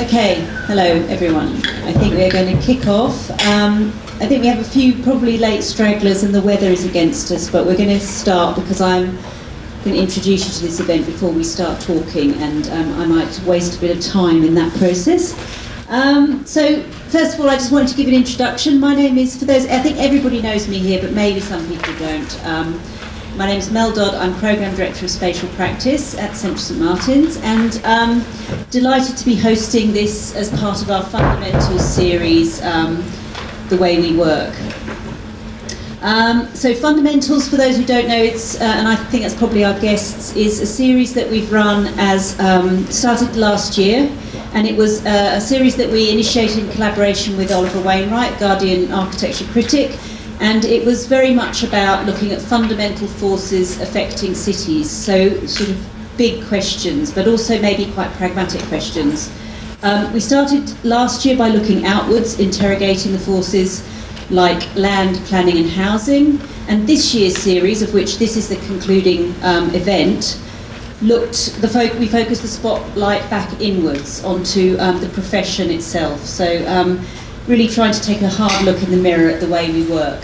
Okay, hello everyone. I think we're going to kick off. Um, I think we have a few probably late stragglers and the weather is against us, but we're going to start because I'm going to introduce you to this event before we start talking, and um, I might waste a bit of time in that process. Um, so, first of all, I just wanted to give an introduction. My name is, for those, I think everybody knows me here, but maybe some people don't. My name is Mel Dodd. I'm Programme Director of Spatial Practice at Central St Martin's and um, delighted to be hosting this as part of our Fundamentals series, um, The Way We Work. Um, so Fundamentals, for those who don't know, it's, uh, and I think that's probably our guests, is a series that we've run as, um, started last year, and it was uh, a series that we initiated in collaboration with Oliver Wainwright, Guardian architecture critic, and it was very much about looking at fundamental forces affecting cities, so sort of big questions, but also maybe quite pragmatic questions. Um, we started last year by looking outwards, interrogating the forces like land, planning and housing, and this year's series, of which this is the concluding um, event, looked the fo- we focused the spotlight back inwards onto um, the profession itself. So um, really trying to take a hard look in the mirror at the way we work.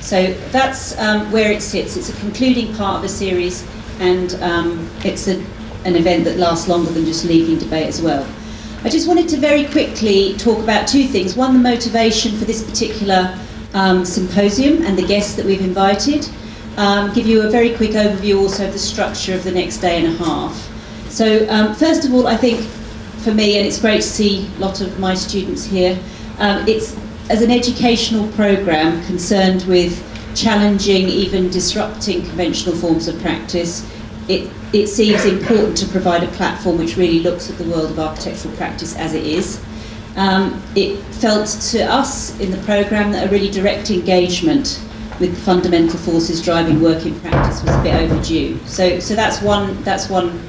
So that's um, where it sits. It's a concluding part of a series, and um, it's a, an event that lasts longer than just leaving debate as well. I just wanted to very quickly talk about two things. One, the motivation for this particular um, symposium and the guests that we've invited. Um, give you a very quick overview also of the structure of the next day and a half. So um, first of all, I think for me, and it's great to see a lot of my students here, um, it's as an educational program concerned with challenging, even disrupting conventional forms of practice, it, it seems important to provide a platform which really looks at the world of architectural practice as it is. Um, it felt to us in the program that a really direct engagement with the fundamental forces driving work in practice was a bit overdue. So, so that's one that's one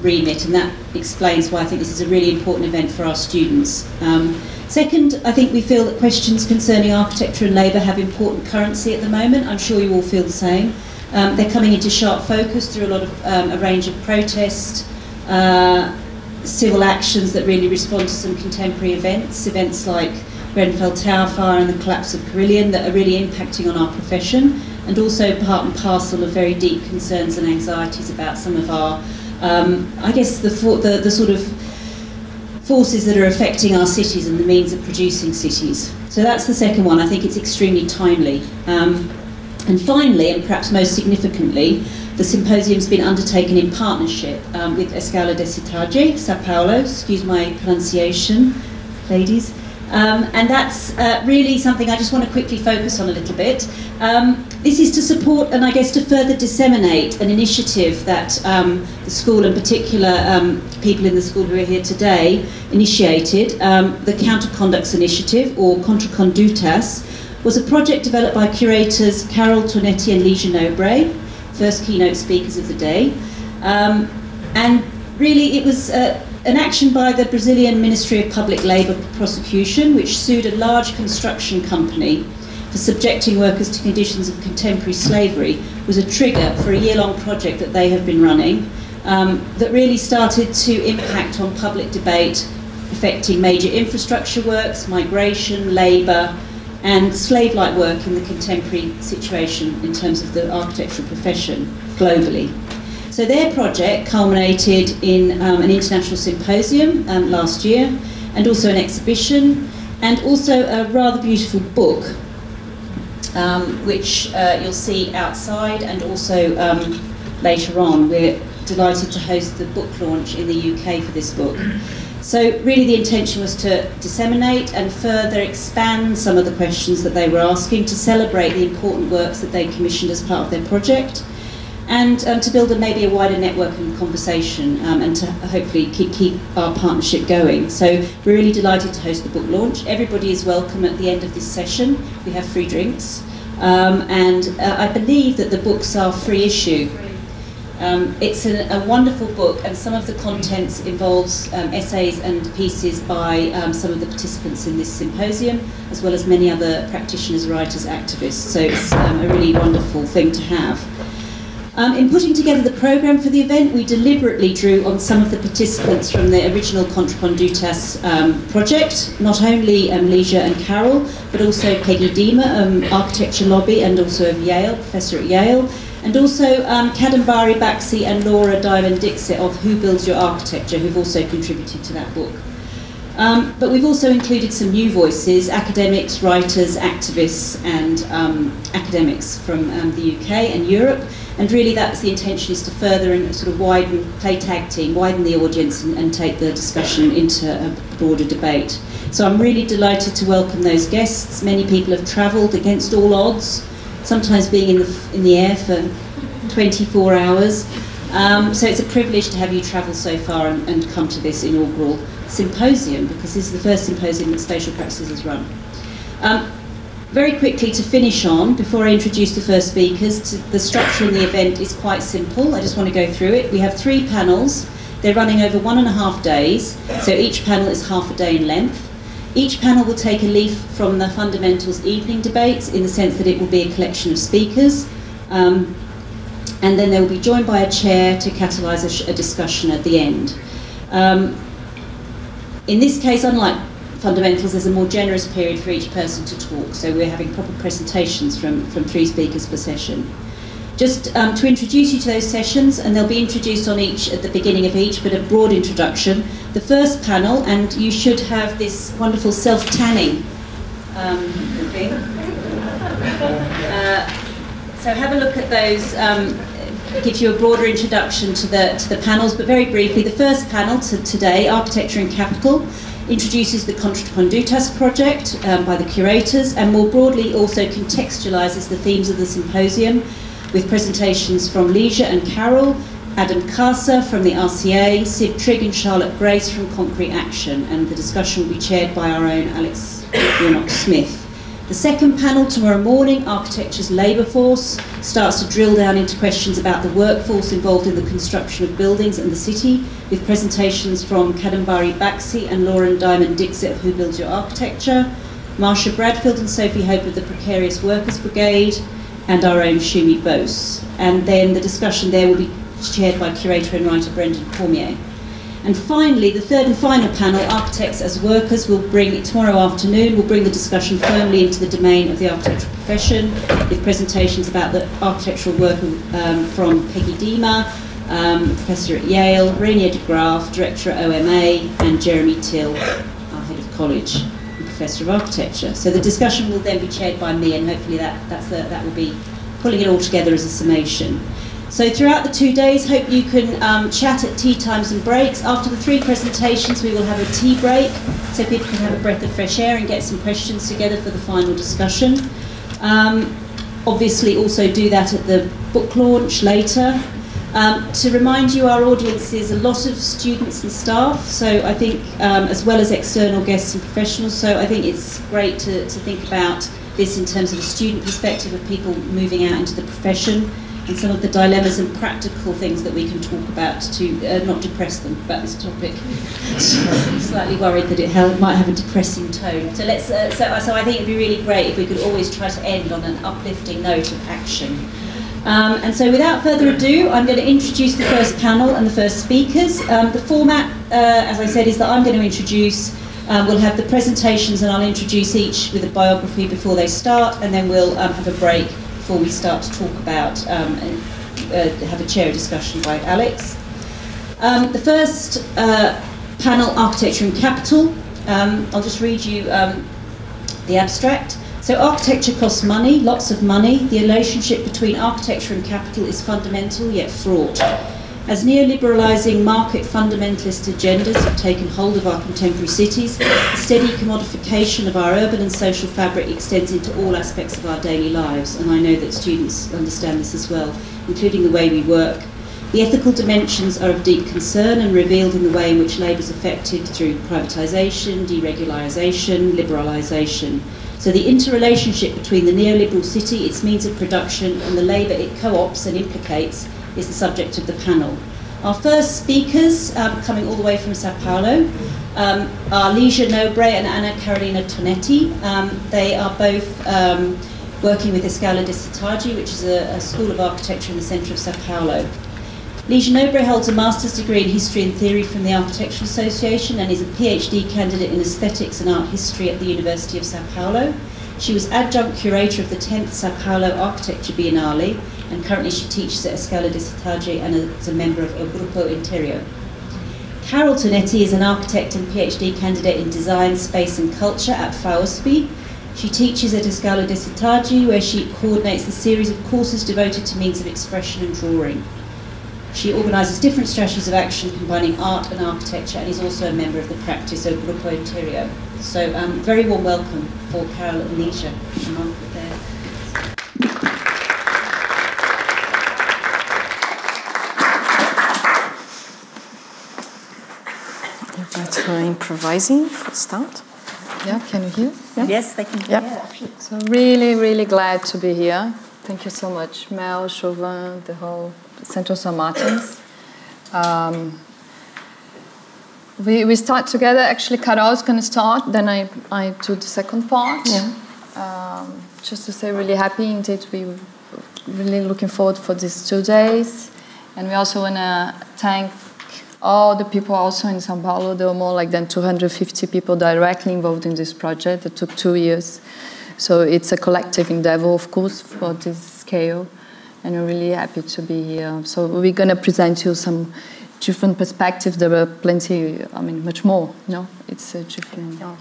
remit, and that explains why I think this is a really important event for our students. Um, Second, I think we feel that questions concerning architecture and labour have important currency at the moment. I'm sure you all feel the same. Um, they're coming into sharp focus through a lot of um, a range of protest, uh, civil actions that really respond to some contemporary events, events like Grenfell Tower fire and the collapse of Carillion that are really impacting on our profession, and also part and parcel of very deep concerns and anxieties about some of our, um, I guess, the, the, the sort of forces that are affecting our cities and the means of producing cities. So that's the second one. I think it's extremely timely. Um, and finally, and perhaps most significantly, the symposium's been undertaken in partnership um, with Escola de Cidade, Sao Paulo, excuse my pronunciation, ladies, um, and that's uh, really something I just want to quickly focus on a little bit. Um, this is to support and I guess to further disseminate an initiative that um, the school, in particular um, people in the school who are here today, initiated. Um, the Counterconducts Initiative, or Contracondutas, was a project developed by curators Carol Tonetti and Ligia Nobre, first keynote speakers of the day. Um, and really it was uh, an action by the Brazilian Ministry of Public Labour Prosecution, which sued a large construction company for subjecting workers to conditions of contemporary slavery, was a trigger for a year-long project that they have been running um, that really started to impact on public debate affecting major infrastructure works, migration, labour, and slave-like work in the contemporary situation in terms of the architectural profession globally. So their project culminated in um, an international symposium um, last year, and also an exhibition, and also a rather beautiful book, um, which uh, you'll see outside, and also um, later on. We're delighted to host the book launch in the UK for this book. So really the intention was to disseminate and further expand some of the questions that they were asking, to celebrate the important works that they commissioned as part of their project, and um, to build a, maybe a wider network and conversation um, and to hopefully keep, keep our partnership going. So we're really delighted to host the book launch. Everybody is welcome at the end of this session. We have free drinks. Um, and uh, I believe that the books are free issue. Um, it's a, a, wonderful book, and some of the contents involves um, essays and pieces by um, some of the participants in this symposium, as well as many other practitioners, writers, activists. So it's a really wonderful thing to have. Um, in putting together the programme for the event, we deliberately drew on some of the participants from the original Contracondutas um, project, not only um, Ligia and Carol, but also Peggy Deamer, um, Architecture Lobby, and also of Yale, professor at Yale, and also um, Kadambari Baxi and Laura Diamond Dixit of Who Builds Your Architecture, who've also contributed to that book. Um, but we've also included some new voices, academics, writers, activists, and um, academics from um, the UK and Europe. And really that's the intention is to further and sort of widen, play tag team, widen the audience and, and take the discussion into a broader debate. So I'm really delighted to welcome those guests. Many people have travelled against all odds, sometimes being in the, in the air for 24 hours. Um, so it's a privilege to have you travel so far and, and, come to this inaugural symposium because this is the first symposium that Spatial Practices has run. Um, very quickly to finish on, before I introduce the first speakers, the structure in the event is quite simple. I just want to go through it. We have three panels. They're running over one and a half days, so each panel is half a day in length. Each panel will take a leaf from the fundamentals evening debates in the sense that it will be a collection of speakers. Um, and then they will be joined by a chair to catalyse a, a discussion at the end. Um, in this case, unlike fundamentals, there's a more generous period for each person to talk, so we're having proper presentations from, from three speakers per session. Just um, to introduce you to those sessions, and they'll be introduced on each at the beginning of each, but a broad introduction. The first panel, and you should have this wonderful self-tanning um, thing. Uh, so have a look at those. Um, give you a broader introduction to the to the panels, but very briefly, the first panel to today, architecture and capital, introduces the Contracondutas project um, by the curators, and more broadly also contextualises the themes of the symposium with presentations from Ligia and Carol, Adam Kaasa from the RCA, Sid Trigg and Charlotte Grace from Concrete Action, and the discussion will be chaired by our own Alex Warnock Smith. The second panel tomorrow morning, Architecture's Labour Force, starts to drill down into questions about the workforce involved in the construction of buildings and the city, with presentations from Kadambari Baxi and Lauren Diamond Dixit of Who Builds Your Architecture, Marsha Bradfield and Sophie Hope of the Precarious Workers Brigade, and our own Shumi Bose. And then the discussion there will be chaired by curator and writer Brendan Cormier. And finally, the third and final panel, Architects as Workers, will bring, tomorrow afternoon, will bring the discussion firmly into the domain of the architectural profession with presentations about the architectural work um, from Peggy Deamer, um, Professor at Yale, Reinier de Graaf, Director at OMA, and Jeremy Till, our Head of College and Professor of Architecture. So the discussion will then be chaired by me, and hopefully that, that's the, that will be pulling it all together as a summation. So throughout the two days, hope you can um, chat at tea times and breaks. After the three presentations, we will have a tea break so people can have a breath of fresh air and get some questions together for the final discussion. Um, obviously, also do that at the book launch later. Um, to remind you, our audience is a lot of students and staff, so I think, um, as well as external guests and professionals, so I think it's great to, to think about this in terms of a student perspective of people moving out into the profession and some of the dilemmas and practical things that we can talk about to uh, not depress them about this topic. slightly worried that it might have a depressing tone. So let's. Uh, so, so I think it'd be really great if we could always try to end on an uplifting note of action. Um, and so without further ado, I'm going to introduce the first panel and the first speakers. Um, the format, uh, as I said, is that I'm going to introduce um, we'll have the presentations and I'll introduce each with a biography before they start and then we'll um, have a break before we start to talk about um, and uh, have a chair discussion by Alex. Um, the first uh, panel, Architecture and Capital. Um, I'll just read you um, the abstract. So architecture costs money, lots of money. The relationship between architecture and capital is fundamental yet fraught. As neoliberalising market fundamentalist agendas have taken hold of our contemporary cities, the steady commodification of our urban and social fabric extends into all aspects of our daily lives, and I know that students understand this as well, including the way we work. The ethical dimensions are of deep concern and revealed in the way in which labour is affected through privatisation, deregularisation, liberalisation. So the interrelationship between the neoliberal city, its means of production, and the labour it co-opts and implicates is the subject of the panel. Our first speakers, um, coming all the way from Sao Paulo, um, are Ligia Nobre and Anna Carolina Tonetti. Um, they are both um, working with Escola de Cidade, which is a, a school of architecture in the centre of Sao Paulo. Ligia Nobre holds a master's degree in history and theory from the Architectural Association and is a PhD candidate in aesthetics and art history at the University of Sao Paulo. She was adjunct curator of the 10th Sao Paulo Architecture Biennale and currently she teaches at Escola de Cidade and is a member of El Grupo Inteiro. Carol Tonetti is an architect and PhD candidate in design, space and culture at FAUSP. She teaches at Escola de Cidade where she coordinates the series of courses devoted to means of expression and drawing. She organises different strategies of action combining art and architecture and is also a member of the practice of Grupo Inteiro. So um, very warm welcome for Carol and Ligia. That's uh, improvising for start. Yeah, can you hear? Yeah? Yes, they can hear. Yeah. So really, really glad to be here. Thank you so much, Mel, Chauvin, the whole Central St. Martins. Um, we, we start together. Actually, going to start, then I, I do the second part. Yeah. Um, just to say, really happy indeed. We really looking forward for these two days, and we also want to thank all the people also in Sao Paulo. There were more like than 250 people directly involved in this project. It took two years, so it's a collective endeavor, of course, for this scale and we're really happy to be here. So we're going to present you some different perspectives. There are plenty, I mean, much more. No, it's a different. Yeah.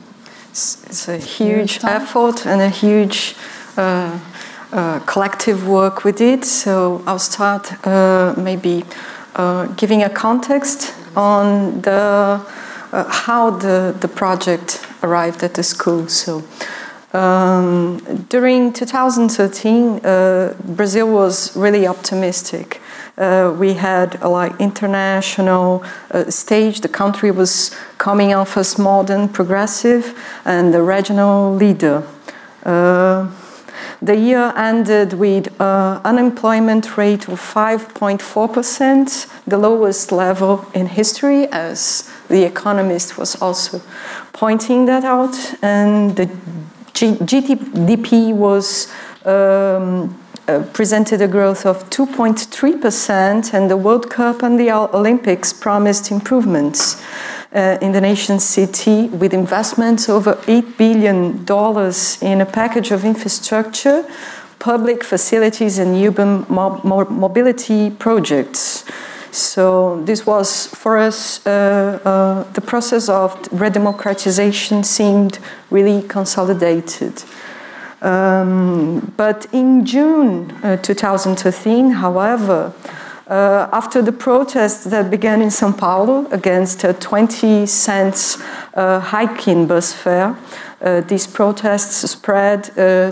It's, it's, a huge effort and a huge uh, uh, collective work we did. So I'll start uh, maybe uh, giving a context on the uh, how the the project arrived at the school. So. Um, during 2013, uh, Brazil was really optimistic. Uh, we had a like international uh, stage. The country was coming off as modern, progressive, and a regional leader. Uh, the year ended with an unemployment rate of 5.4%, the lowest level in history, as the Economist was also pointing that out, and the GDP was um, uh, presented a growth of 2.3%, and the World Cup and the Olympics promised improvements uh, in the nation's city with investments over $8 billion in a package of infrastructure, public facilities, and urban mobility projects. So this was for us uh, uh, the process of redemocratization seemed really consolidated. Um, but in June uh, 2013, however, uh, after the protests that began in São Paulo against a 20 cents uh, hike in bus fare, uh, these protests spread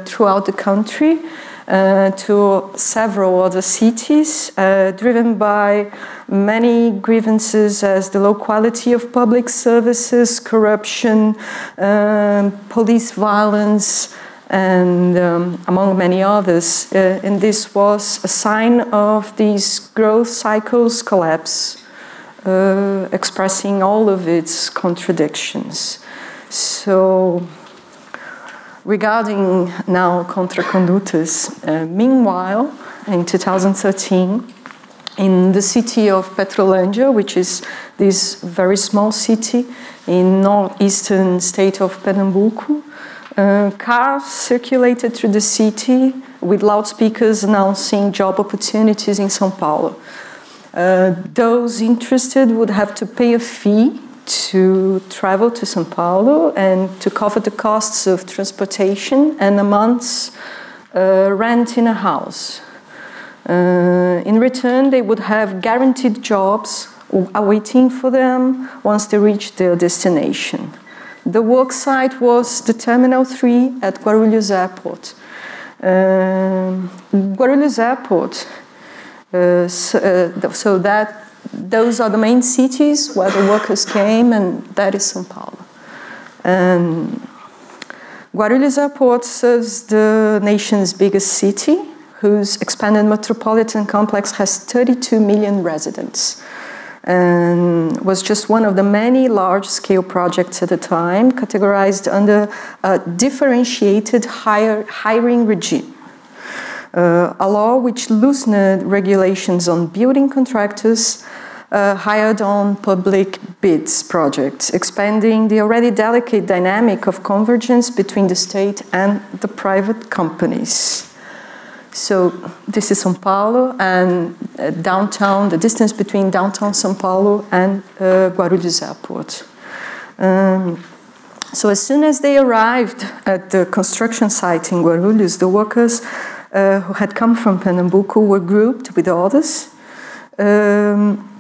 throughout the country uh, to several other cities, uh, driven by many grievances as the low quality of public services, corruption, um, police violence, and um, among many others. Uh, and this was a sign of these growth cycles collapse, uh, expressing all of its contradictions. So, regarding now Contracondutas, uh, meanwhile, in 2013, in the city of Petrolândia, which is this very small city in northeastern state of Pernambuco, uh, cars circulated through the city with loudspeakers announcing job opportunities in São Paulo. Uh, those interested would have to pay a fee to travel to São Paulo and to cover the costs of transportation and a month's uh, rent in a house. Uh, in return, they would have guaranteed jobs awaiting for them once they reached their destination. The work site was the Terminal 3 at Guarulhos Airport. Um, Guarulhos Airport, uh, so, uh, so that those are the main cities where the workers came, and that is São Paulo. And Guarulhos Airport serves the nation's biggest city, whose expanded metropolitan complex has 32 million residents and was just one of the many large scale projects at the time categorized under a differentiated hire, hiring regime. uh, a law which loosened regulations on building contractors uh, hired on public bids projects, expanding the already delicate dynamic of convergence between the state and the private companies. So this is São Paulo and uh, downtown, the distance between downtown São Paulo and uh, Guarulhos Airport. Um, so as soon as they arrived at the construction site in Guarulhos, the workers uh, who had come from Pernambuco were grouped with others. Um,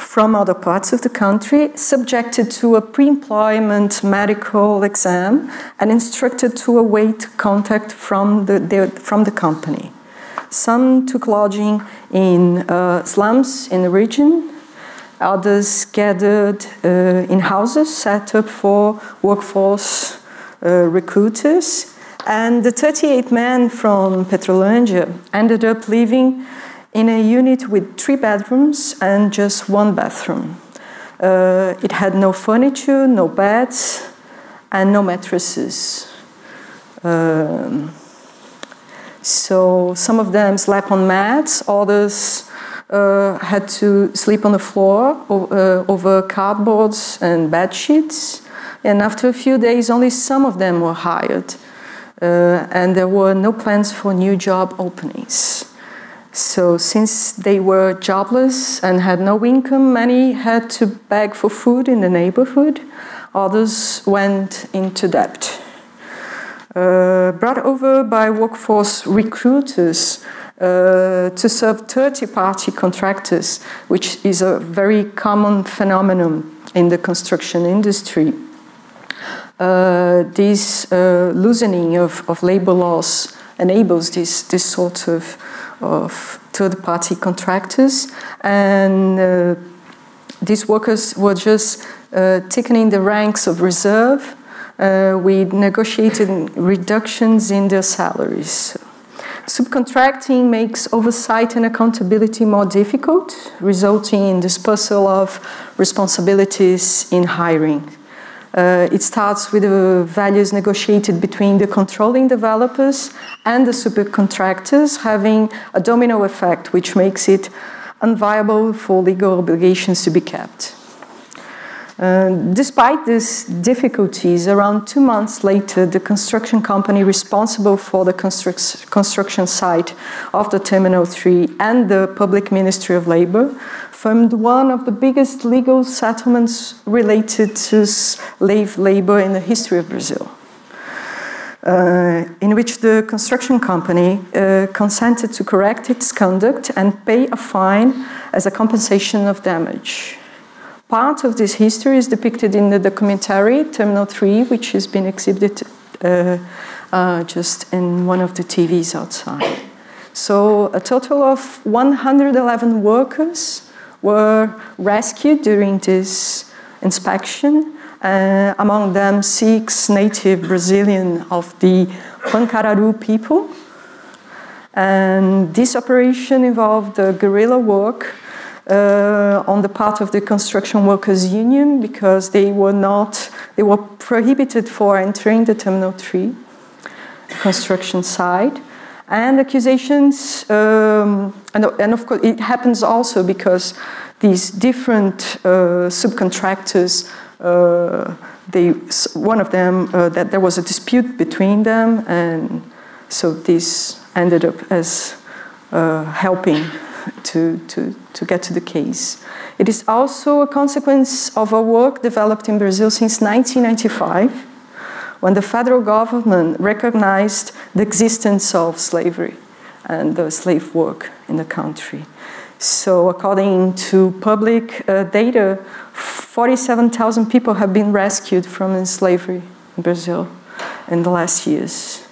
from other parts of the country, subjected to a pre employment medical exam, and instructed to await contact from the, the, from the company. Some took lodging in uh, slums in the region, others gathered uh, in houses set up for workforce uh, recruiters. And the 38 men from Petrolândia ended up living in a unit with three bedrooms and just one bathroom. Uh, it had no furniture, no beds, and no mattresses. Um, so some of them slept on mats, others uh, had to sleep on the floor uh, over cardboards and bed sheets. And after a few days, only some of them were hired. Uh, and there were no plans for new job openings. So, since they were jobless and had no income, many had to beg for food in the neighborhood. Others went into debt. Uh, brought over by workforce recruiters uh, to serve 30 party contractors, which is a very common phenomenon in the construction industry. Uh, this uh, loosening of, of labor laws enables this, this sort of of third party contractors. And uh, these workers were just uh, taken in the ranks of reserve uh, with negotiated reductions in their salaries. Subcontracting makes oversight and accountability more difficult, resulting in dispersal of responsibilities in hiring. Uh, it starts with the values negotiated between the controlling developers and the subcontractors, having a domino effect, which makes it unviable for legal obligations to be kept. Uh, despite these difficulties, around two months later, the construction company responsible for the construct construction site of the Terminal 3 and the Public Ministry of Labor formed one of the biggest legal settlements related to slave labor in the history of Brazil. Uh, in which the construction company uh, consented to correct its conduct and pay a fine as a compensation of damage. Part of this history is depicted in the documentary Terminal 3, which has been exhibited uh, uh, just in one of the TVs outside. So, a total of 111 workers were rescued during this inspection. Uh, among them, six native Brazilian of the Pankararu people. And this operation involved guerrilla work uh, on the part of the construction workers union because they were not they were prohibited for entering the terminal 3 construction site and accusations um, and, and, of course it happens also because these different uh, subcontractors uh, they one of them uh, that there was a dispute between them and so this ended up as uh, helping to, to, to get to the case. It is also a consequence of a work developed in Brazil since 1995, when the federal government recognized the existence of slavery and the slave work in the country. So, according to public uh, data, 47,000 people have been rescued from slavery in Brazil in the last years.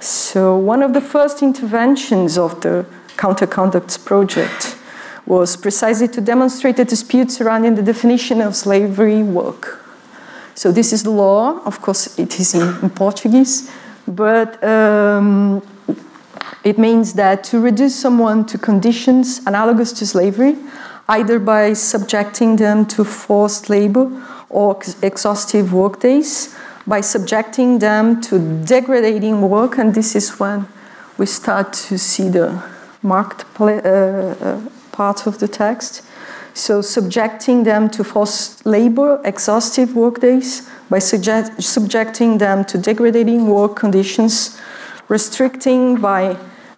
So, one of the first interventions of the Counterconducts project was precisely to demonstrate the dispute surrounding the definition of slavery work. So this is the law. Of course, it is in, in Portuguese, but um, it means that to reduce someone to conditions analogous to slavery, either by subjecting them to forced labor or exhaustive workdays, by subjecting them to degrading work, and this is when we start to see the marked uh, uh, part of the text. So, subjecting them to forced labor, exhaustive workdays, by subject, subjecting them to degrading work conditions, restricting by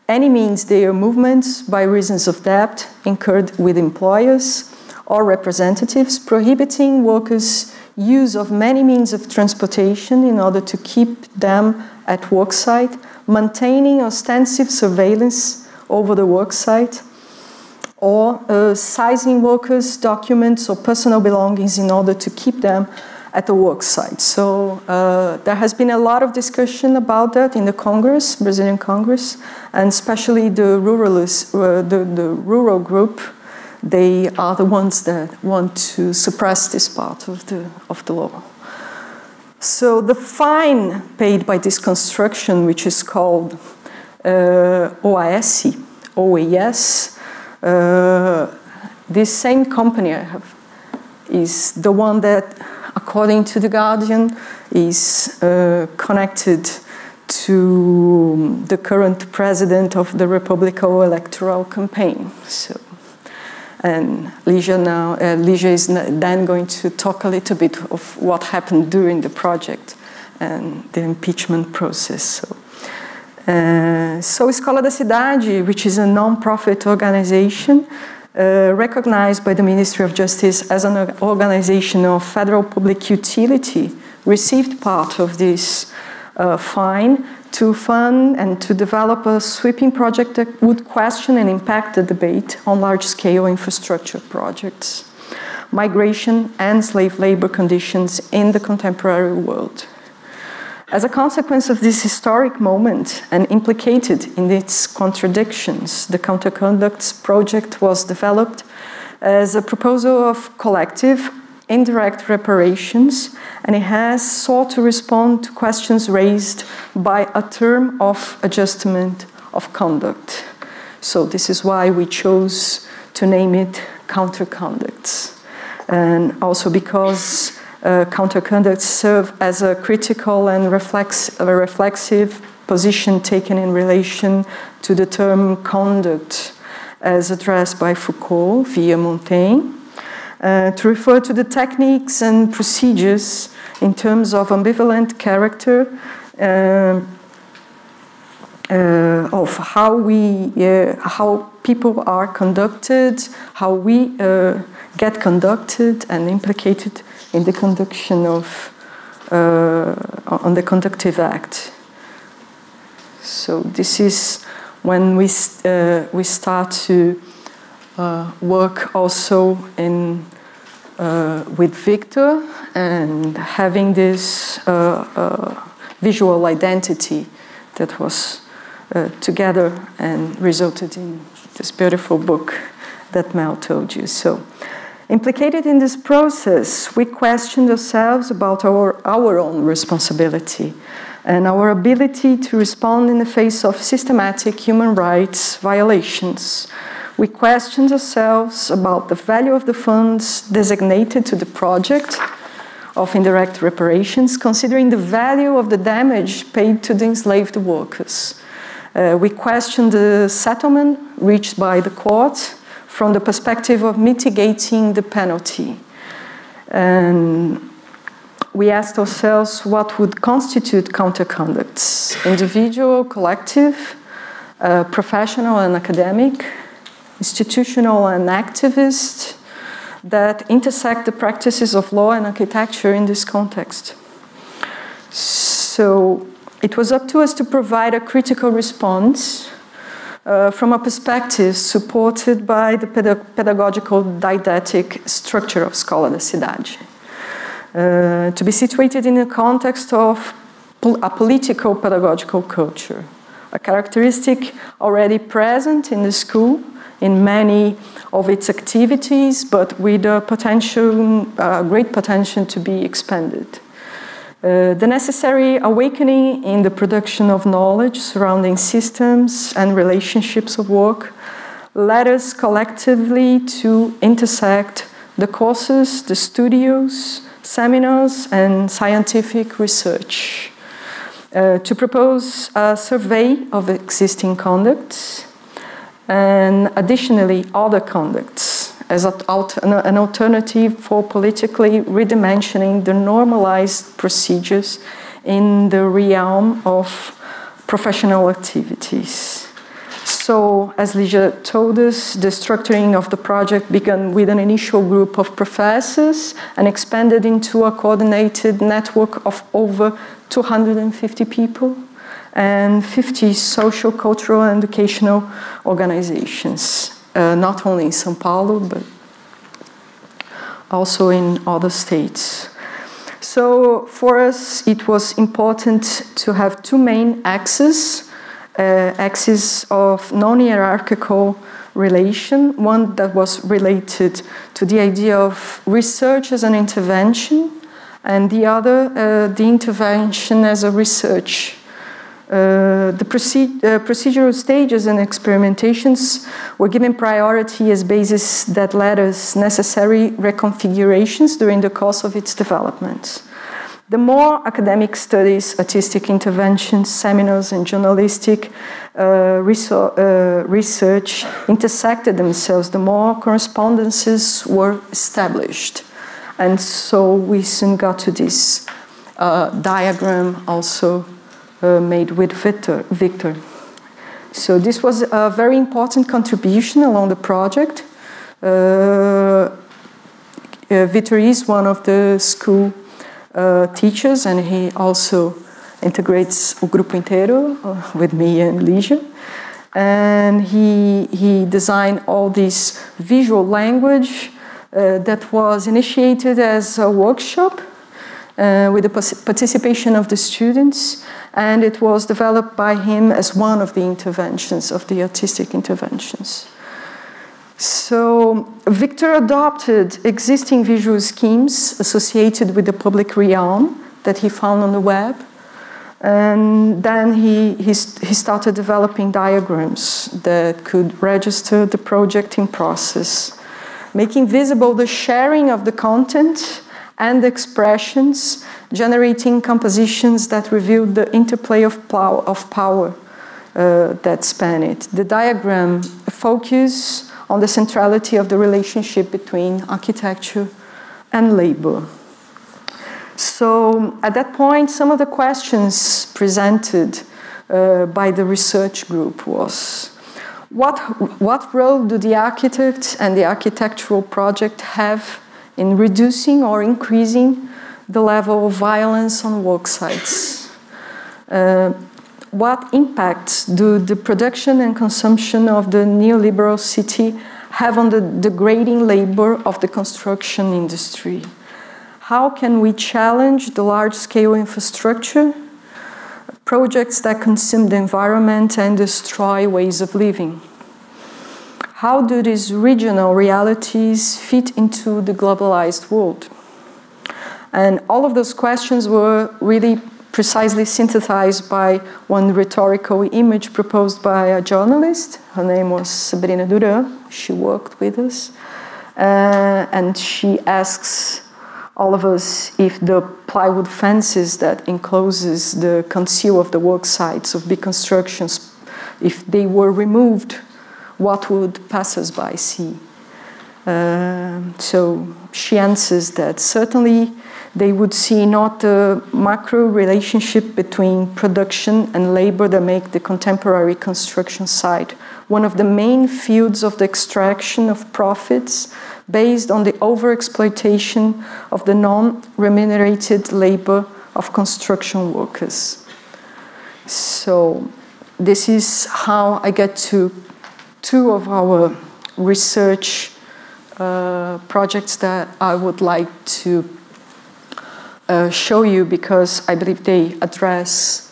any means their movements by reasons of debt incurred with employers or representatives, prohibiting workers' use of many means of transportation in order to keep them at worksite, maintaining ostensive surveillance over the worksite, or uh, seizing workers' documents or personal belongings in order to keep them at the work site. So uh, there has been a lot of discussion about that in the Congress, Brazilian Congress, and especially the ruralists, uh, the, the rural group. They are the ones that want to suppress this part of the of the law. So the fine paid by this construction, which is called uh, OAS, OAS, this same company I have is the one that according to The Guardian, is uh, connected to the current president of the Republican electoral campaign. So, and Ligia now, uh, Ligia is then going to talk a little bit of what happened during the project and the impeachment process. So, uh, so Escola da Cidade, which is a non-profit organization, uh, recognized by the Ministry of Justice as an organization of federal public utility, received part of this uh, fine to fund and to develop a sweeping project that would question and impact the debate on large scale infrastructure projects, migration, and slave labor conditions in the contemporary world. As a consequence of this historic moment and implicated in its contradictions, the Counterconducts project was developed as a proposal of collective indirect reparations, and it has sought to respond to questions raised by a term of adjustment of conduct. So, this is why we chose to name it Counterconducts. And also because uh, counterconducts serve as a critical and reflex, a reflexive position taken in relation to the term conduct as addressed by Foucault via Montaigne, uh, to refer to the techniques and procedures in terms of ambivalent character. Uh, uh, of how we, uh, how people are conducted, how we uh, get conducted and implicated in the conduction of uh, on the conductive act. So this is when we uh, we start to uh, work also in uh, with Victor and having this uh, uh, visual identity that was together and resulted in this beautiful book that Mel told you. So. Implicated in this process, we questioned ourselves about our, our own responsibility and our ability to respond in the face of systematic human rights violations. We questioned ourselves about the value of the funds designated to the project of indirect reparations, considering the value of the damage paid to the enslaved workers. Uh, we questioned the settlement reached by the court from the perspective of mitigating the penalty. And we asked ourselves what would constitute counterconducts individual, collective, uh, professional and academic, institutional and activist that intersect the practices of law and architecture in this context. So it was up to us to provide a critical response uh, from a perspective supported by the pedag pedagogical didactic structure of Escola da Cidade. Uh, to be situated in the context of pol a political pedagogical culture, a characteristic already present in the school in many of its activities, but with a potential, uh, great potential to be expanded. Uh, the necessary awakening in the production of knowledge surrounding systems and relationships of work led us collectively to intersect the courses, the studios, seminars, and scientific research. uh, to propose a survey of existing conducts and additionally other conducts as an alternative for politically redimensioning the normalized procedures in the realm of professional activities. So, as Ligia told us, the structuring of the project began with an initial group of professors and expanded into a coordinated network of over 250 people and 50 social, cultural, and educational organizations, uh, not only in Sao Paulo, but also in other states. So, for us, it was important to have two main axes uh, axis of non-hierarchical relation, one that was related to the idea of research as an intervention, and the other, uh, the intervention as a research. Uh, the uh, procedural stages and experimentations were given priority as basis that led us necessary reconfigurations during the course of its development. The more academic studies, artistic interventions, seminars, and journalistic uh, uh, research intersected themselves, the more correspondences were established. And so we soon got to this uh, diagram also made with Victor, Victor. So this was a very important contribution along the project. Uh, uh, Victor is one of the school uh, teachers, and he also integrates o grupo inteiro uh, with me and Ligia. And he, he designed all this visual language uh, that was initiated as a workshop uh, with the participation of the students, and it was developed by him as one of the interventions, of the artistic interventions. So Victor adopted existing visual schemes associated with the public realm that he found on the web. And then he, he, he started developing diagrams that could register the projecting process, making visible the sharing of the content and expressions, generating compositions that revealed the interplay of, of power uh, that span it. The diagram focus on the centrality of the relationship between architecture and labor. So, at that point, some of the questions presented uh, by the research group was what, what role do the architect and the architectural project have in reducing or increasing the level of violence on work sites? Uh, what impacts do the production and consumption of the neoliberal city have on the degrading labor of the construction industry? How can we challenge the large scale infrastructure, projects that consume the environment and destroy ways of living? How do these regional realities fit into the globalized world? And all of those questions were really precisely synthesized by one rhetorical image proposed by a journalist. Her name was Sabrina Duran. She worked with us. Uh, and she asks all of us if the plywood fences that encloses the conceal of the work sites of big constructions, if they were removed, what would passers-by see? Uh, so she answers that certainly they would see not the macro relationship between production and labor that make the contemporary construction site one of the main fields of the extraction of profits based on the overexploitation of the non-remunerated labor of construction workers. So this is how I get to two of our research uh, projects that I would like to uh, show you because I believe they address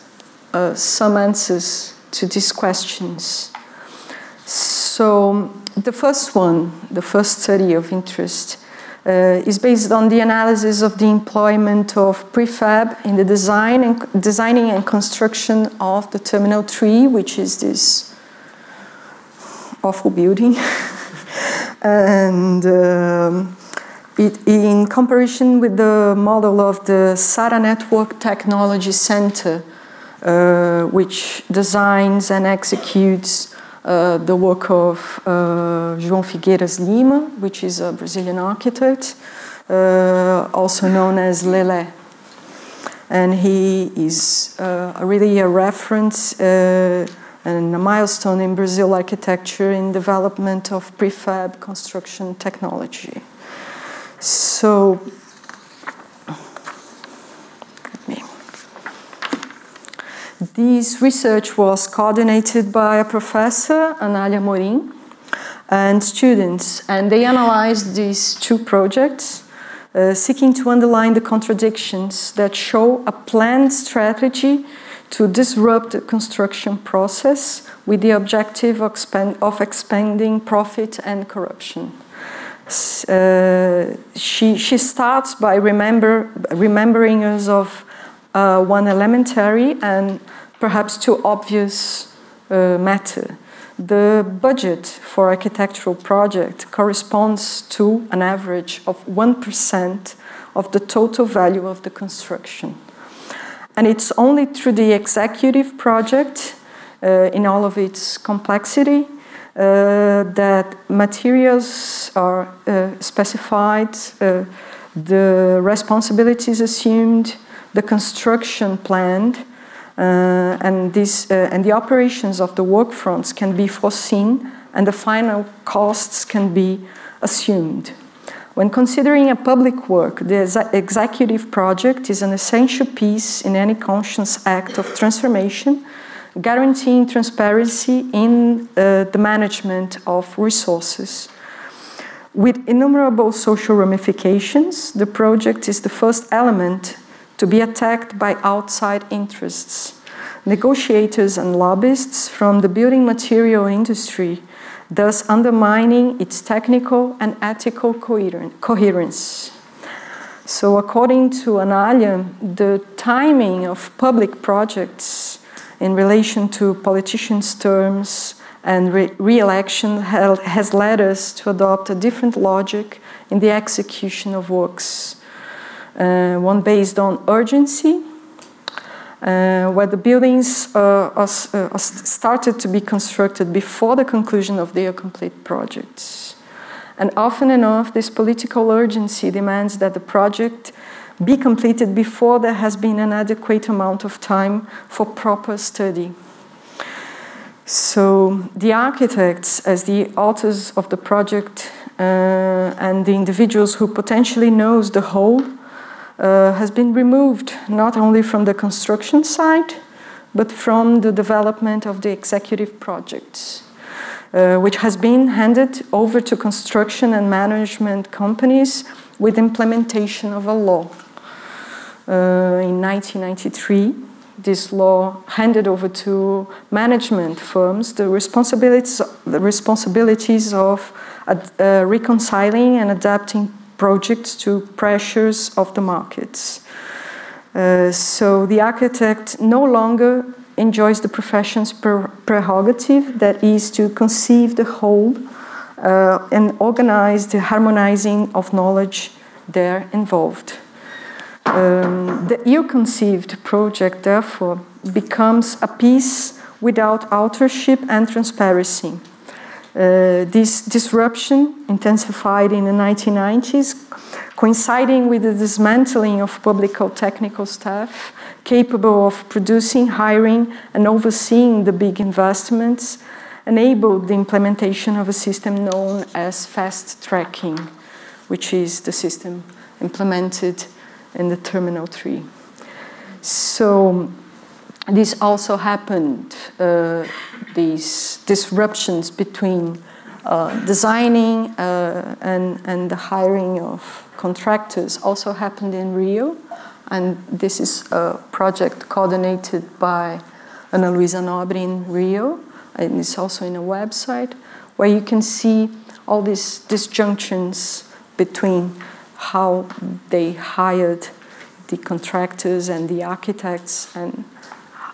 uh, some answers to these questions. So, the first one, the first study of interest, uh, is based on the analysis of the employment of prefab in the design and designing and construction of the Terminal 3, which is this awful building. and um, it, in comparison with the model of the Sarah Network Technology Center, uh, which designs and executes uh, the work of uh, João Filgueiras Lima, which is a Brazilian architect, uh, also known as Lele. And he is uh, really a reference uh, and a milestone in Brazil architecture in development of prefab construction technology. So, this research was coordinated by a professor, Analia Amorim, and students, and they analyzed these two projects, uh, seeking to underline the contradictions that show a planned strategy to disrupt the construction process with the objective of, expand, of expanding profit and corruption. Uh, she, she starts by remember, remembering us of uh, one elementary and perhaps too obvious uh, matter. The budget for architectural project corresponds to an average of 1% of the total value of the construction. And it's only through the executive project, uh, in all of its complexity, uh, that materials are uh, specified, uh, the responsibilities assumed, the construction planned, uh, and, this, uh, and the operations of the work fronts can be foreseen, and the final costs can be assumed. When considering a public work, the executive project is an essential piece in any conscious act of transformation, guaranteeing transparency in uh, the management of resources. With innumerable social ramifications, the project is the first element to be attacked by outside interests. Negotiators and lobbyists from the building material industry thus undermining its technical and ethical coherence. So, according to Analia, the timing of public projects in relation to politicians' terms and re election has led us to adopt a different logic in the execution of works. Uh, one based on urgency uh, where the buildings uh, are, uh, started to be constructed before the conclusion of their complete projects. And often enough, this political urgency demands that the project be completed before there has been an adequate amount of time for proper study. So the architects, as the authors of the project, uh, and the individuals who potentially knows the whole, has been removed not only from the construction side, but from the development of the executive projects, uh, which has been handed over to construction and management companies with implementation of a law. Uh, in 1993, this law handed over to management firms the responsibilities, the responsibilities of uh, reconciling and adapting projects to pressures of the markets. Uh, so the architect no longer enjoys the profession's prerogative, that is to conceive the whole uh, and organize the harmonizing of knowledge there involved. Um, the ill-conceived project, therefore, becomes a piece without authorship and transparency. Uh, this disruption intensified in the 1990s, coinciding with the dismantling of public or technical staff capable of producing, hiring, and overseeing the big investments, enabled the implementation of a system known as fast tracking, which is the system implemented in the Terminal 3. So, this also happened, uh, these disruptions between uh, designing uh, and, and the hiring of contractors also happened in Rio. And this is a project coordinated by Ana Luisa Nobre in Rio. And it's also in a website where you can see all these disjunctions between how they hired the contractors and the architects and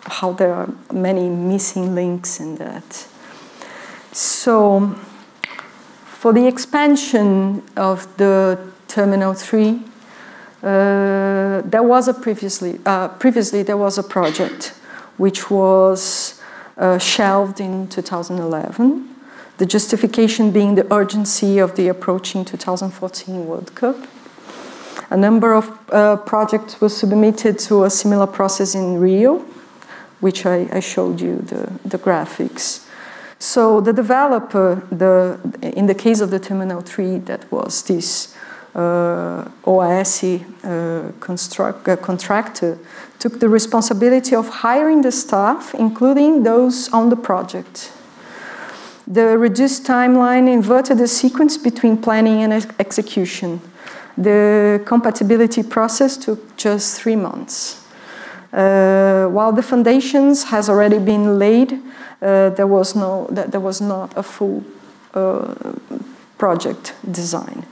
how there are many missing links in that. So, for the expansion of the Terminal 3, uh, there was a previously, uh, previously there was a project which was uh, shelved in 2011. The justification being the urgency of the approaching 2014 World Cup. A number of uh, projects were submitted to a similar process in Rio, which I, I showed you the, the graphics. So the developer, the, in the case of the Terminal 3, that was this uh, OAS uh, construct, uh, contractor, took the responsibility of hiring the staff, including those on the project. The reduced timeline inverted the sequence between planning and ex execution. The compatibility process took just three months. Uh, while the foundations has already been laid, uh, there was no there was not a full uh, project design.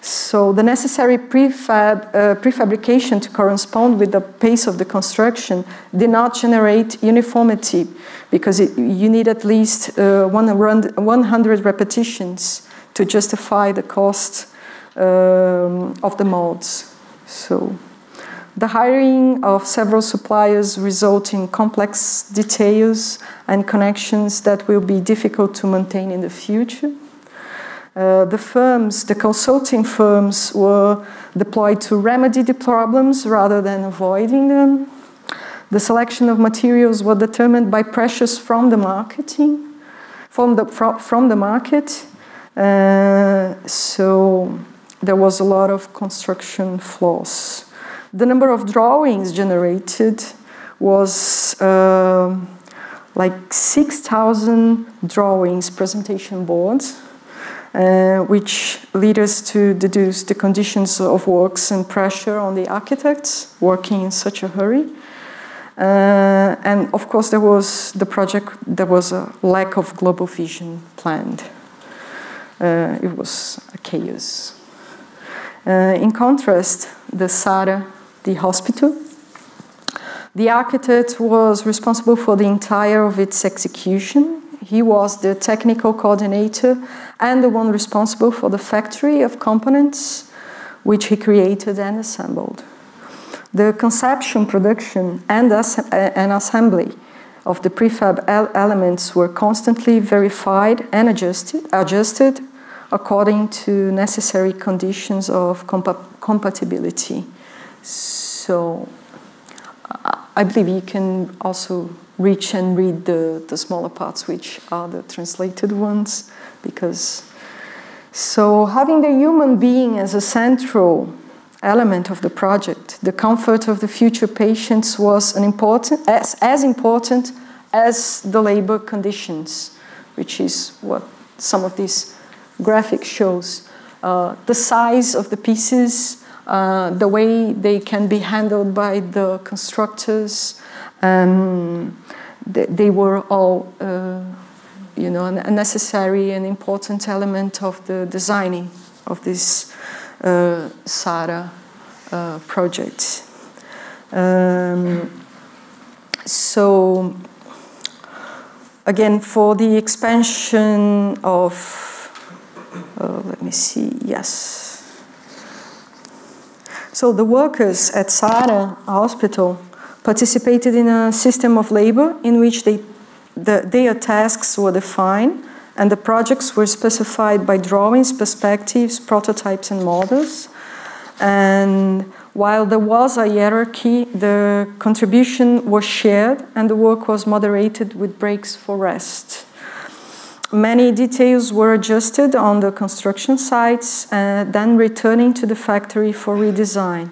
So the necessary prefab, uh, prefabrication to correspond with the pace of the construction did not generate uniformity because it, you need at least uh, 100 repetitions to justify the cost um, of the molds. So the hiring of several suppliers result in complex details and connections that will be difficult to maintain in the future. Uh, the firms, the consulting firms, were deployed to remedy the problems rather than avoiding them. The selection of materials was determined by pressures from the marketing, from the, from the market. Uh, so there was a lot of construction flaws. The number of drawings generated was uh, like 6,000 drawings, presentation boards uh, which lead us to deduce the conditions of works and pressure on the architects working in such a hurry. Uh, and of course, there was the project, there was a lack of global vision planned. Uh, it was a chaos. Uh, in contrast, the Sarah, the hospital, the architect was responsible for the entire of its execution he was the technical coordinator and the one responsible for the factory of components which he created and assembled. The conception, production, and, as and assembly of the prefab elements were constantly verified and adjusted, adjusted according to necessary conditions of compa compatibility. So I believe you can also reach and read the, the smaller parts, which are the translated ones, because so having the human being as a central element of the project, the comfort of the future patients was an important, as, as important as the labor conditions, which is what some of these graphics shows. Uh, the size of the pieces, uh, the way they can be handled by the constructors, um, they, they, were all, uh, you know, a necessary and important element of the designing of this uh, Sarah uh, project. Um, so, again, for the expansion of, uh, let me see, yes. So the workers at Sarah Hospital participated in a system of labor in which they, the, their tasks were defined and the projects were specified by drawings, perspectives, prototypes, and models. And while there was a hierarchy, the contribution was shared and the work was moderated with breaks for rest. Many details were adjusted on the construction sites and then returning to the factory for redesign.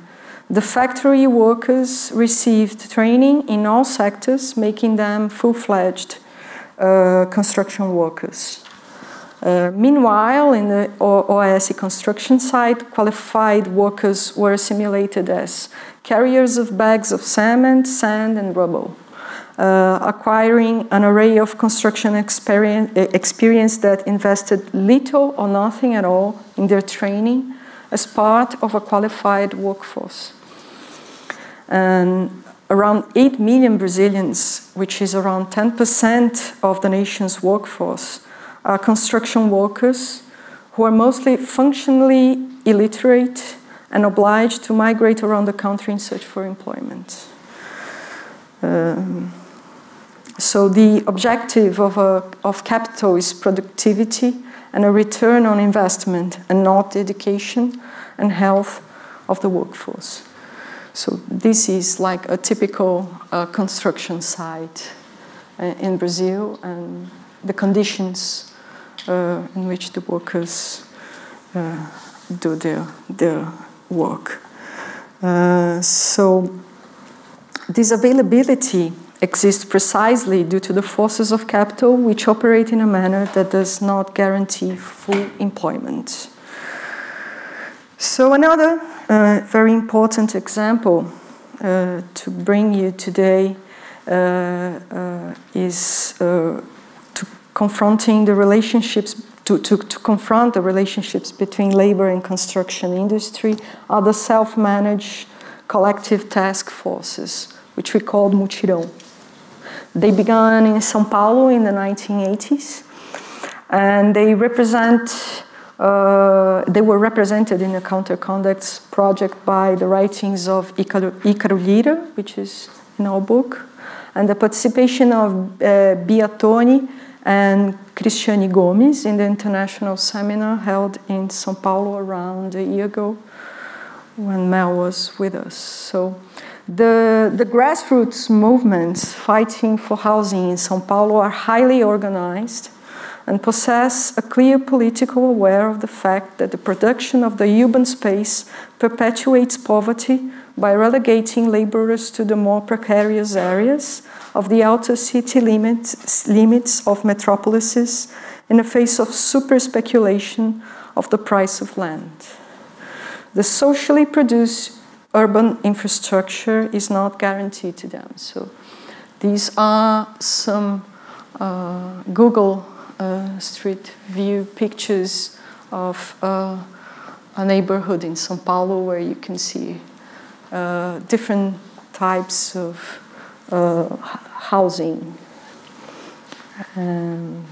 The factory workers received training in all sectors, making them full-fledged uh, construction workers. Uh, meanwhile, in the OAS construction site, qualified workers were assimilated as carriers of bags of cement, sand, and rubble, uh, acquiring an array of construction experience, experience that invested little or nothing at all in their training as part of a qualified workforce and around 8 million Brazilians, which is around 10% of the nation's workforce, are construction workers who are mostly functionally illiterate and obliged to migrate around the country in search for employment. Um, so the objective of, a, of capital is productivity and a return on investment and not education and health of the workforce. So this is like a typical uh, construction site uh, in Brazil and the conditions uh, in which the workers uh, do their, their work. Uh, so this availability exists precisely due to the forces of capital which operate in a manner that does not guarantee full employment. So, another uh, very important example uh, to bring you today uh, uh is uh, to confronting the relationships. To, to, to confront the relationships between labor and construction industry are the self-managed collective task forces, which we called Mutirão. They began in Sao Paulo in the 1980s, and they represent. Uh, they were represented in a counterconducts project by the writings of Icaro Lira, which is in our book, and the participation of uh, Bia Toni and Cristiane Gomes in the international seminar held in Sao Paulo around a year ago when Mel was with us. So the, the grassroots movements fighting for housing in Sao Paulo are highly organized and possess a clear political aware of the fact that the production of the urban space perpetuates poverty by relegating laborers to the more precarious areas of the outer city limits, limits of metropolises in the face of super speculation of the price of land. The socially produced urban infrastructure is not guaranteed to them. So these are some uh, Google uh, Street View pictures of uh, a neighborhood in São Paulo where you can see uh, different types of uh, housing. Um,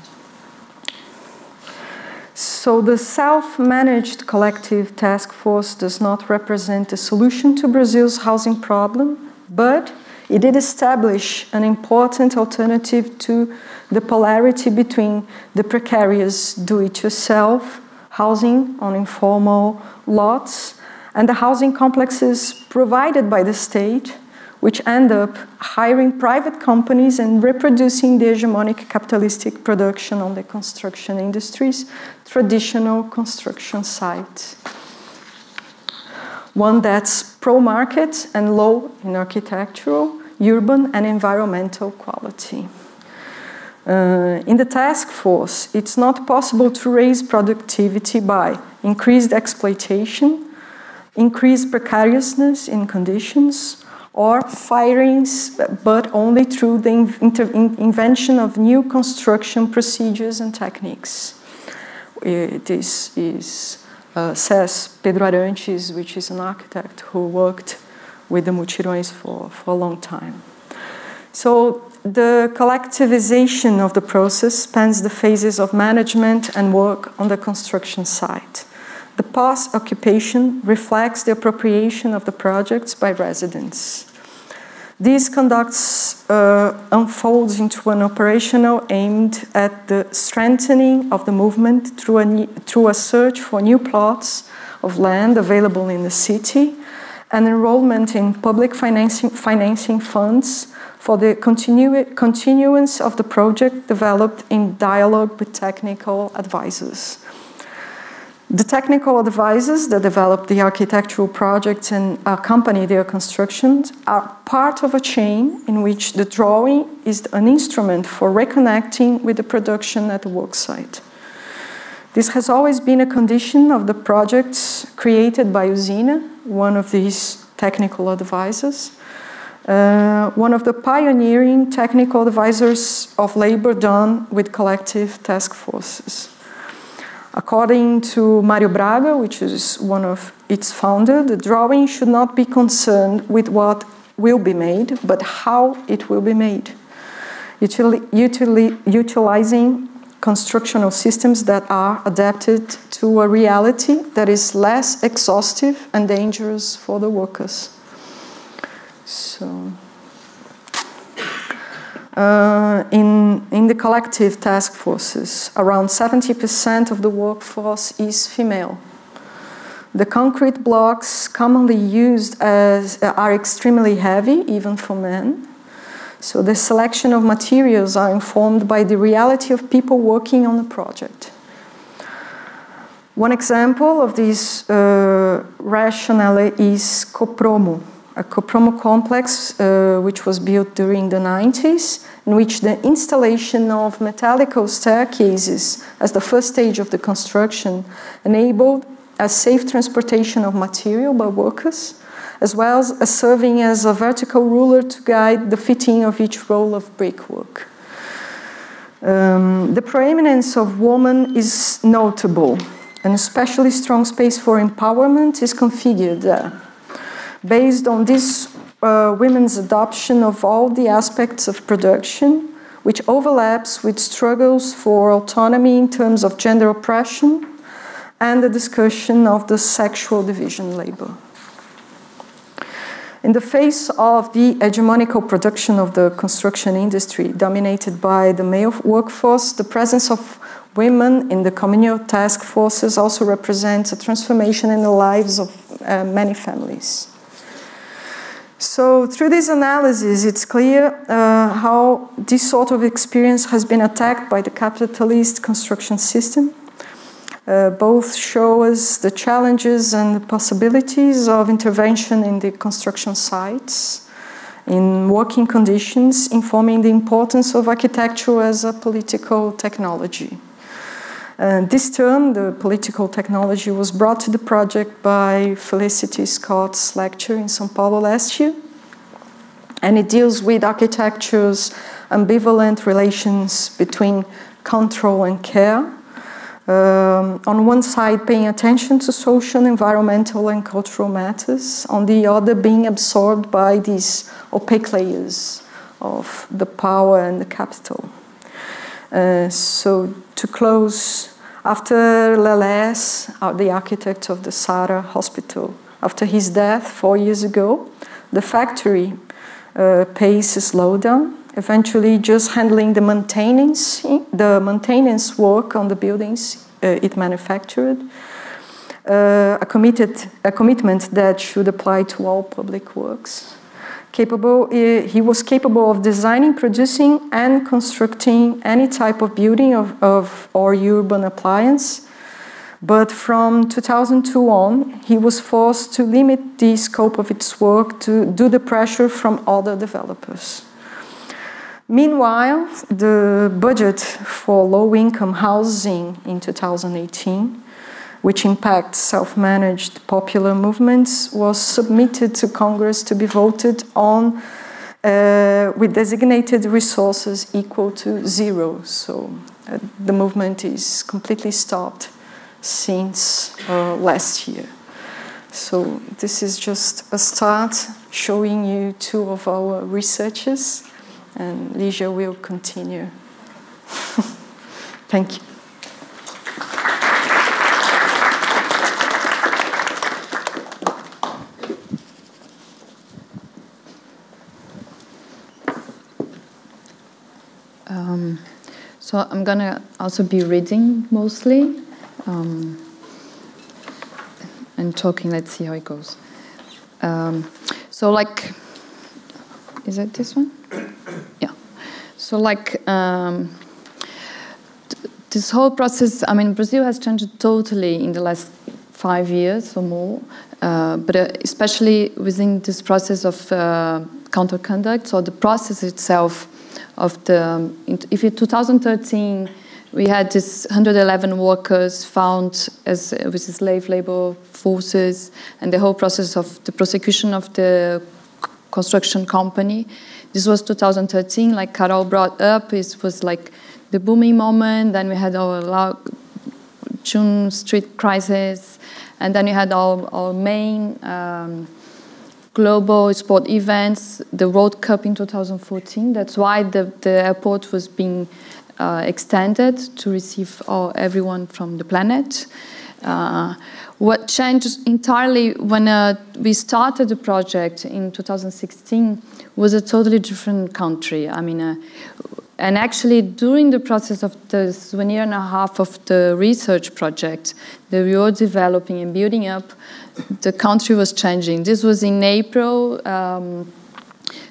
so the self-managed collective task force does not represent a solution to Brazil's housing problem, but it did establish an important alternative to the polarity between the precarious do-it-yourself housing on informal lots and the housing complexes provided by the state which end up hiring private companies and reproducing the hegemonic capitalistic production on the construction industries, traditional construction sites. One that's pro market and low in architectural, urban, and environmental quality. Uh, in the task force, it's not possible to raise productivity by increased exploitation, increased precariousness in conditions, or firings, but only through the invention of new construction procedures and techniques. This is, uh, says Pedro Arantes, which is an architect who worked with the Mutirões for, for a long time. So the collectivization of the process spans the phases of management and work on the construction site. The past occupation reflects the appropriation of the projects by residents. This conducts uh, unfolds into an operational aimed at the strengthening of the movement through a, through a search for new plots of land available in the city and enrollment in public financing, financing funds for the continu continuance of the project developed in dialogue with technical advisors. The technical advisors that develop the architectural projects and accompany their constructions are part of a chain in which the drawing is an instrument for reconnecting with the production at the worksite. This has always been a condition of the projects created by Usina, one of these technical advisors, uh, one of the pioneering technical advisors of labor done with collective task forces. According to Mario Braga, which is one of its founders, the drawing should not be concerned with what will be made, but how it will be made. Util util utilizing constructional systems that are adapted to a reality that is less exhaustive and dangerous for the workers. So. Uh, in, in the collective task forces, around 70% of the workforce is female. The concrete blocks commonly used as, uh, are extremely heavy, even for men. So the selection of materials are informed by the reality of people working on the project. One example of this uh, rationale is Copromo, a Copromo complex uh, which was built during the 90s, in which the installation of metallical staircases as the first stage of the construction enabled a safe transportation of material by workers, as well as serving as a vertical ruler to guide the fitting of each roll of brickwork. Um, the preeminence of women is notable. An especially strong space for empowerment is configured there. Based on this uh, women's adoption of all the aspects of production, which overlaps with struggles for autonomy in terms of gender oppression, and the discussion of the sexual division labor. In the face of the hegemonical production of the construction industry dominated by the male workforce, the presence of women in the communal task forces also represents a transformation in the lives of uh, many families. So, through this analysis, it's clear uh, how this sort of experience has been attacked by the capitalist construction system uh, both show us the challenges and the possibilities of intervention in the construction sites, in working conditions, informing the importance of architecture as a political technology. Uh, this term, the political technology, was brought to the project by Felicity Scott's lecture in São Paulo last year. And it deals with architecture's ambivalent relations between control and care, um, on one side, paying attention to social, environmental, and cultural matters, on the other, being absorbed by these opaque layers of the power and the capital. Uh, so, to close, after Lelé's, uh, the architect of the Sarah Hospital, after his death four years ago, the factory uh, pace slowed down eventually just handling the maintenance, the maintenance work on the buildings uh, it manufactured. Uh, a, committed, a commitment that should apply to all public works. Capable, he was capable of designing, producing, and constructing any type of building of, of or urban appliance. But from 2002 on, he was forced to limit the scope of its work to do the pressure from other developers. Meanwhile, the budget for low income housing in 2018, which impacts self managed popular movements, was submitted to Congress to be voted on uh, with designated resources equal to zero. So uh, the movement is completely stopped since uh, last year. So this is just a start showing you two of our researchers and Ligia will continue. Thank you. Um, so I'm gonna also be reading mostly um, and talking. Let's see how it goes. Um, so, like, is that this one? yeah. So like um, this whole process, I mean, Brazil has changed totally in the last five years or more, uh, but uh, especially within this process of uh, counterconduct, so the process itself of the, if in 2013 we had this 111 workers found as with slave labor forces and the whole process of the prosecution of the construction company this was 2013, like Carol brought up. It was like the booming moment. Then we had our June Street crisis, and then we had our, our main um, global sport events, the World Cup in 2014. That's why the, the airport was being uh, extended to receive all, everyone from the planet. Uh, what changed entirely when uh, we started the project in 2016 was a totally different country. I mean, uh, and actually, during the process of this one year and a half of the research project that we were developing and building up, the country was changing. This was in April um,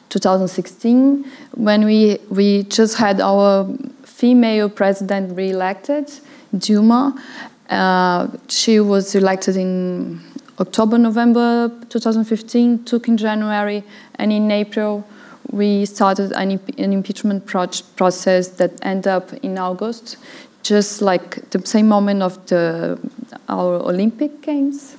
2016 when we, we just had our female president re-elected, Dilma. Uh, she was elected in October, November 2015, took in January, and in April we started an, an impeachment pro process that ended up in August, just like the same moment of the our Olympic Games.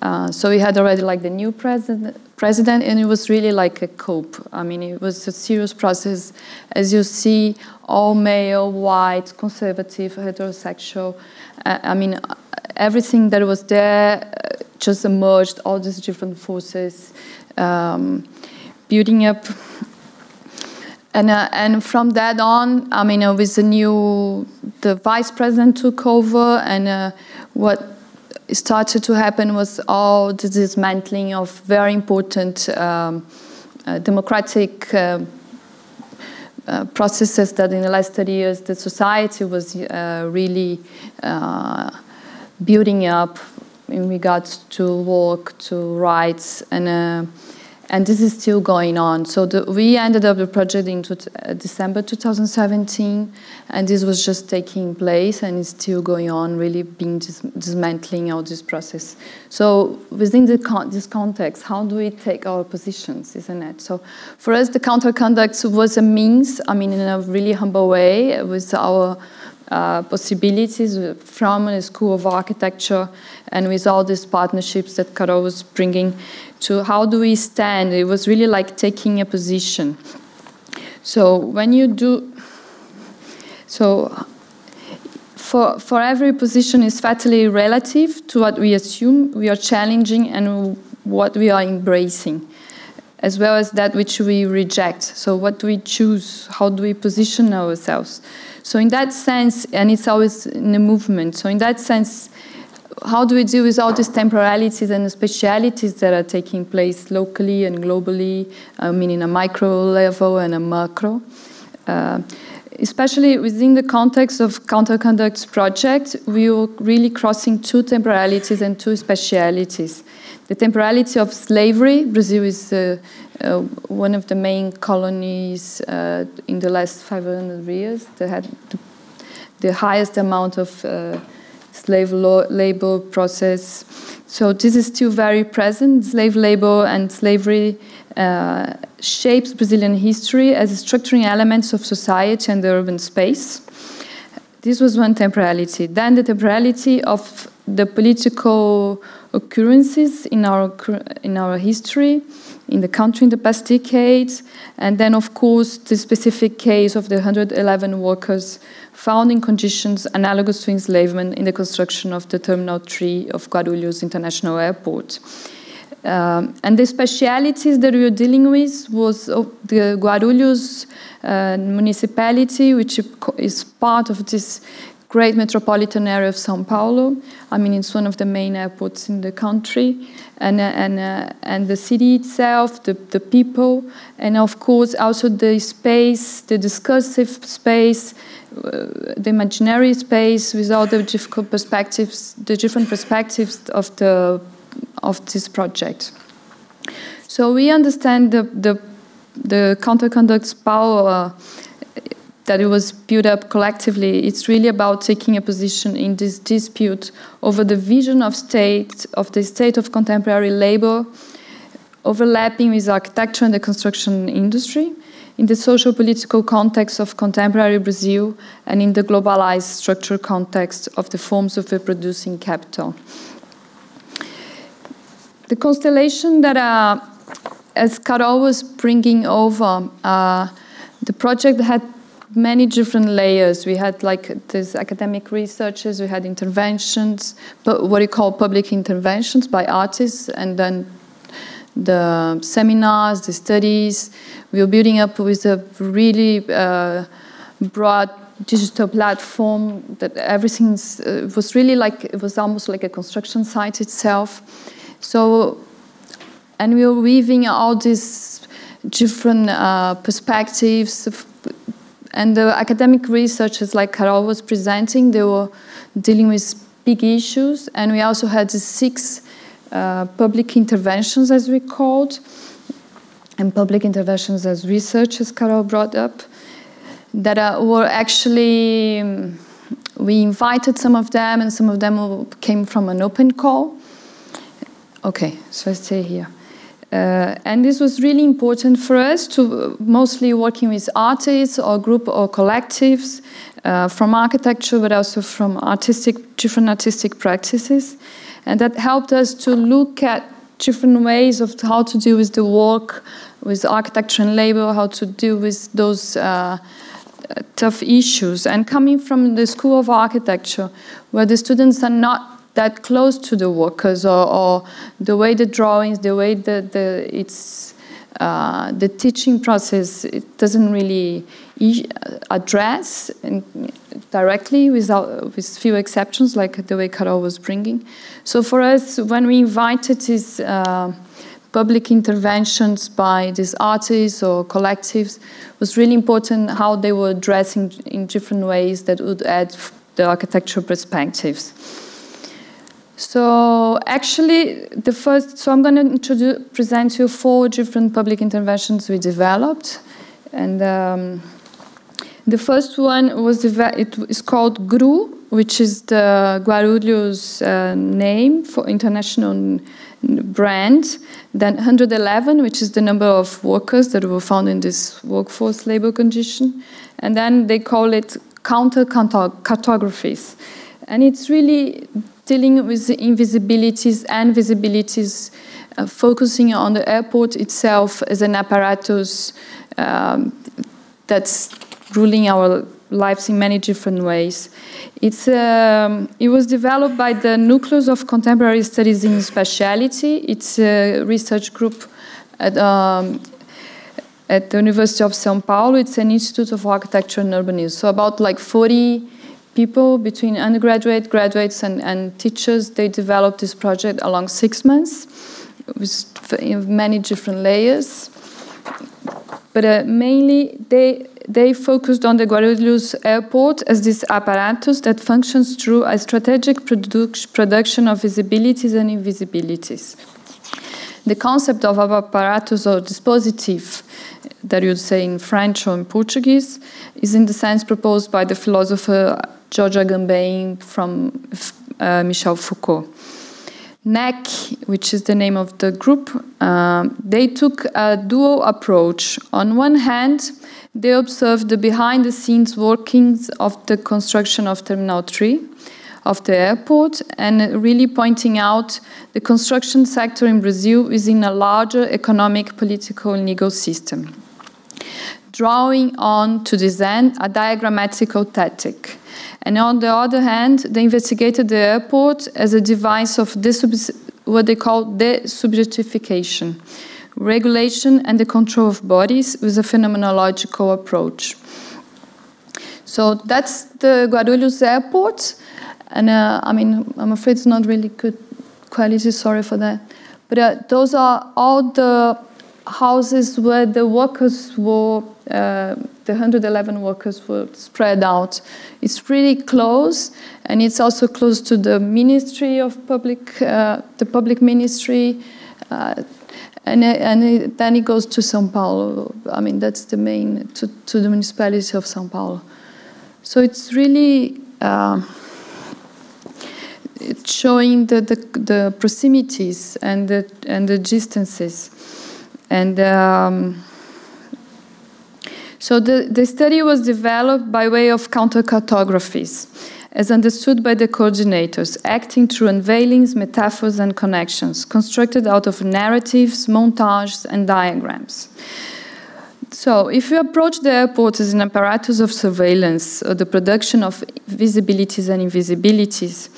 Uh, so we had already like the new president, president, and it was really like a coup. I mean, it was a serious process. As you see, all male, white, conservative, heterosexual. Uh, I mean, everything that was there uh, just emerged. All these different forces um, building up. And, uh, and from that on, I mean, uh, with the new, the vice president took over, and uh, what started to happen was all the dismantling of very important um, uh, democratic uh, uh, processes that in the last 30 years the society was uh, really building up in regards to work, to rights, and and this is still going on. So the, we ended up the project in uh, December 2017, and this was just taking place, and it's still going on, really being dis dismantling all this process. So within con this context, how do we take our positions, isn't it? So for us, the counter counterconduct was a means, I mean, in a really humble way, with our uh, possibilities from the School of Architecture and with all these partnerships that Carol was bringing to how do we stand. It was really like taking a position. So when you do, so for, for every position is fatally relative to what we assume we are challenging and what we are embracing, as well as that which we reject. So what do we choose? How do we position ourselves? So in that sense, and it's always in a movement. So in that sense, how do we deal with all these temporalities and specialities that are taking place locally and globally, I mean, in a micro level and a macro? Uh, especially within the context of Counterconduct's project, we were really crossing two temporalities and two specialities. The temporality of slavery, Brazil is uh, uh, one of the main colonies uh, in the last 500 years that had the, the highest amount of uh, slave labor process. So this is still very present. Slave labor and slavery uh, shapes Brazilian history as structuring elements of society and the urban space. This was one temporality. Then the temporality of the political occurrences in our in our history, in the country in the past decades, and then of course the specific case of the 111 workers found in conditions analogous to enslavement in the construction of the Terminal 3 of Guarulhos International Airport. Um, and the specialities that we were dealing with was the Guarulhos uh, municipality, which is part of this great metropolitan area of São Paulo. I mean, it's one of the main airports in the country, and and uh, and the city itself, the the people, and of course also the space, the discursive space, uh, the imaginary space with all the difficult perspectives, the different perspectives of the of this project. So we understand the the, the counterconduct's power that it was built up collectively. It's really about taking a position in this dispute over the vision of state of the state of contemporary labor, overlapping with architecture and the construction industry in the social political context of contemporary Brazil and in the globalized structural context of the forms of reproducing capital. The constellation that, uh, as Carol was bringing over, uh, the project had many different layers. We had like these academic researchers, we had interventions, but what you call public interventions by artists, and then the seminars, the studies. We were building up with a really uh, broad digital platform that everything uh, was really like, it was almost like a construction site itself. So, and we were weaving all these different uh, perspectives. And the academic researchers, like Carol was presenting, they were dealing with big issues. And we also had six uh, public interventions, as we called, and public interventions as research, as Carol brought up, that uh, were actually, um, we invited some of them, and some of them came from an open call. Okay, so I stay here. Uh, and this was really important for us to mostly working with artists or group or collectives uh, from architecture, but also from artistic, different artistic practices. And that helped us to look at different ways of how to deal with the work, with architecture and labor, how to deal with those uh, tough issues. And coming from the School of Architecture, where the students are not that close to the workers or, or the way the drawings, the way the, the it's uh, the teaching process it doesn't really address directly without with few exceptions like the way Carol was bringing. So for us, when we invited these uh, public interventions by these artists or collectives, was really important how they were addressing in different ways that would add the architectural perspectives. So actually, the first, so I'm going to present you four different public interventions we developed. And um, the first one was, it is called GRU, which is the Guarulhos uh, name for international brand. Then 111, which is the number of workers that were found in this workforce labor condition. And then they call it counter cartographies. And it's really dealing with invisibilities and visibilities, uh, focusing on the airport itself as an apparatus um, that's ruling our lives in many different ways. It's, um, it was developed by the Nucleus of Contemporary Studies in Spatiality. It's a research group at, um, at the University of São Paulo. It's an Institute of Architecture and Urbanism. So about like 40 people between undergraduate, graduates, and, and teachers. They developed this project along six months with many different layers. But uh, mainly, they, they focused on the Guarulhos airport as this apparatus that functions through a strategic produ production of visibilities and invisibilities. The concept of apparatus or dispositif that you'd say in French or in Portuguese is in the sense proposed by the philosopher Giorgio Agamben from uh, Michel Foucault. NEC, which is the name of the group, uh, they took a dual approach. On one hand, they observed the behind the scenes workings of the construction of Terminal 3 of the airport and really pointing out the construction sector in Brazil is in a larger economic, political, and legal system. Drawing on to this end a diagrammatical tactic and on the other hand, they investigated the airport as a device of what they call desubjectification, regulation and the control of bodies with a phenomenological approach. So that's the Guarulhos airport. And uh, I mean, I'm afraid it's not really good quality, sorry for that. But uh, those are all the houses where the workers were, uh, the 111 workers were spread out. It's really close, and it's also close to the Ministry of Public, uh, the public ministry, uh, and, and it, then it goes to São Paulo. I mean, that's the main, to, to the municipality of São Paulo. So it's really uh, it's showing the, the, the proximities and the, and the distances. And um, so the, the study was developed by way of counter-cartographies, as understood by the coordinators, acting through unveilings, metaphors, and connections, constructed out of narratives, montages, and diagrams. So, if you approach the airport as an apparatus of surveillance or the production of visibilities and invisibilities,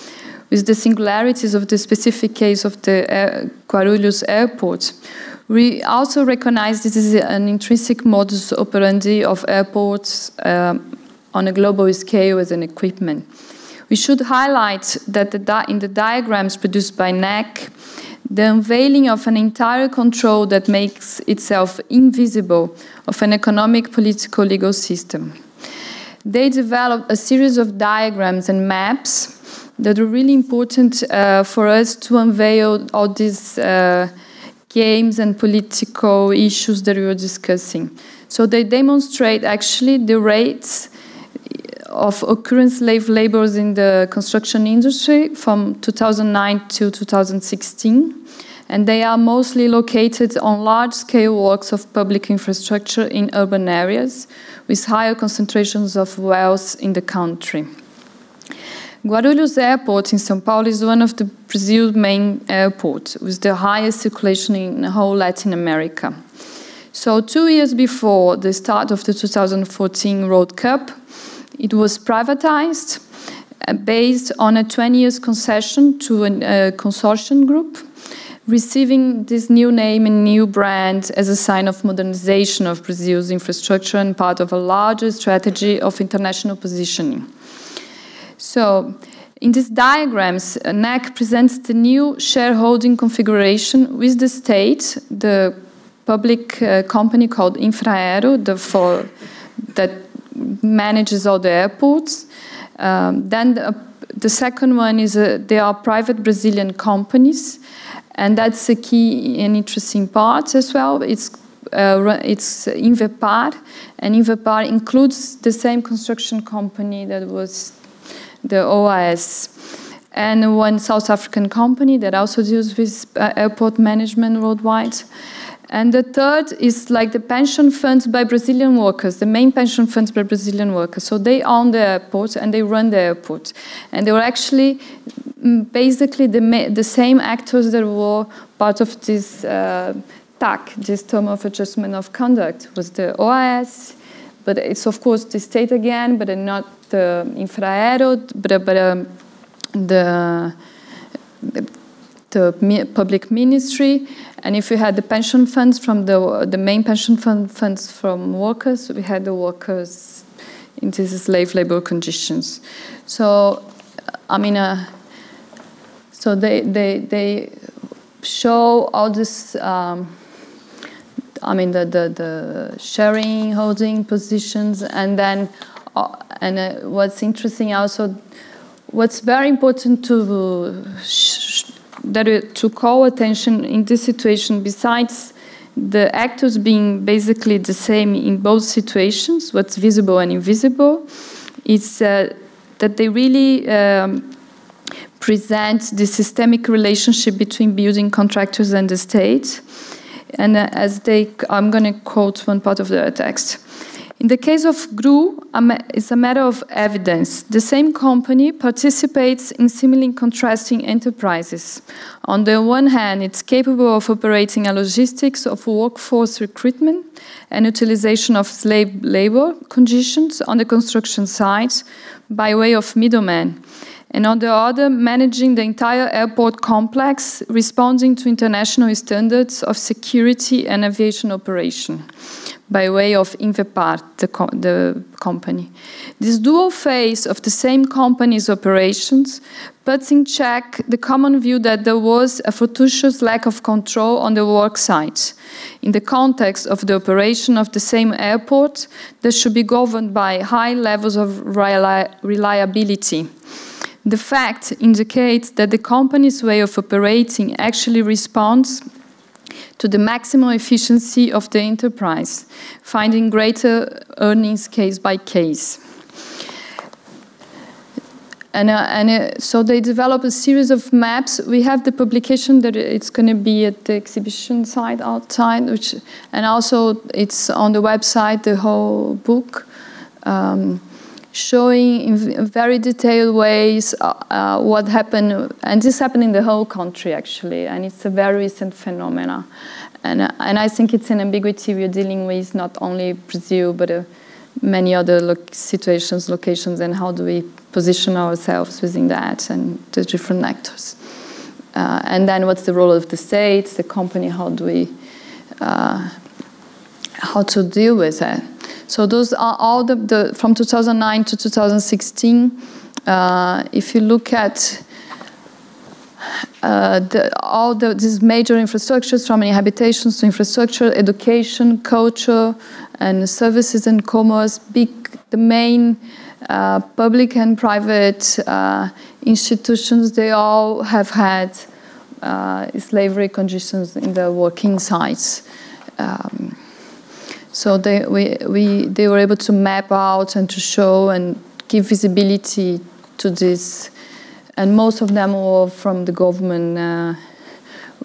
with the singularities of the specific case of the Air Guarulhos airport, we also recognize this is an intrinsic modus operandi of airports um, on a global scale as an equipment. We should highlight that the in the diagrams produced by NEC, the unveiling of an entire control that makes itself invisible of an economic, political, legal system. They developed a series of diagrams and maps that are really important uh, for us to unveil all these uh, games and political issues that we were discussing. So they demonstrate actually the rates of occurrence slave laborers in the construction industry from 2009 to 2016. And they are mostly located on large scale works of public infrastructure in urban areas with higher concentrations of wealth in the country. Guarulhos Airport in São Paulo is one of the Brazil's main airports with the highest circulation in the whole Latin America. So, two years before the start of the 2014 World Cup, it was privatized uh, based on a 20 years concession to a uh, consortium group, receiving this new name and new brand as a sign of modernization of Brazil's infrastructure and part of a larger strategy of international positioning. So, in these diagrams, NEC presents the new shareholding configuration with the state, the public uh, company called Infraero, the for, that manages all the airports. Um, then the, the, second one is uh, they are private Brazilian companies, and that's a key and interesting part as well. It's uh, it's Invepar, and Invepar includes the same construction company that was the OAS, and one South African company that also deals with uh, airport management worldwide. And the third is like the pension funds by Brazilian workers, the main pension funds by Brazilian workers. So they own the airport and they run the airport. And they were actually mm, basically the, the same actors that were part of this uh, TAC, this term of adjustment of conduct, was the OAS, but it's of course the state again, but not the Infraero, but, but um, the, the public ministry, and if we had the pension funds from the the main pension fund funds from workers, we had the workers in these slave labor conditions. So, I mean, uh, so they they they show all this. Um, I mean, the, the the sharing holding positions, and then uh, and uh, what's interesting also, what's very important to that to call attention in this situation, besides the actors being basically the same in both situations, what's visible and invisible, is uh, that they really um, present the systemic relationship between building contractors and the state. And uh, as they, I'm going to quote one part of the text. In the case of GRU, it's a matter of evidence. The same company participates in seemingly contrasting enterprises. On the one hand, it's capable of operating a logistics of workforce recruitment and utilization of slave labor conditions on the construction sites by way of middlemen and on the other, managing the entire airport complex, responding to international standards of security and aviation operation by way of Invepar, the, co the company. This dual phase of the same company's operations puts in check the common view that there was a fortuitous lack of control on the work site. In the context of the operation of the same airport, that should be governed by high levels of reliability. The fact indicates that the company's way of operating actually responds to the maximum efficiency of the enterprise, finding greater earnings case by case. And, uh, and uh, so they develop a series of maps. We have the publication that it's going to be at the exhibition site outside, which, and also it's on the website, the whole book. Um, showing in very detailed ways uh, uh, what happened, and this happened in the whole country actually, and it's a very recent phenomena. And, uh, and I think it's an ambiguity we're dealing with not only Brazil, but uh, many other lo situations, locations, and how do we position ourselves within that and the different actors. Uh, and then what's the role of the state, the company, how do we, uh, how to deal with that. So those are all the, the from 2009 to 2016. Uh, if you look at uh, the, all the, these major infrastructures, from habitations to infrastructure, education, culture, and services and commerce, big, the main uh, public and private uh, institutions, they all have had uh, slavery conditions in the working sites. Um, so they, we, we, they were able to map out and to show and give visibility to this. And most of them were from the government, uh,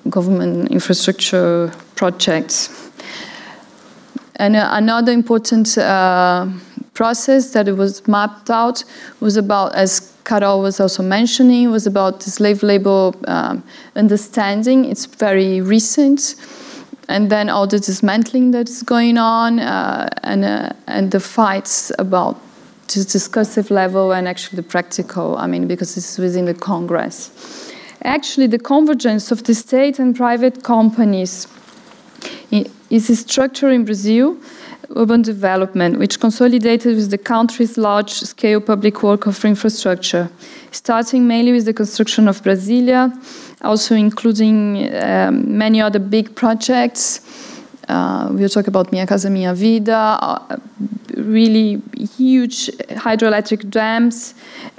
government infrastructure projects. And uh, another important uh, process that was mapped out was about, as Carol was also mentioning, was about the slave labor um, understanding. It's very recent. And then all the dismantling that's going on uh, and, uh, and the fights about the discursive level and actually the practical, I mean, because is within the Congress. Actually, the convergence of the state and private companies is a structure in Brazil urban development, which consolidated with the country's large-scale public work of infrastructure, starting mainly with the construction of Brasilia, also including um, many other big projects. Uh, we'll talk about Minha Casa Minha Vida, uh, really huge hydroelectric dams,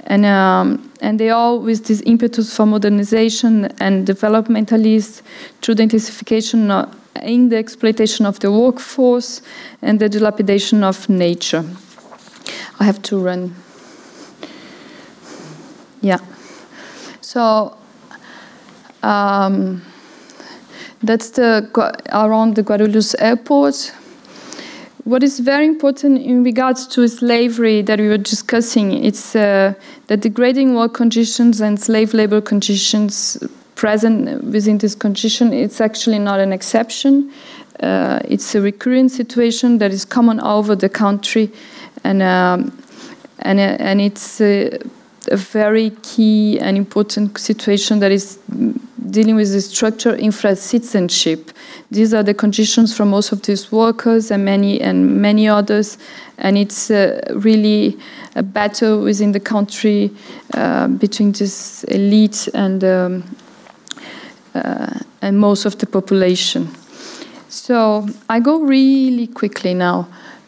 and, um, and they all with this impetus for modernization and developmentalists through the intensification of, in the exploitation of the workforce and the dilapidation of nature. I have to run. Yeah. So um, that's the around the Guarulhos airport. What is very important in regards to slavery that we were discussing, it's uh, the degrading work conditions and slave labor conditions present within this condition, it's actually not an exception. Uh, it's a recurrent situation that is common over the country, and um, and uh, and it's a, a, very key and important situation that is dealing with the structure infra citizenship. These are the conditions for most of these workers and many and many others, and it's uh, really a battle within the country uh, between this elite and. Um, and most of the population. So I go really quickly now.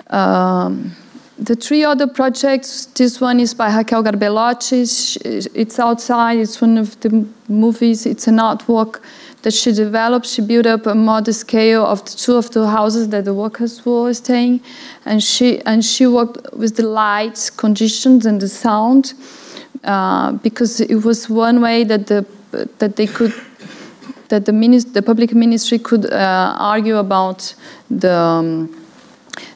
Um, the three other projects, this one is by Raquel Garbelotti. It's outside, it's one of the movies, it's an artwork that she developed. She built up a modest scale of the two of the houses that the workers were staying. And she, and she worked with the light conditions and the sound uh, because it was one way that, the, that they could that the, the public ministry could uh, argue about the, um,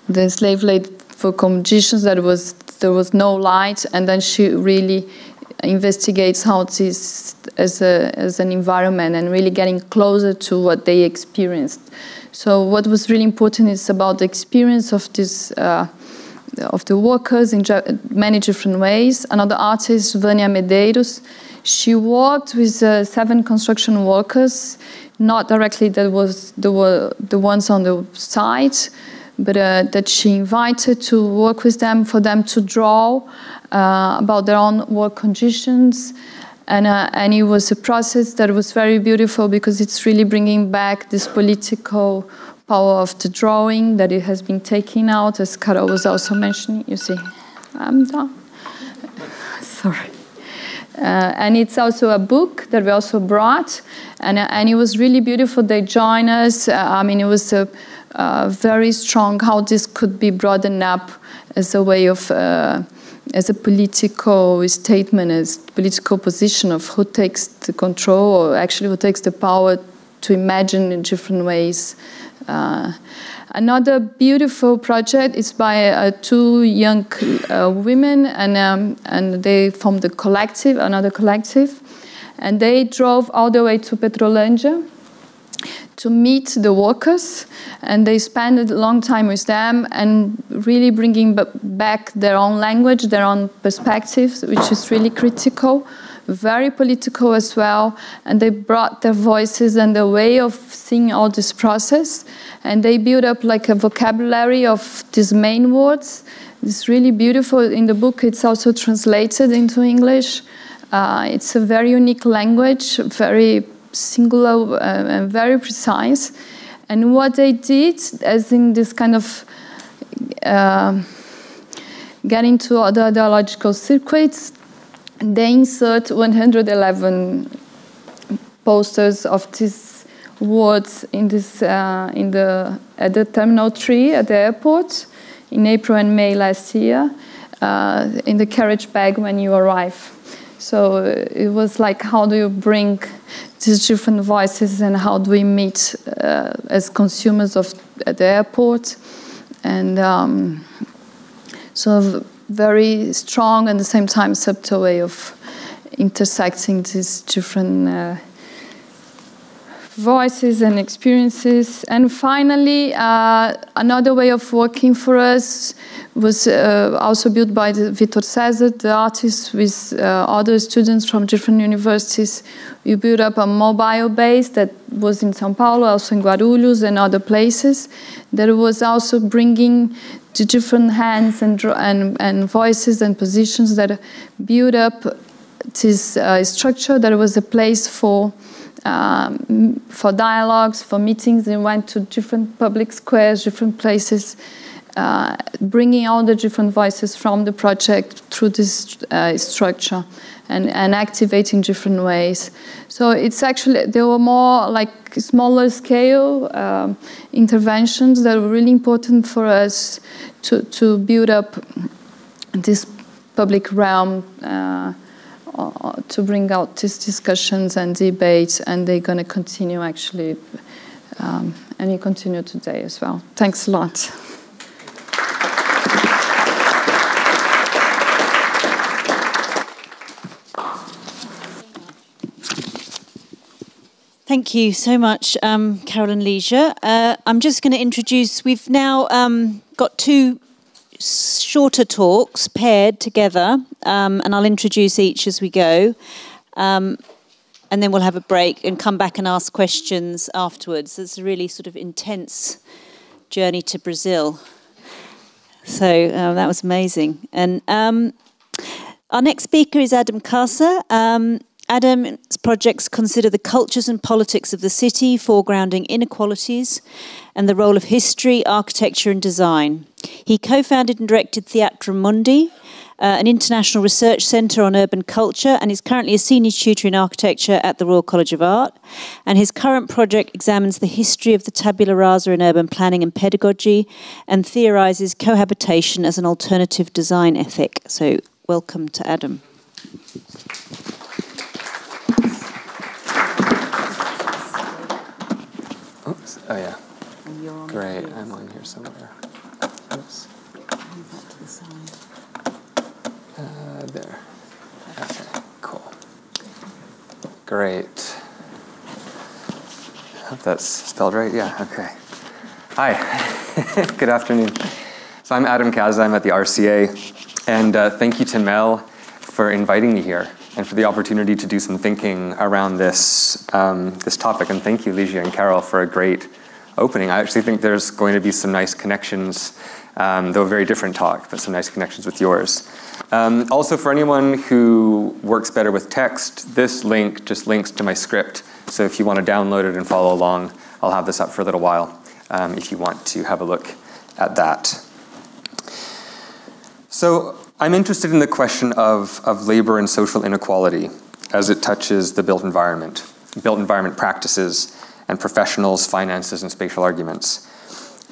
the slave labor conditions that was there was no light, and then she really investigates how this as, a, as an environment and really getting closer to what they experienced. So what was really important is about the experience of this. Uh, of the workers in many different ways. Another artist, Vânia Medeiros, she worked with uh, seven construction workers, not directly that was the, the ones on the site, but uh, that she invited to work with them for them to draw uh, about their own work conditions. And, uh, and it was a process that was very beautiful because it's really bringing back this political power of the drawing that it has been taken out, as Carol was also mentioning. You see, I'm done. Sorry. Uh, and it's also a book that we also brought, and, uh, and it was really beautiful. They joined us. Uh, I mean, it was a, very strong how this could be broadened up as a way of, uh, as a political statement, as political position of who takes the control, or actually who takes the power to imagine in different ways. Another beautiful project is by uh, two young uh, women, and, um, and they formed the collective, another collective, and they drove all the way to Petrolândia to meet the workers, and they spent a long time with them and really bringing back their own language, their own perspectives, which is really critical very political as well, and they brought their voices and their way of seeing all this process, and they built up like a vocabulary of these main words. It's really beautiful. In the book, it's also translated into English. Uh, it's a very unique language, very singular uh, and very precise. And what they did, as in this kind of uh, getting to other ideological circuits, they insert 111 posters of these words in this uh, in the at the terminal three at the airport in April and May last year uh, in the carriage bag when you arrive. So uh, it was like, how do you bring these different voices and how do we meet uh, as consumers of at the airport? And um, so very strong and at the same time subtle way of intersecting these different uh, voices and experiences. And finally, uh, another way of working for us was uh, also built by Vitor Cesar, the artist, with uh, other students from different universities. We built up a mobile base that was in São Paulo, also in Guarulhos and other places. That was also bringing the different hands and, and, and voices and positions that built up this uh, structure that was a place for um, for dialogues, for meetings. They went to different public squares, different places, uh, bringing all the different voices from the project through this uh, structure and, and activating different ways. So it's actually, there were more like smaller scale um, interventions that were really important for us to, to build up this public realm. Uh, to bring out these discussions and debates, and they're going to continue actually, um, and continue today as well. Thanks a lot. Thank you so much, um, Carol and Ligia. Uh, I'm just going to introduce, we've now um, got two shorter talks paired together, um, and I'll introduce each as we go. Um, and then we'll have a break and come back and ask questions afterwards. It's a really sort of intense journey to Brazil. So uh, that was amazing. And um, our next speaker is Adam Kaasa. Adam's projects consider the cultures and politics of the city, foregrounding inequalities and the role of history, architecture, and design. He co founded and directed Theatrum Mundi, uh, an international research centre on urban culture, and is currently a senior tutor in architecture at the Royal College of Art. And his current project examines the history of the tabula rasa in urban planning and pedagogy and theorises cohabitation as an alternative design ethic. So, welcome to Adam. Oops. Oh, yeah. Great. I'm on here somewhere. Oops. Move that to the side. Uh, there. Okay, cool. Great. Hope that's spelled right. Yeah, okay. Hi. Good afternoon. So I'm Adam Kaasa. I'm at the RCA. And uh, thank you to Mel for inviting me here and for the opportunity to do some thinking around this, um, this topic. And thank you, Ligia and Carol, for a great opening. I actually think there's going to be some nice connections, um, though a very different talk, but some nice connections with yours. Um, also, for anyone who works better with text, this link just links to my script. So if you want to download it and follow along, I'll have this up for a little while um, if you want to have a look at that. So I'm interested in the question of, of labor and social inequality as it touches the built environment, built environment practices, and professionals, finances, and spatial arguments.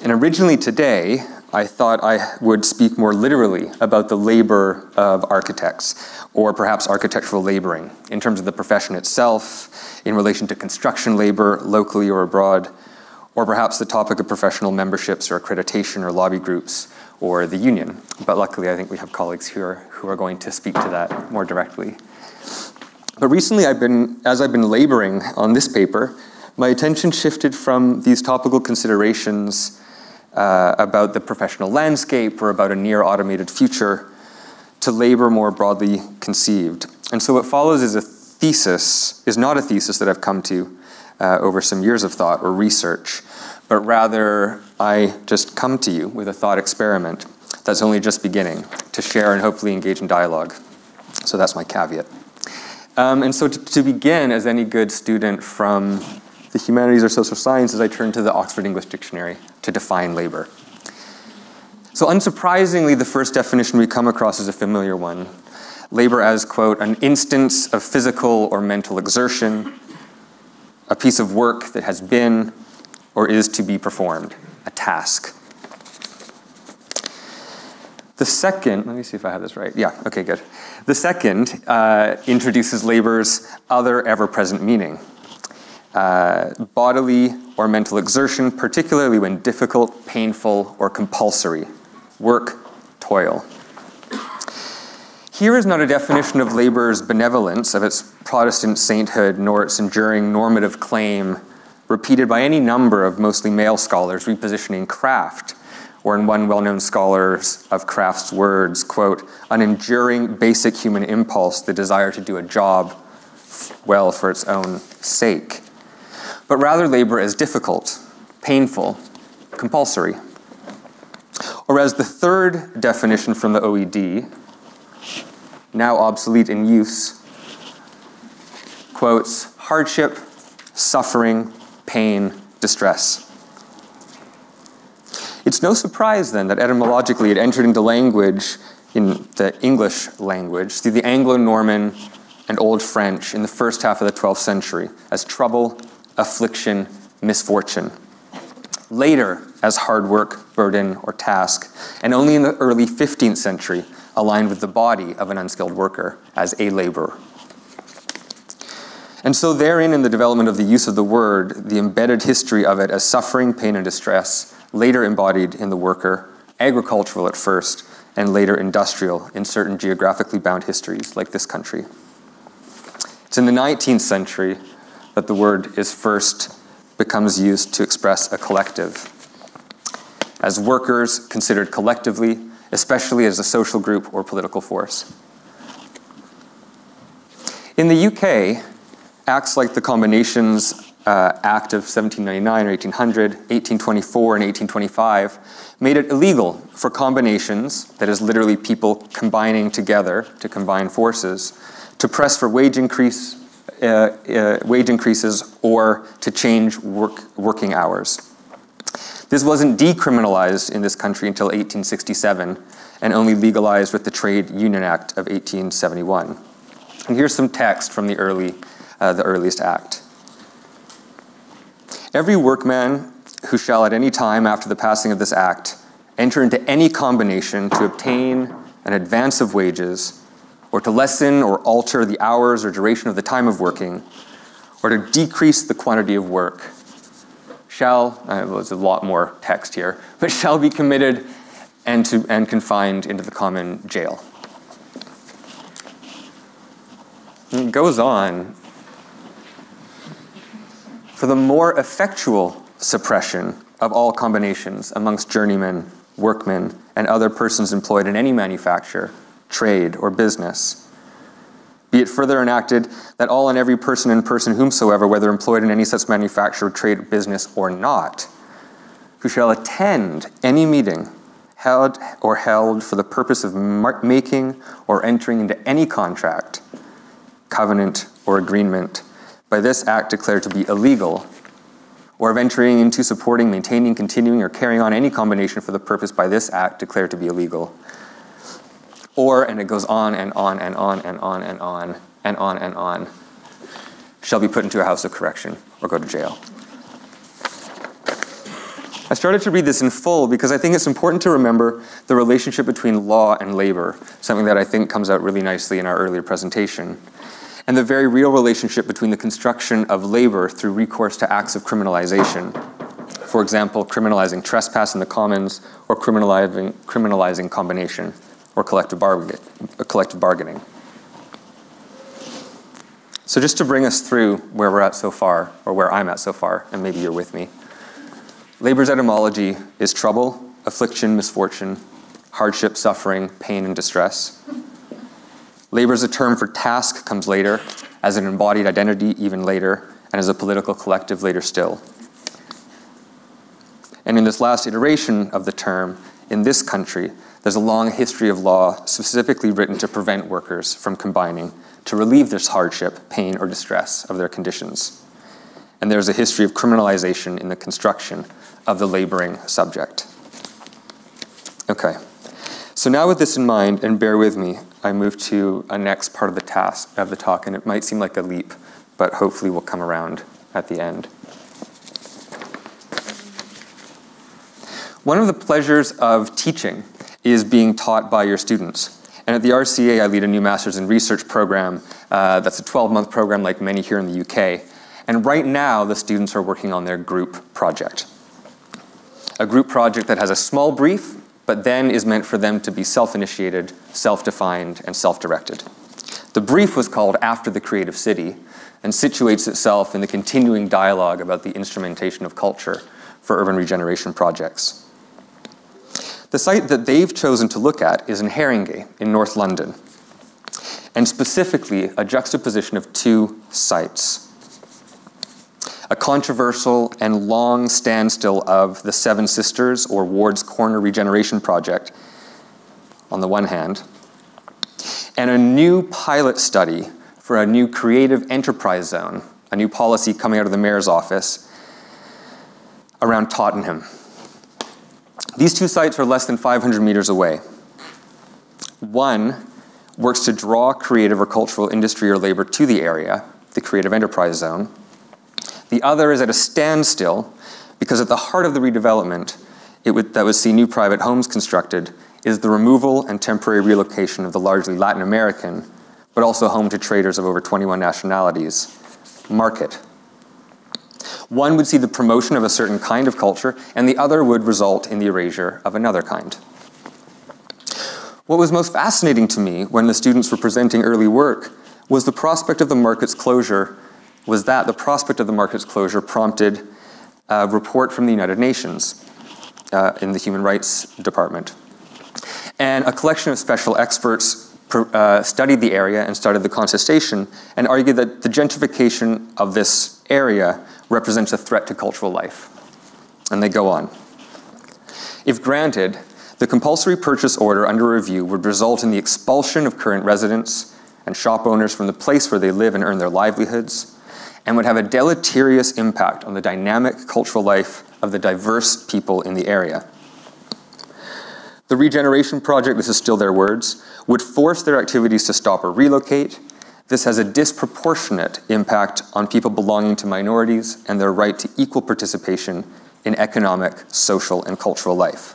And originally today, I thought I would speak more literally about the labor of architects, or perhaps architectural laboring, in terms of the profession itself, in relation to construction labor, locally or abroad, or perhaps the topic of professional memberships or accreditation or lobby groups, or the union. But luckily, I think we have colleagues who are, who are going to speak to that more directly. But recently, I've been, as I've been laboring on this paper, my attention shifted from these topical considerations uh, about the professional landscape or about a near automated future to labor more broadly conceived. And so what follows is a thesis, is not a thesis that I've come to uh, over some years of thought or research, but rather I just come to you with a thought experiment that's only just beginning to share and hopefully engage in dialogue. So that's my caveat. Um, and so to, to begin, as any good student from the humanities or social sciences, I turn to the Oxford English Dictionary to define labor. So, unsurprisingly, the first definition we come across is a familiar one labor as, quote, an instance of physical or mental exertion, a piece of work that has been or is to be performed, a task. The second, let me see if I have this right. Yeah, okay, good. The second uh, introduces labor's other ever present meaning uh, bodily or mental exertion, particularly when difficult, painful, or compulsory. Work, toil. Here is not a definition of labor's benevolence, of its Protestant sainthood, nor its enduring normative claim, repeated by any number of mostly male scholars repositioning craft, or in one well known scholar's of craft's words, quote, an enduring basic human impulse, the desire to do a job well for its own sake but rather labor as difficult, painful, compulsory. Or as the third definition from the OED, now obsolete in use, quotes hardship, suffering, pain, distress. It's no surprise then that etymologically it entered into language in the English language through the Anglo Norman and Old French in the first half of the 12th century as trouble, affliction, misfortune. Later, as hard work, burden, or task, and only in the early 15th century, aligned with the body of an unskilled worker as a laborer. And so, therein, in the development of the use of the word, the embedded history of it as suffering, pain, and distress, later embodied in the worker, agricultural at first, and later industrial in certain geographically bound histories, like this country. It's in the 19th century that the word is first becomes used to express a collective. As workers considered collectively, especially as a social group or political force. In the UK, acts like the Combinations uh, Act of 1799 or 1800, 1824, and 1825 made it illegal for combinations, that is, literally people combining together to combine forces, to press for wage increase, uh, uh, wage increases or to change work, working hours. This wasn't decriminalized in this country until 1867 and only legalized with the Trade Union Act of 1871. And here's some text from the, early, uh, the earliest act. Every workman who shall at any time after the passing of this act enter into any combination to obtain an advance of wages or to lessen or alter the hours or duration of the time of working, or to decrease the quantity of work, shall, uh, well, there's a lot more text here, but shall be committed and, to, and confined into the common jail. And it goes on. For the more effectual suppression of all combinations amongst journeymen, workmen, and other persons employed in any manufacture, trade, or business. Be it further enacted that all and every person and person whomsoever, whether employed in any such manufacture, trade, business, or not, who shall attend any meeting held or held for the purpose of making or entering into any contract, covenant, or agreement by this act declared to be illegal, or of entering into, supporting, maintaining, continuing, or carrying on any combination for the purpose by this act declared to be illegal, or, and it goes on and on and on and on and on and on and on, shall be put into a house of correction or go to jail. I started to read this in full because I think it's important to remember the relationship between law and labor, something that I think comes out really nicely in our earlier presentation, and the very real relationship between the construction of labor through recourse to acts of criminalization. For example, criminalizing trespass in the commons or criminalizing, criminalizing combination or collective, bargain, collective bargaining. So, just to bring us through where we're at so far, or where I'm at so far, and maybe you're with me, labor's etymology is trouble, affliction, misfortune, hardship, suffering, pain, and distress. Labor as a term for task comes later, as an embodied identity even later, and as a political collective later still. And in this last iteration of the term, in this country, there's a long history of law specifically written to prevent workers from combining to relieve this hardship, pain, or distress of their conditions. And there's a history of criminalization in the construction of the laboring subject. Okay. So now with this in mind, and bear with me, I move to a next part of the task of the talk, and it might seem like a leap, but hopefully we'll come around at the end. One of the pleasures of teaching is being taught by your students. And at the RCA, I lead a new Master's in Research program uh, that's a 12 month program, like many here in the UK. And right now, the students are working on their group project. A group project that has a small brief, but then is meant for them to be self initiated, self defined, and self directed. The brief was called After the Creative City and situates itself in the continuing dialogue about the instrumentation of culture for urban regeneration projects. The site that they've chosen to look at is in Haringey in North London, and specifically a juxtaposition of two sites. A controversial and long standstill of the Seven Sisters or Ward's Corner Regeneration Project on the one hand, and a new pilot study for a new creative enterprise zone, a new policy coming out of the mayor's office around Tottenham these two sites are less than 500 meters away. One works to draw creative or cultural industry or labor to the area, the creative enterprise zone. The other is at a standstill because at the heart of the redevelopment would, that would see new private homes constructed is the removal and temporary relocation of the largely Latin American, but also home to traders of over 21 nationalities, market. One would see the promotion of a certain kind of culture, and the other would result in the erasure of another kind. What was most fascinating to me when the students were presenting early work was the prospect of the market's closure, was that the prospect of the market's closure prompted a report from the United Nations uh, in the Human Rights Department. And a collection of special experts uh, studied the area and started the contestation and argued that the gentrification of this area represents a threat to cultural life. And they go on. If granted, the compulsory purchase order under review would result in the expulsion of current residents and shop owners from the place where they live and earn their livelihoods, and would have a deleterious impact on the dynamic cultural life of the diverse people in the area. The regeneration project, this is still their words, would force their activities to stop or relocate this has a disproportionate impact on people belonging to minorities and their right to equal participation in economic, social, and cultural life.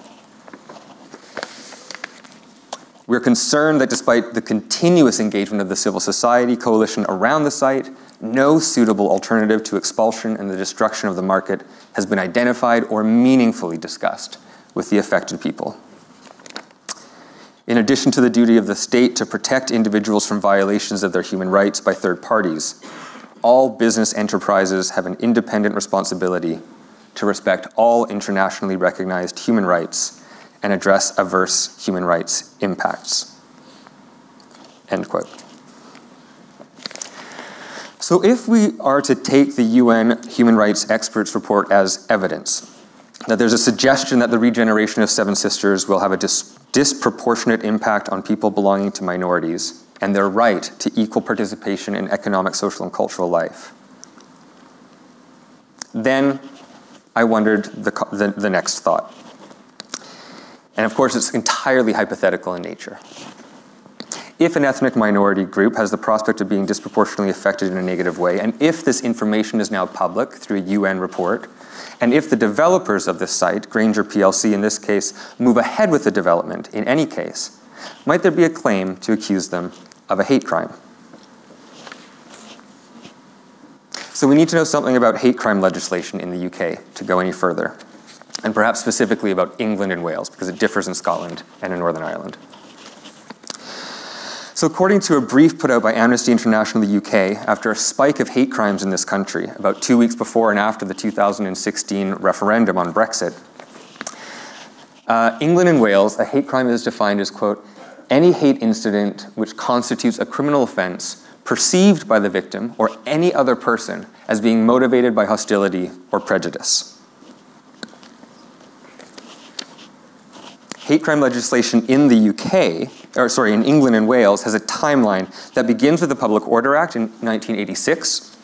We're concerned that despite the continuous engagement of the civil society coalition around the site, no suitable alternative to expulsion and the destruction of the market has been identified or meaningfully discussed with the affected people. In addition to the duty of the state to protect individuals from violations of their human rights by third parties, all business enterprises have an independent responsibility to respect all internationally recognized human rights and address adverse human rights impacts. End quote. So, if we are to take the UN human rights experts report as evidence, that there's a suggestion that the regeneration of Seven Sisters will have a dis disproportionate impact on people belonging to minorities and their right to equal participation in economic, social, and cultural life. Then I wondered the, the, the next thought. And of course, it's entirely hypothetical in nature. If an ethnic minority group has the prospect of being disproportionately affected in a negative way, and if this information is now public through a UN report, and if the developers of this site, Grainger PLC in this case, move ahead with the development in any case, might there be a claim to accuse them of a hate crime? So we need to know something about hate crime legislation in the UK to go any further, and perhaps specifically about England and Wales, because it differs in Scotland and in Northern Ireland. So, according to a brief put out by Amnesty International in the UK, after a spike of hate crimes in this country, about two weeks before and after the 2016 referendum on Brexit, uh, England and Wales, a hate crime is defined as, quote, any hate incident which constitutes a criminal offense perceived by the victim or any other person as being motivated by hostility or prejudice. Hate crime legislation in the UK, or sorry, in England and Wales, has a timeline that begins with the Public Order Act in 1986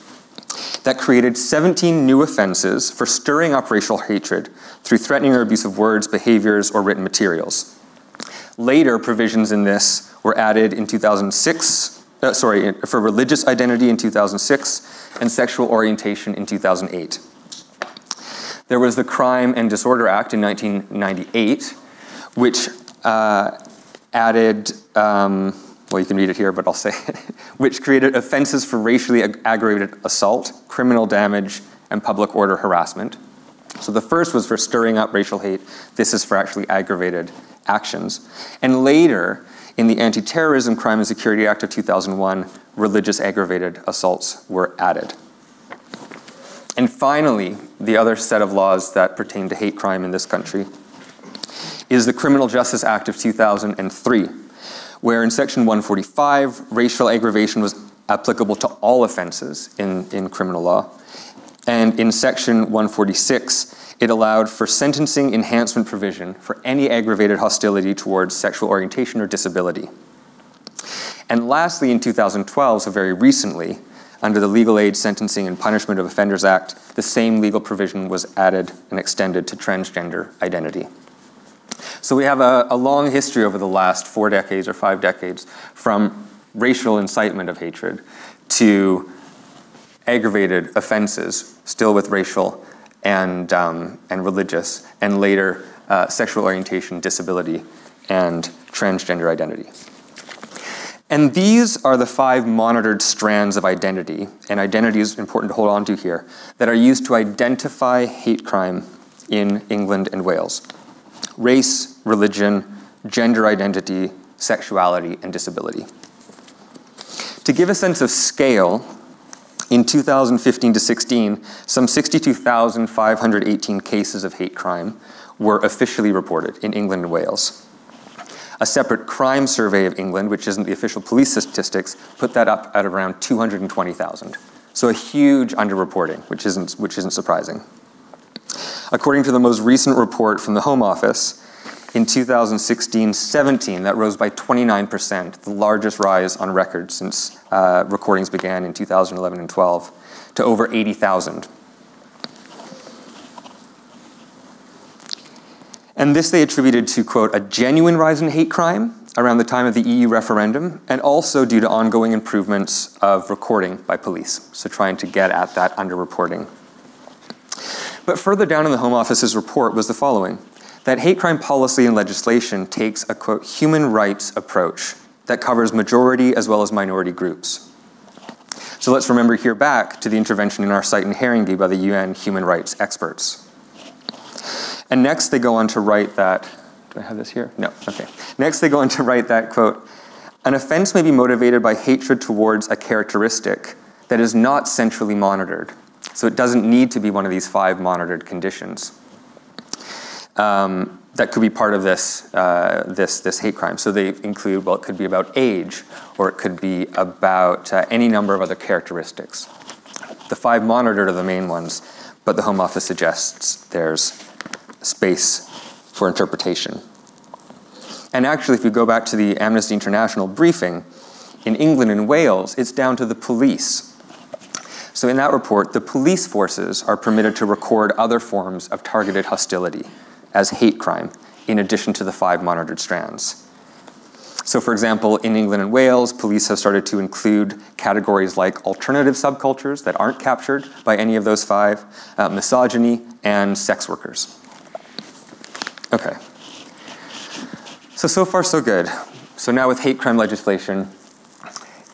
that created 17 new offenses for stirring up racial hatred through threatening or abusive words, behaviors, or written materials. Later, provisions in this were added in 2006, uh, sorry, for religious identity in 2006 and sexual orientation in 2008. There was the Crime and Disorder Act in 1998, which uh, added, um, well, you can read it here, but I'll say it, which created offenses for racially ag- aggravated assault, criminal damage, and public order harassment. So the first was for stirring up racial hate. This is for actually aggravated actions. And later, in the Anti Terrorism, Crime and Security Act of 2001, religious aggravated assaults were added. And finally, the other set of laws that pertain to hate crime in this country is the Criminal Justice Act of 2003, where in Section 145, racial aggravation was applicable to all offenses in, in criminal law. And in Section 146, it allowed for sentencing enhancement provision for any aggravated hostility towards sexual orientation or disability. And lastly, in 2012, so very recently, under the Legal Aid Sentencing and Punishment of Offenders Act, the same legal provision was added and extended to transgender identity. So we have a, a, long history over the last four decades or five decades from racial incitement of hatred to aggravated offenses, still with racial and, um, and religious, and later uh, sexual orientation, disability, and transgender identity. And these are the five monitored strands of identity, and identity is important to hold on to here, that are used to identify hate crime in England and Wales race, religion, gender identity, sexuality, and disability. To give a sense of scale, in 2015 to 16, some 62,518 cases of hate crime were officially reported in England and Wales. A separate crime survey of England, which isn't the official police statistics, put that up at around 220,000. So a huge underreporting, which isn't, which isn't surprising. According to the most recent report from the Home Office, in 2016 17, that rose by 29%, the largest rise on record since uh, recordings began in 2011 and 12, to over 80,000. And this they attributed to, quote, a genuine rise in hate crime around the time of the EU referendum, and also due to ongoing improvements of recording by police, so trying to get at that underreporting. But further down in the Home Office's report was the following that hate crime policy and legislation takes a, quote, human rights approach that covers majority as well as minority groups. So let's remember here back to the intervention in our site in Haringey by the UN human rights experts. And next they go on to write that, do I have this here? No, okay. Next they go on to write that, quote, an offense may be motivated by hatred towards a characteristic that is not centrally monitored. So it doesn't need to be one of these five monitored conditions. Um, that could be part of this, uh, this, this hate crime. So they include, well, it could be about age, or it could be about uh, any number of other characteristics. The five monitored are the main ones, but the Home Office suggests there's space for interpretation. And actually, if you go back to the Amnesty International briefing, in England and Wales, it's down to the police. So in that report, the police forces are permitted to record other forms of targeted hostility as hate crime, in addition to the five monitored strands. So, for example, in England and Wales, police have started to include categories like alternative subcultures that aren't captured by any of those five, uh, misogyny, and sex workers. Okay. So, so far, so good. So, now with hate crime legislation,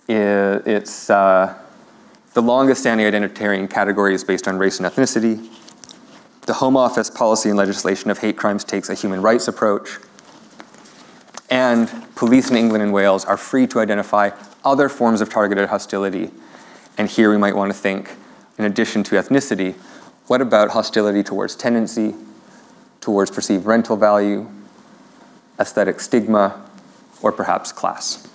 it's uh, the longest standing identitarian category is based on race and ethnicity. The Home Office policy and legislation of hate crimes takes a human rights approach. And police in England and Wales are free to identify other forms of targeted hostility. And here we might want to think, in addition to ethnicity, what about hostility towards tenancy, towards perceived rental value, aesthetic stigma, or perhaps class?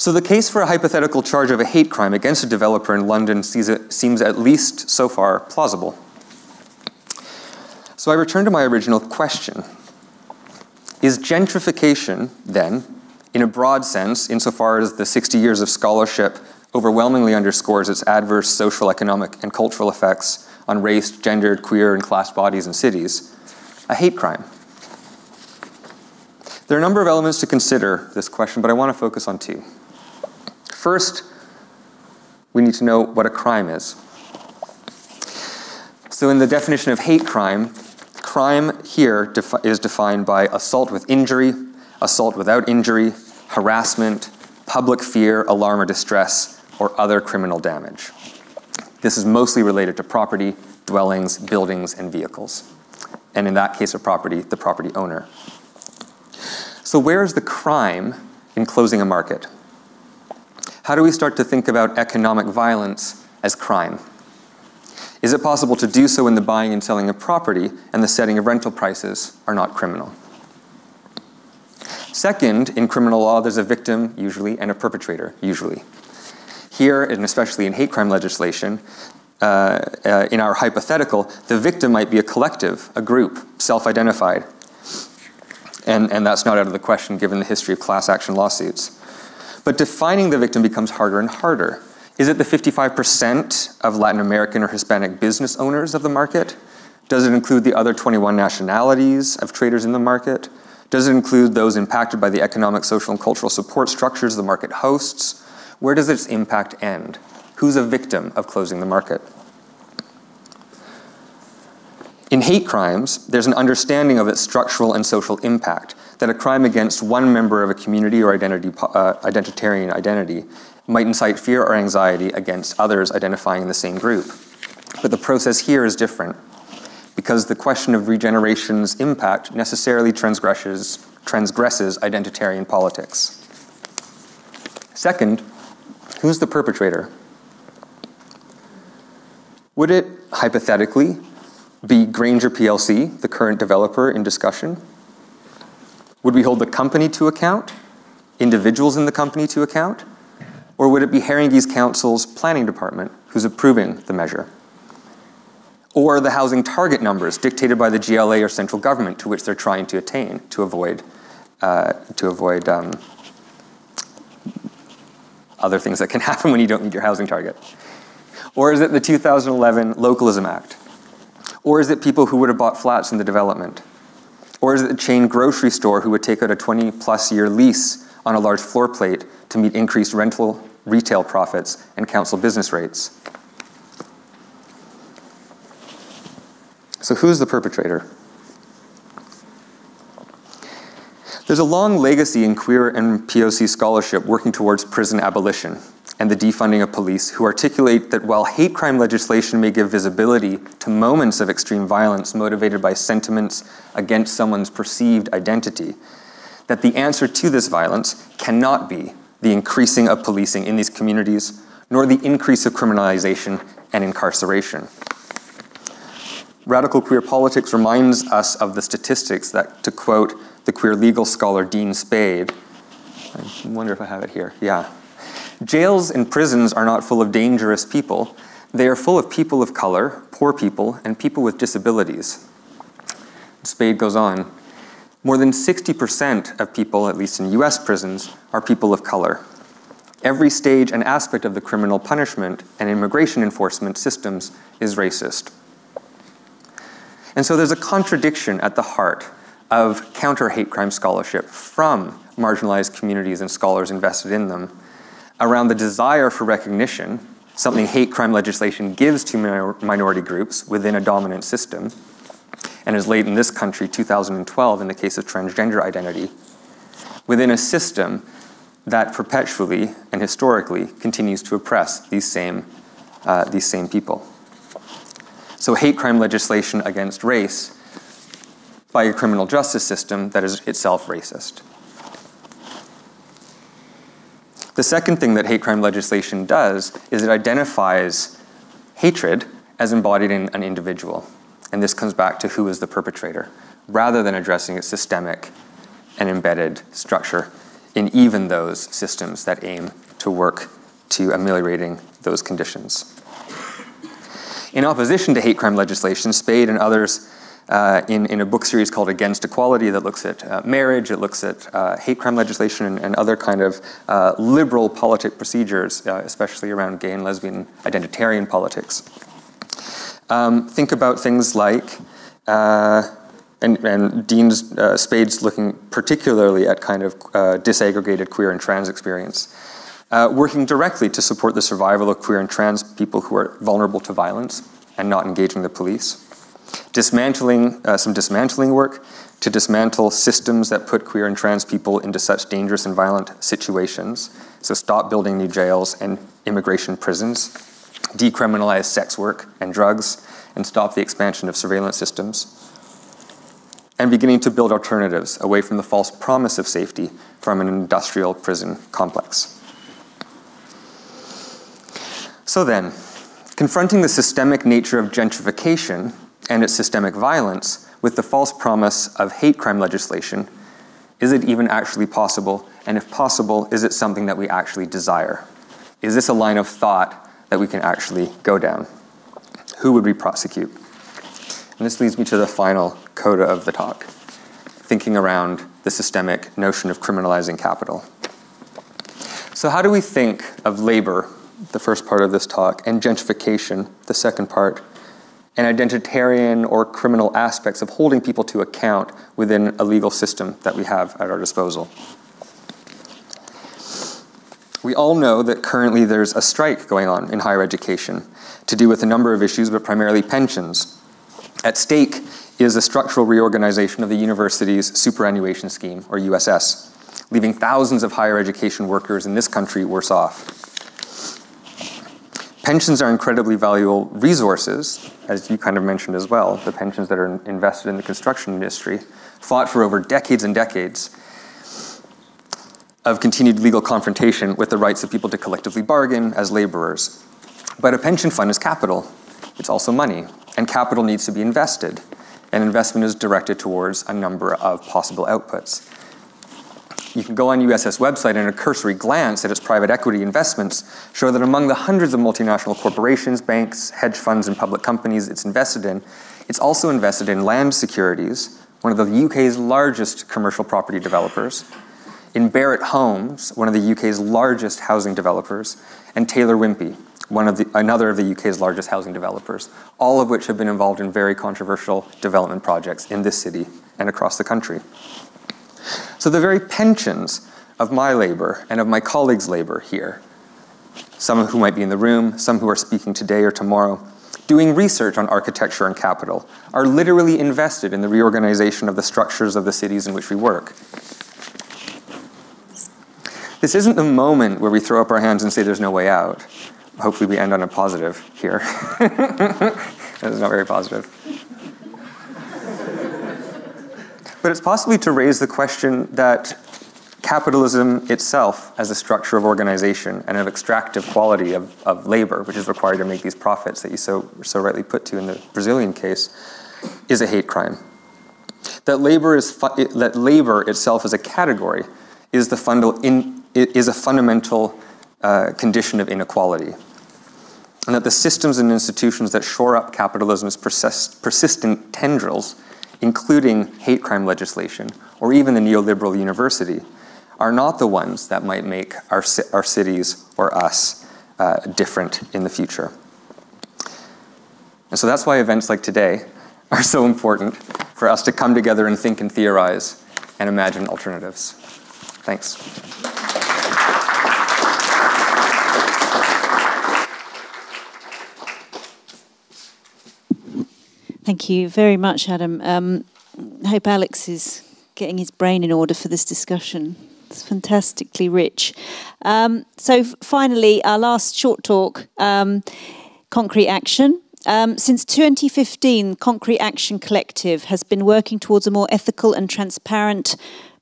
So the case for a hypothetical charge of a hate crime against a developer in London seems at least so far plausible. So I return to my original question. Is gentrification, then, in a broad sense, insofar as the 60 years of scholarship overwhelmingly underscores its adverse social, economic, and cultural effects on race, gendered, queer, and class bodies in cities, a hate crime? There are a number of elements to consider this question, but I want to focus on two. First, we need to know what a crime is. So, in the definition of hate crime, crime here defi is defined by assault with injury, assault without injury, harassment, public fear, alarm, or distress, or other criminal damage. This is mostly related to property, dwellings, buildings, and vehicles. And in that case of property, the property owner. So, where is the crime in closing a market? How do we start to think about economic violence as crime? Is it possible to do so when the buying and selling of property and the setting of rental prices are not criminal? Second, in criminal law, there's a victim, usually, and a perpetrator, usually. Here, and especially in hate crime legislation, uh, uh, in our hypothetical, the victim might be a collective, a group, self identified. And, and that's not out of the question given the history of class action lawsuits. But defining the victim becomes harder and harder. Is it the 55% of Latin American or Hispanic business owners of the market? Does it include the other 21 nationalities of traders in the market? Does it include those impacted by the economic, social, and cultural support structures the market hosts? Where does its impact end? Who's a victim of closing the market? In hate crimes, there's an understanding of its structural and social impact that a crime against one member of a community or identity, uh, identitarian identity might incite fear or anxiety against others identifying in the same group. But the process here is different because the question of regeneration's impact necessarily transgresses, transgresses identitarian politics. Second, who's the perpetrator? Would it, hypothetically, be Grainger PLC, the current developer in discussion? Would we hold the company to account, individuals in the company to account, or would it be Haringey's Council's planning department who's approving the measure? Or the housing target numbers dictated by the GLA or central government to which they're trying to attain to avoid, uh, to avoid um, other things that can happen when you don't meet your housing target? Or is it the 2011 Localism Act? Or is it people who would have bought flats in the development? Or is it the chain grocery store who would take out a 20 plus year lease on a large floor plate to meet increased rental retail profits and council business rates? So, who's the perpetrator? There's a long legacy in queer and POC scholarship working towards prison abolition and the defunding of police who articulate that while hate crime legislation may give visibility to moments of extreme violence motivated by sentiments against someone's perceived identity, that the answer to this violence cannot be the increasing of policing in these communities, nor the increase of criminalization and incarceration. Radical queer politics reminds us of the statistics that, to quote the queer legal scholar Dean Spade, I wonder if I have it here, yeah, Jails and prisons are not full of dangerous people. They are full of people of color, poor people, and people with disabilities. Spade goes on. More than 60% of people, at least in US prisons, are people of color. Every stage and aspect of the criminal punishment and immigration enforcement systems is racist. And so there's a contradiction at the heart of counter hate crime scholarship from marginalized communities and scholars invested in them around the desire for recognition, something hate crime legislation gives to minor minority groups within a dominant system, and as late in this country, 2012, in the case of transgender identity, within a system that perpetually and historically continues to oppress these same, uh, these same people. So, hate crime legislation against race by a criminal justice system that is itself racist. The second thing that hate crime legislation does is it identifies hatred as embodied in an individual. And this comes back to who is the perpetrator, rather than addressing its systemic and embedded structure in even those systems that aim to work to ameliorating those conditions. In opposition to hate crime legislation, Spade and others uh, in, in a book series called Against Equality that looks at uh, marriage, it looks at uh, hate crime legislation and, and other kind of uh, liberal politic procedures, uh, especially around gay and lesbian identitarian politics. Um, think about things like, uh, and, and Dean's Spade's looking particularly at kind of disaggregated queer and trans experience. working directly to support the survival of queer and trans people who are vulnerable to violence and not engaging the police dismantling uh, some dismantling work to dismantle systems that put queer and trans people into such dangerous and violent situations. So stop building new jails and immigration prisons, decriminalize sex work and drugs, and stop the expansion of surveillance systems. And beginning to build alternatives away from the false promise of safety from an industrial prison complex. So then, confronting the systemic nature of gentrification and its systemic violence with the false promise of hate crime legislation, is it even actually possible? And if possible, is it something that we actually desire? Is this a line of thought that we can actually go down? Who would we prosecute? And this leads me to the final coda of the talk thinking around the systemic notion of criminalizing capital. So, how do we think of labor, the first part of this talk, and gentrification, the second part, and identitarian or criminal aspects of holding people to account within a legal system that we have at our disposal. We all know that currently there's a strike going on in higher education to do with a number of issues, but primarily pensions. At stake is a structural reorganization of the university's superannuation scheme, or USS, leaving thousands of higher education workers in this country worse off. Pensions are incredibly valuable resources, as you kind of mentioned as well. The pensions that are invested in the construction industry fought for over decades and decades of continued legal confrontation with the rights of people to collectively bargain as laborers. But a pension fund is capital, it's also money, and capital needs to be invested. And investment is directed towards a number of possible outputs you can go on USS website and a cursory glance at its private equity investments show that among the hundreds of multinational corporations, banks, hedge funds, and public companies it's invested in, it's also invested in land securities, one of the UK's largest commercial property developers, in Barratt Homes, one of the UK's largest housing developers, and Taylor Wimpey, one of the, another of the UK's largest housing developers, all of which have been involved in very controversial development projects in this city and across the country. So the very pensions of my labor and of my colleagues' labor here, some of who might be in the room, some who are speaking today or tomorrow, doing research on architecture and capital, are literally invested in the reorganization of the structures of the cities in which we work. This isn't the moment where we throw up our hands and say there's no way out. Hopefully, we end on a positive here. That's not very positive. But it's possibly to raise the question that capitalism itself, as a structure of organization and of extractive quality of, of labor, which is required to make these profits that you so, so rightly put to in the Brazilian case, is a hate crime. That labor, is that labor itself as a category is, the fundal in, is a fundamental uh, condition of inequality. And that the systems and institutions that shore up capitalism's persist, persistent tendrils including hate crime legislation, or even the neoliberal university, are not the ones that might make our, our cities or us uh, different in the future. And so that's why events like today are so important for us to come together and think and theorize and imagine alternatives. Thanks. Thank you very much, Adam. Um, I hope Alex is getting his brain in order for this discussion. It's fantastically rich. Um, so, finally, our last short talk um, concrete action. Um, since 2015, Concrete Action Collective has been working towards a more ethical and transparent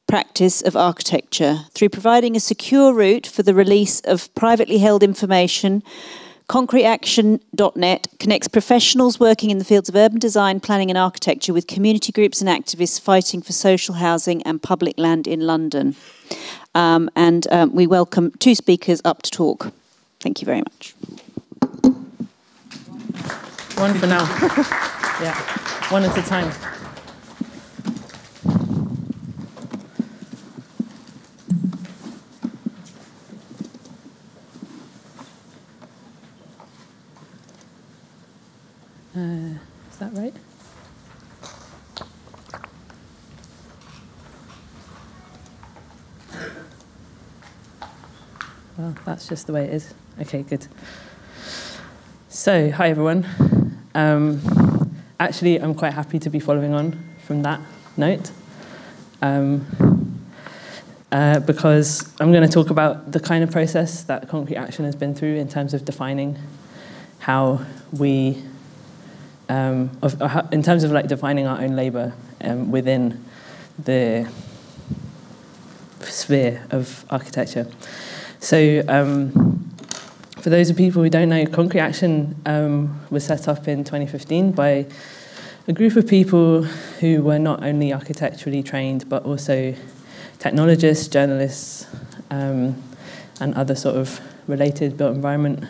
practice of architecture through providing a secure route for the release of privately held information ConcreteAction.net connects professionals working in the fields of urban design, planning, and architecture with community groups and activists fighting for social housing and public land in London. Um, and um, we welcome two speakers up to talk. Thank you very much. One for now. yeah, one at a time. Uh, is that right? Well, that's just the way it is. Okay, good. So, hi everyone. Um, actually, I'm quite happy to be following on from that note um, uh, because I'm going to talk about the kind of process that Concrete Action has been through in terms of defining how we, um, of, in terms of like defining our own labour um, within the sphere of architecture. So, um, for those of people who don't know, Concrete Action um, was set up in 2015 by a group of people who were not only architecturally trained but also technologists, journalists, um, and other sort of related built environment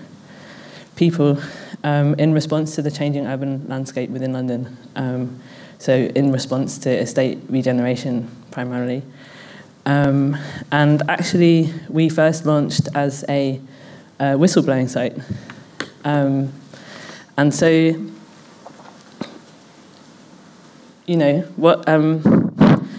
people um, in response to the changing urban landscape within London. Um, so, in response to estate regeneration primarily. Um, and actually, we first launched as a uh, whistleblowing site. Um, and so, you know, what um,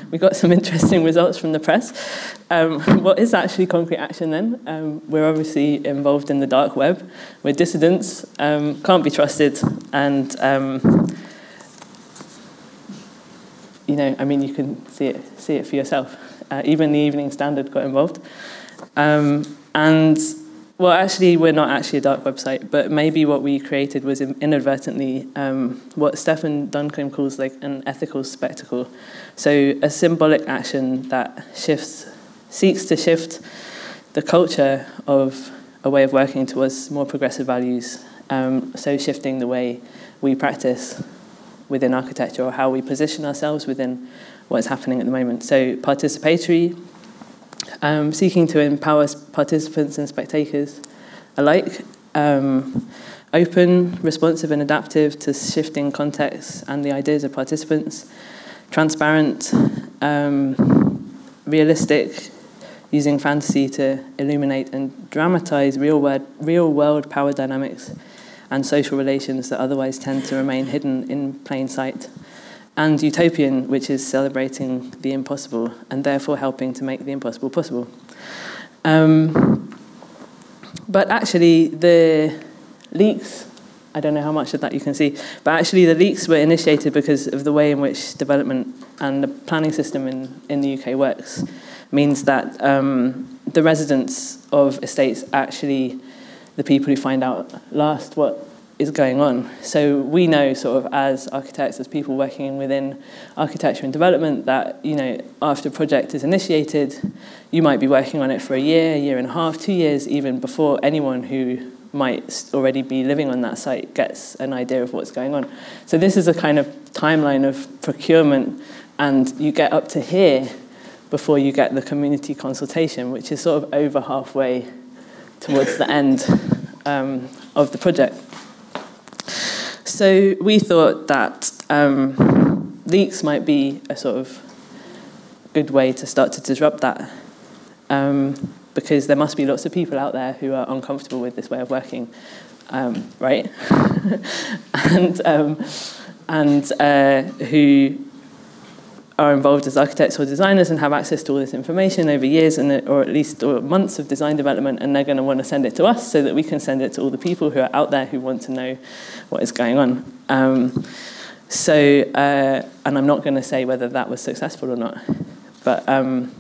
we got some interesting results from the press. Um, what is actually concrete action then? Um, we're obviously involved in the dark web. We're dissidents, um, can't be trusted, and um, you know, I mean, you can see it, see it for yourself. Uh, even the Evening Standard got involved. Um, and, well, actually, we're not actually a dark website, but maybe what we created was inadvertently um, what Stephen Duncombe calls like an ethical spectacle. So, a symbolic action that shifts, seeks to shift the culture of a way of working towards more progressive values. Um, so, shifting the way we practice within architecture or how we position ourselves within what's happening at the moment. So participatory, um, seeking to empower participants and spectators alike, um, open, responsive and adaptive to shifting contexts and the ideas of participants, transparent, um, realistic, using fantasy to illuminate and dramatize real world, real world power dynamics and social relations that otherwise tend to remain hidden in plain sight and utopian, which is celebrating the impossible and therefore helping to make the impossible possible. Um, but actually, the leaks, I don't know how much of that you can see, but actually, the leaks were initiated because of the way in which development and the planning system in, in the UK works. Means that um, the residents of estates actually the people who find out last what is going on. So we know sort of as architects, as people working within architecture and development that, you know, after a project is initiated, you might be working on it for a year, a year and a half, two years, even before anyone who might already be living on that site gets an idea of what's going on. So this is a kind of timeline of procurement and you get up to here before you get the community consultation, which is sort of over halfway towards the end um, of the project. So we thought that um, leaks might be a sort of good way to start to disrupt that. Um, because there must be lots of people out there who are uncomfortable with this way of working, um, right? and um, and uh, who are involved as architects or designers and have access to all this information over years and or at least or months of design development and they're going to want to send it to us so that we can send it to all the people who are out there who want to know what is going on. Um, so, uh, and I'm not going to say whether that was successful or not, but um,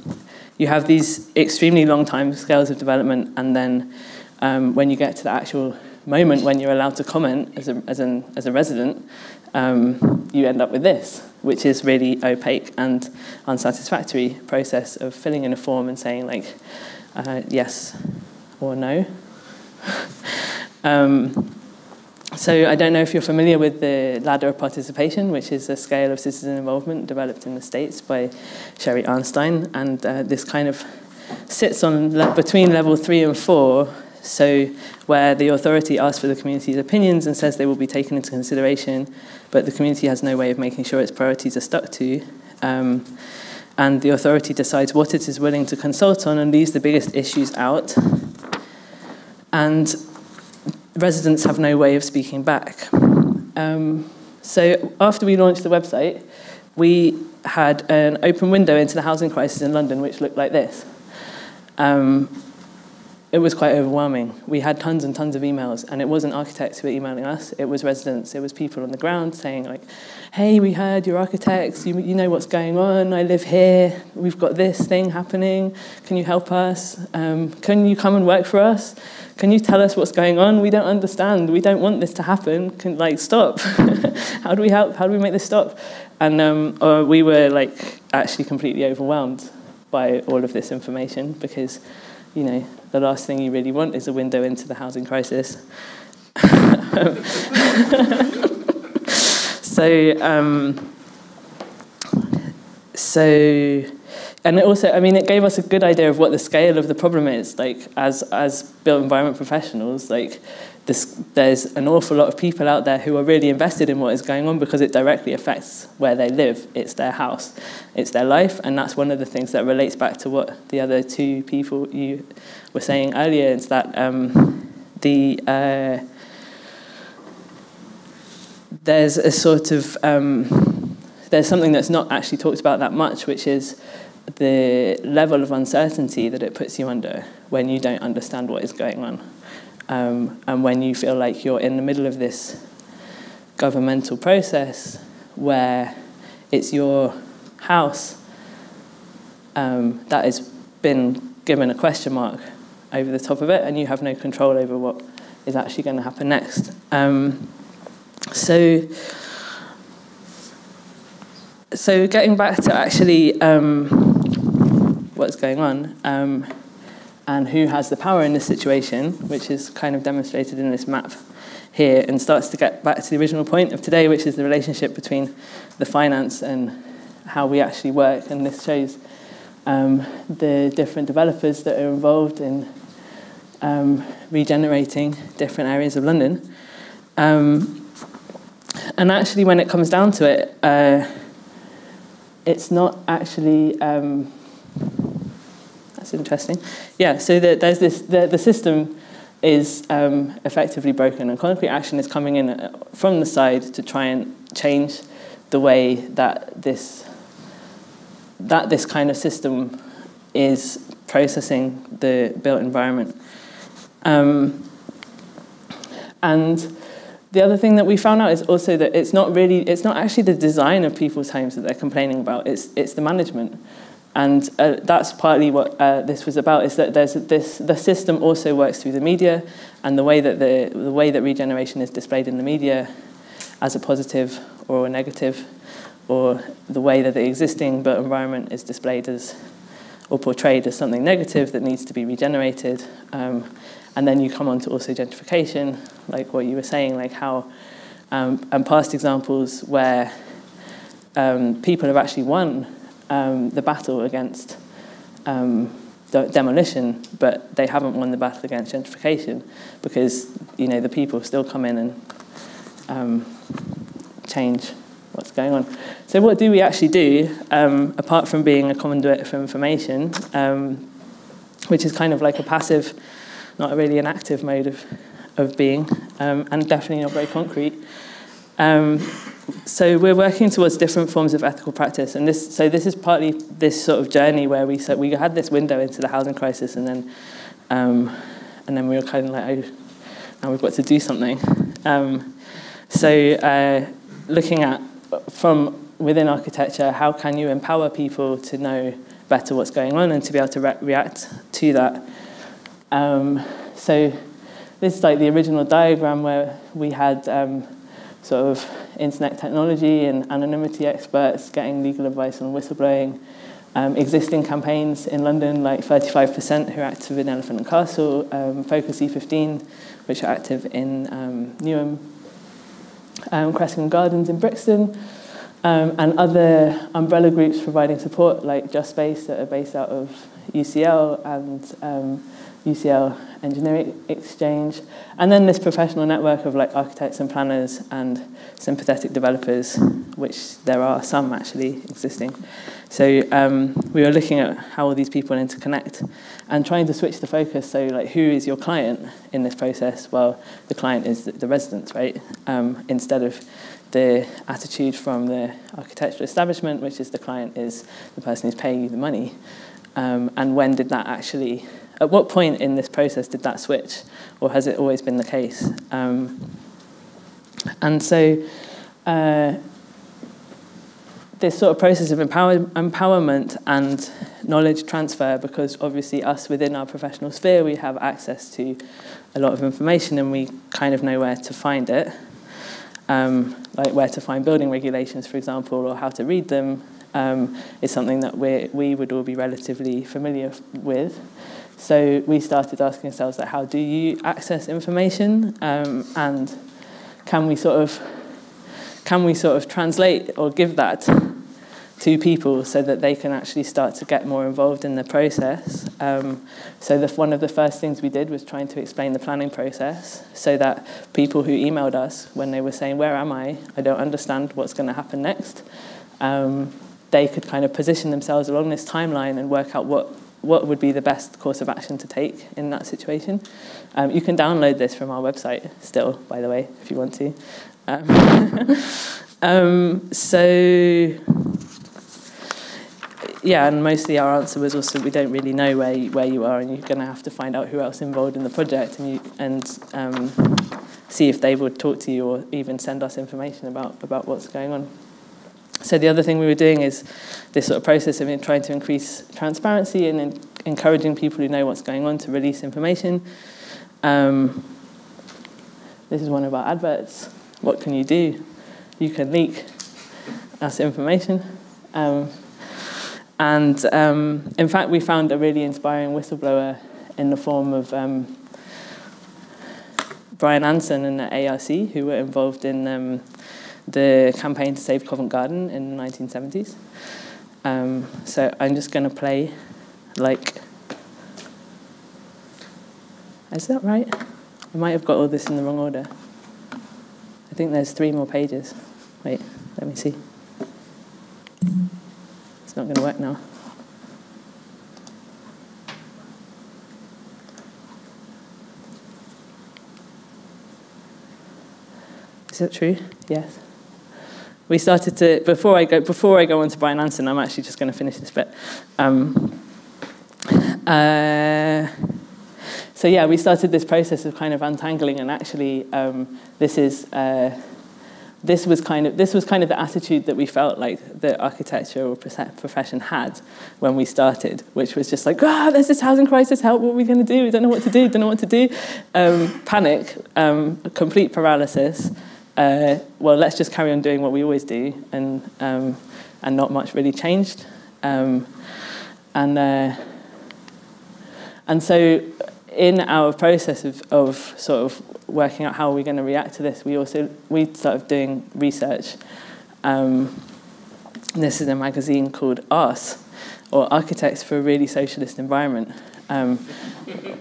you have these extremely long time scales of development and then um, when you get to the actual moment when you're allowed to comment as a, as an, as a resident, um, you end up with this which is really opaque and unsatisfactory process of filling in a form and saying like uh, yes or no. um, so I don't know if you're familiar with the ladder of participation, which is a scale of citizen involvement developed in the States by Sherry Arnstein. And uh, this kind of sits on le- between level three and four, so where the authority asks for the community's opinions and says they will be taken into consideration, but the community has no way of making sure its priorities are stuck to. Um, and the authority decides what it is willing to consult on and leaves the biggest issues out. And residents have no way of speaking back. Um, so after we launched the website, we had an open window into the housing crisis in London, which looked like this. Um, it was quite overwhelming. We had tons and tons of emails, and it wasn't architects who were emailing us, it was residents, it was people on the ground saying, like, hey, we heard you're architects, you, you know what's going on, I live here, we've got this thing happening, can you help us? Um, can you come and work for us? Can you tell us what's going on? We don't understand, we don't want this to happen, can, like, stop. How do we help? How do we make this stop? And um, we were, like, actually completely overwhelmed by all of this information because you know, the last thing you really want is a window into the housing crisis. so, um, so, and it also, I mean, it gave us a good idea of what the scale of the problem is. Like, as as built environment professionals, like, this, there's an awful lot of people out there who are really invested in what is going on because it directly affects where they live. It's their house, it's their life, and that's one of the things that relates back to what the other two people you were saying earlier. Is that um, the uh, there's a sort of um, there's something that's not actually talked about that much, which is the level of uncertainty that it puts you under when you don't understand what is going on. Um, and when you feel like you're in the middle of this governmental process where it's your house um, that has been given a question mark over the top of it, and you have no control over what is actually going to happen next. Um, so, so getting back to actually um, what's going on. Um, and who has the power in this situation, which is kind of demonstrated in this map here, and starts to get back to the original point of today, which is the relationship between the finance and how we actually work. And this shows um, the different developers that are involved in um, regenerating different areas of London. Um, and actually, when it comes down to it, uh, it's not actually um, that's interesting. Yeah, so the, there's this, the, the system is um, effectively broken, and concrete action is coming in uh, from the side to try and change the way that this that this kind of system is processing the built environment. Um, and the other thing that we found out is also that it's not really it's not actually the design of people's homes that they're complaining about. It's it's the management. And uh, that's partly what uh, this was about, is that there's this, the system also works through the media, and the way that, the, the way that regeneration is displayed in the media as a positive or a negative, or the way that the existing built environment is displayed as or portrayed as something negative that needs to be regenerated. Um, and then you come on to also gentrification, like what you were saying, like how, um, and past examples where um, people have actually won um, the battle against um, de- demolition, but they haven't won the battle against gentrification because you know the people still come in and um, change what's going on. So what do we actually do um, apart from being a conduit for information, um, which is kind of like a passive, not really an active mode of of being, um, and definitely not very concrete. Um, so we're working towards different forms of ethical practice, and this so this is partly this sort of journey where we so we had this window into the housing crisis, and then um, and then we were kind of like, oh, now we've got to do something. Um, so uh, looking at from within architecture, how can you empower people to know better what's going on and to be able to re- react to that? Um, so this is like the original diagram where we had um, sort of internet technology and anonymity experts getting legal advice on whistleblowing. Um, existing campaigns in London, like 35% who are active in Elephant and Castle, um, Focus E15, which are active in um, Newham, um, Cressingham Gardens in Brixton, um, and other umbrella groups providing support, like Just Space, that are based out of UCL and um, UCL Engineering Exchange, and then this professional network of like architects and planners and sympathetic developers, which there are some actually existing. So um, we were looking at how all these people interconnect and trying to switch the focus. So like, who is your client in this process? Well, the client is the, residents, right? Um, instead of the attitude from the architectural establishment, which is the client is the person who's paying you the money. Um, and when did that actually, at what point in this process did that switch? Or has it always been the case? Um, and so uh, this sort of process of empower, empowerment and knowledge transfer, because obviously us within our professional sphere, we have access to a lot of information and we kind of know where to find it um, like where to find building regulations, for example, or how to read them, um, is something that we we would all be relatively familiar with. So we started asking ourselves, like, how do you access information, um, and can we sort of can we sort of translate or give that to people so that they can actually start to get more involved in the process. Um, so the, one of the first things we did was trying to explain the planning process so that people who emailed us when they were saying, where am I? I don't understand what's going to happen next. Um, they could kind of position themselves along this timeline and work out what, what would be the best course of action to take in that situation. Um, you can download this from our website still, by the way, if you want to. Um, um so yeah, and mostly our answer was also we don't really know where you, where you are, and you're going to have to find out who else involved in the project, and you, and um, see if they would talk to you or even send us information about about what's going on. So the other thing we were doing is this sort of process of trying to increase transparency and in, encouraging people who know what's going on to release information. Um, this is one of our adverts. What can you do? You can leak us information. Um, and um, in fact, we found a really inspiring whistleblower in the form of um, Brian Anson and the ARC, who were involved in um, the campaign to save Covent Garden in the 1970s. Um, so I'm just going to play, like, is that right? I might have got all this in the wrong order. I think there's three more pages. Wait, let me see. It's not going to work now. Is that true? Yes. We started to before I go before I go on to Brian Anson. I'm actually just going to finish this bit. Um, uh, so yeah, we started this process of kind of untangling, and actually, um, this is. Uh, this was kind of this was kind of the attitude that we felt like the architectural profession had when we started, which was just like, ah, there's this housing crisis, help! What are we going to do? We don't know what to do. Don't know what to do. Um, panic, um, complete paralysis. Uh, well, let's just carry on doing what we always do, and um, and not much really changed. Um, and uh, and so in our process of, of sort of working out how we're going to react to this, we also we started doing research. Um, this is a magazine called Us, or Architects for a Really Socialist Environment, um,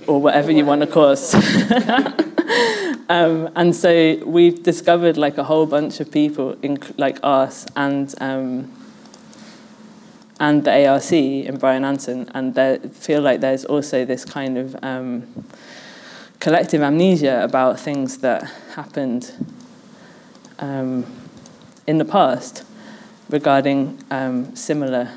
or whatever you want to call um, and so we've discovered like a whole bunch of people, like us and um, and the ARC and Brian Anson, and they feel like there's also this kind of um, collective amnesia about things that happened um, in the past regarding um, similar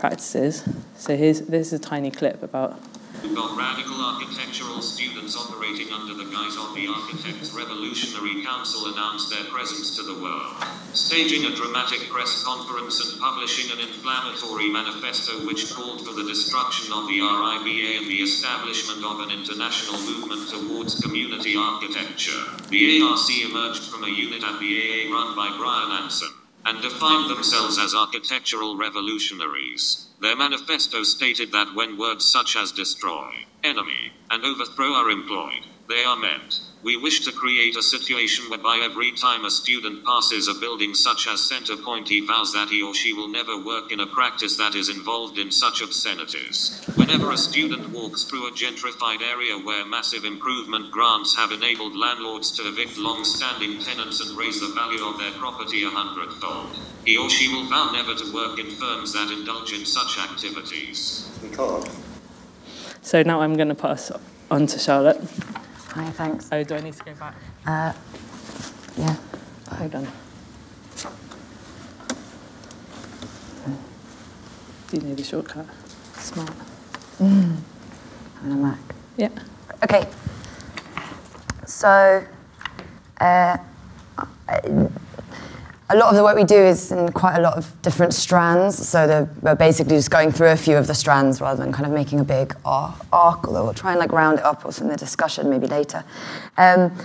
practices. So here's this is a tiny clip about We've got radical architectural students operating under the guise of the Architects Revolutionary Council announced their presence to the world, staging a dramatic press conference and publishing an inflammatory manifesto which called for the destruction of the RIBA and the establishment of an international movement towards community architecture. The ARC emerged from a unit at the AA run by Brian Anson and defined themselves as architectural revolutionaries. Their manifesto stated that when words such as destroy, enemy, and overthrow are employed, They are meant. We wish to create a situation whereby every time a student passes a building such as Center Point, he vows that he or she will never work in a practice that is involved in such obscenities. Whenever a student walks through a gentrified area where massive improvement grants have enabled landlords to evict long standing tenants and raise the value of their property a hundredfold, he or she will vow never to work in firms that indulge in such activities. So now I'm going to pass on to Charlotte. Hi, thanks. Oh, do I need to go back? Uh, yeah. Hold on. Do you need a shortcut? Smart. Mm. On a Mac. Yeah. Okay. So, uh, a lot of the work we do is in quite a lot of different strands. So we're basically just going through a few of the strands rather than kind of making a big arc. Although we'll try and like round it up also in the discussion maybe later. Um,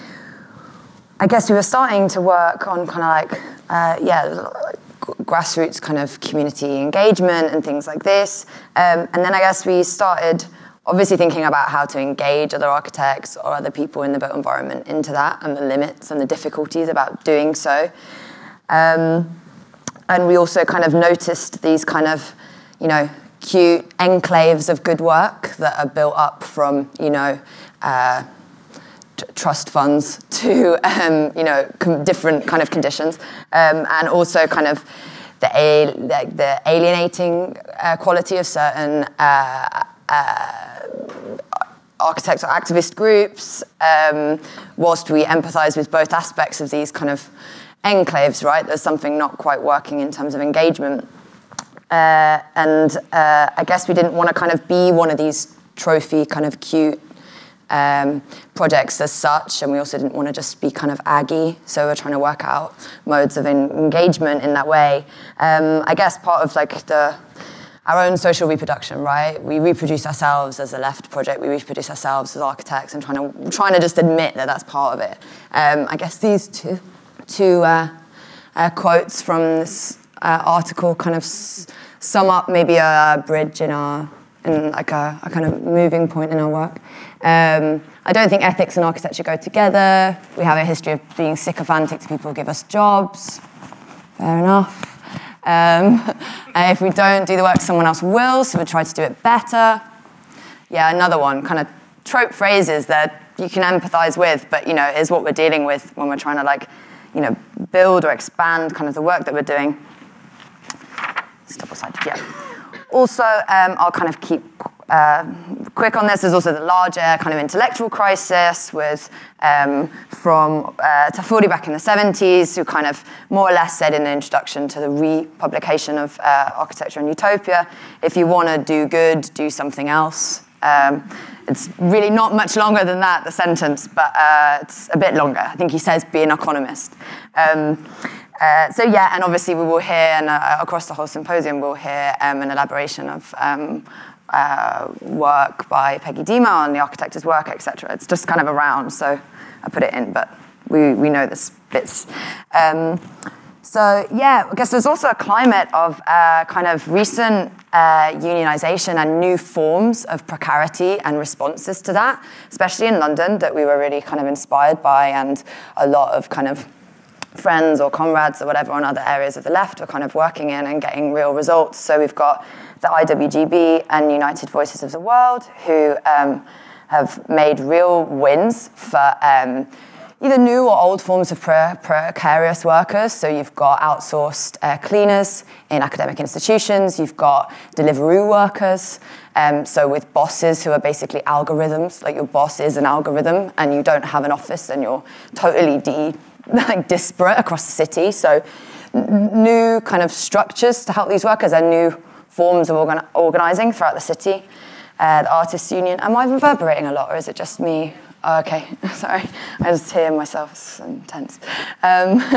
I guess we were starting to work on kind of like uh, yeah grassroots kind of community engagement and things like this. Um, and then I guess we started obviously thinking about how to engage other architects or other people in the built environment into that and the limits and the difficulties about doing so. Um, and we also kind of noticed these kind of, you know, cute enclaves of good work that are built up from, you know, uh, trust funds to, um, you know, different kind of conditions, um, and also kind of the, the, the alienating uh, quality of certain uh, uh, architects or activist groups, um, whilst we empathize with both aspects of these kind of enclaves, right? There's something not quite working in terms of engagement. Uh, and uh, I guess we didn't want to kind of be one of these trophy kind of cute um, projects as such, and we also didn't want to just be kind of aggy. So we're trying to work out modes of engagement in that way. Um, I guess part of like the our own social reproduction, right? We reproduce ourselves as a left project. We reproduce ourselves as architects, and trying to trying to just admit that that's part of it. Um, I guess these two two uh, uh, quotes from this uh, article kind of sum up maybe a bridge in our in like a, a, kind of moving point in our work. Um, I don't think ethics and architecture go together. We have a history of being sycophantic to people who give us jobs. Fair enough. Um, if we don't do the work, someone else will, so we try to do it better. Yeah, another one, kind of trope phrases that you can empathize with, but you know, is what we're dealing with when we're trying to like you know, build or expand kind of the work that we're doing. Double-sided, yeah. Also, um, I'll kind of keep uh, quick on this. There's also the larger kind of intellectual crisis with um, from uh, Tafuri back in the 70s, who kind of more or less said in the introduction to the republication of uh, Architecture and Utopia, if you want to do good, do something else. Um, it's really not much longer than that, the sentence, but uh, it's a bit longer. I think he says, be an economist. Um, uh, so yeah, and obviously we will hear, and uh, across the whole symposium, we'll hear um, an elaboration of um, uh, work by Peggy Deamer on the architect's work, etc. It's just kind of around, so I put it in, but we, we know this bits. Um, so yeah, I guess there's also a climate of uh, kind of recent uh, unionization and new forms of precarity and responses to that, especially in London, that we were really kind of inspired by, and a lot of kind of friends or comrades or whatever on other areas of the left were kind of working in and getting real results. So we've got the IWGB and United Voices of the World who um, have made real wins for. Um, either new or old forms of precarious workers. So you've got outsourced uh, cleaners in academic institutions, you've got delivery workers. Um, so with bosses who are basically algorithms, like your boss is an algorithm and you don't have an office and you're totally de- like disparate across the city. So new kind of structures to help these workers and new forms of organ- organizing throughout the city. Uh, the Artists Union. Am I reverberating a lot or is it just me Oh, okay, sorry. I just hear myself. It's intense. Um,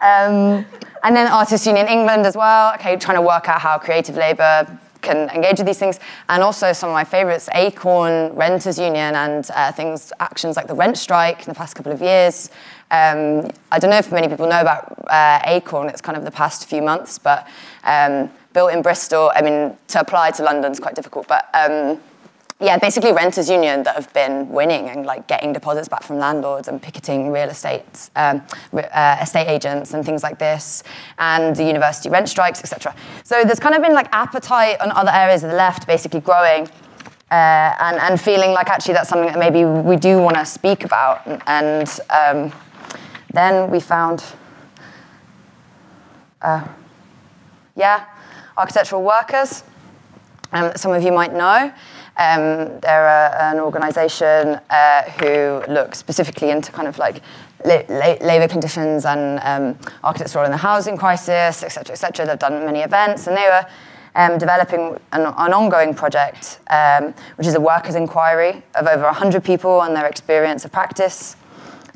um, and then Artists Union England as well. Okay, trying to work out how creative labour can engage with these things. And also some of my favourites, Acorn, Renters Union, and uh, things, actions like the rent strike in the past couple of years. Um, I don't know if many people know about uh, Acorn. It's kind of the past few months, but um, built in Bristol. I mean, to apply to London is quite difficult, but um, yeah, basically renters union that have been winning and like getting deposits back from landlords and picketing real estate um, uh, estate agents and things like this, and the university rent strikes, etc. So there's kind of been like appetite on other areas of the left, basically growing. Uh, and, and feeling like actually that's something that maybe we do want to speak about. And um, then we found, uh, yeah, architectural workers. Um, some of you might know. Um, they're a, an organisation uh, who look specifically into kind of like la- la- labour conditions and um, architects' role in the housing crisis, etc., etc. They've done many events, and they were um, developing an, an, ongoing project, um, which is a workers' inquiry of over 100 people on their experience of practice,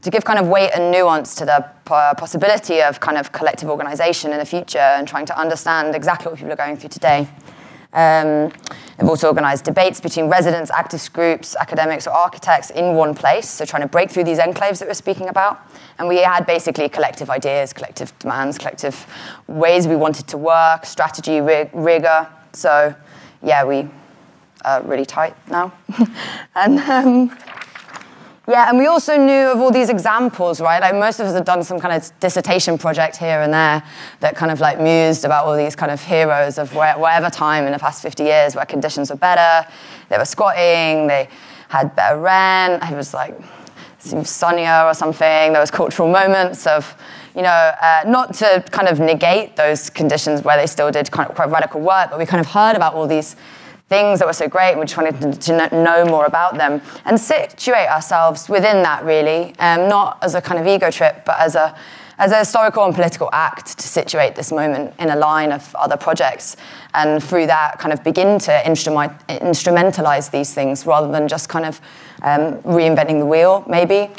to give kind of weight and nuance to the possibility of kind of collective organisation in the future and trying to understand exactly what people are going through today. Um, they've also organised debates between residents, activist groups, academics, or architects in one place, so trying to break through these enclaves that we're speaking about. And we had basically collective ideas, collective demands, collective ways we wanted to work, strategy, rig- rigor. So, yeah, we are really tight now. and um, yeah, and we also knew of all these examples, right? Like most of us had done some kind of dissertation project here and there that kind of like mused about all these kind of heroes of where, whatever time in the past 50 years where conditions were better, they were squatting, they had better rent, it was like seems sunnier or something. There was cultural moments of, you know, uh, not to kind of negate those conditions where they still did kind of quite radical work, but we kind of heard about all these things that were so great, and we just wanted to, know more about them and situate ourselves within that, really, um, not as a kind of ego trip, but as a as a historical and political act to situate this moment in a line of other projects, and through that, kind of begin to instrument, instrumentalize these things rather than just kind of um, reinventing the wheel, maybe.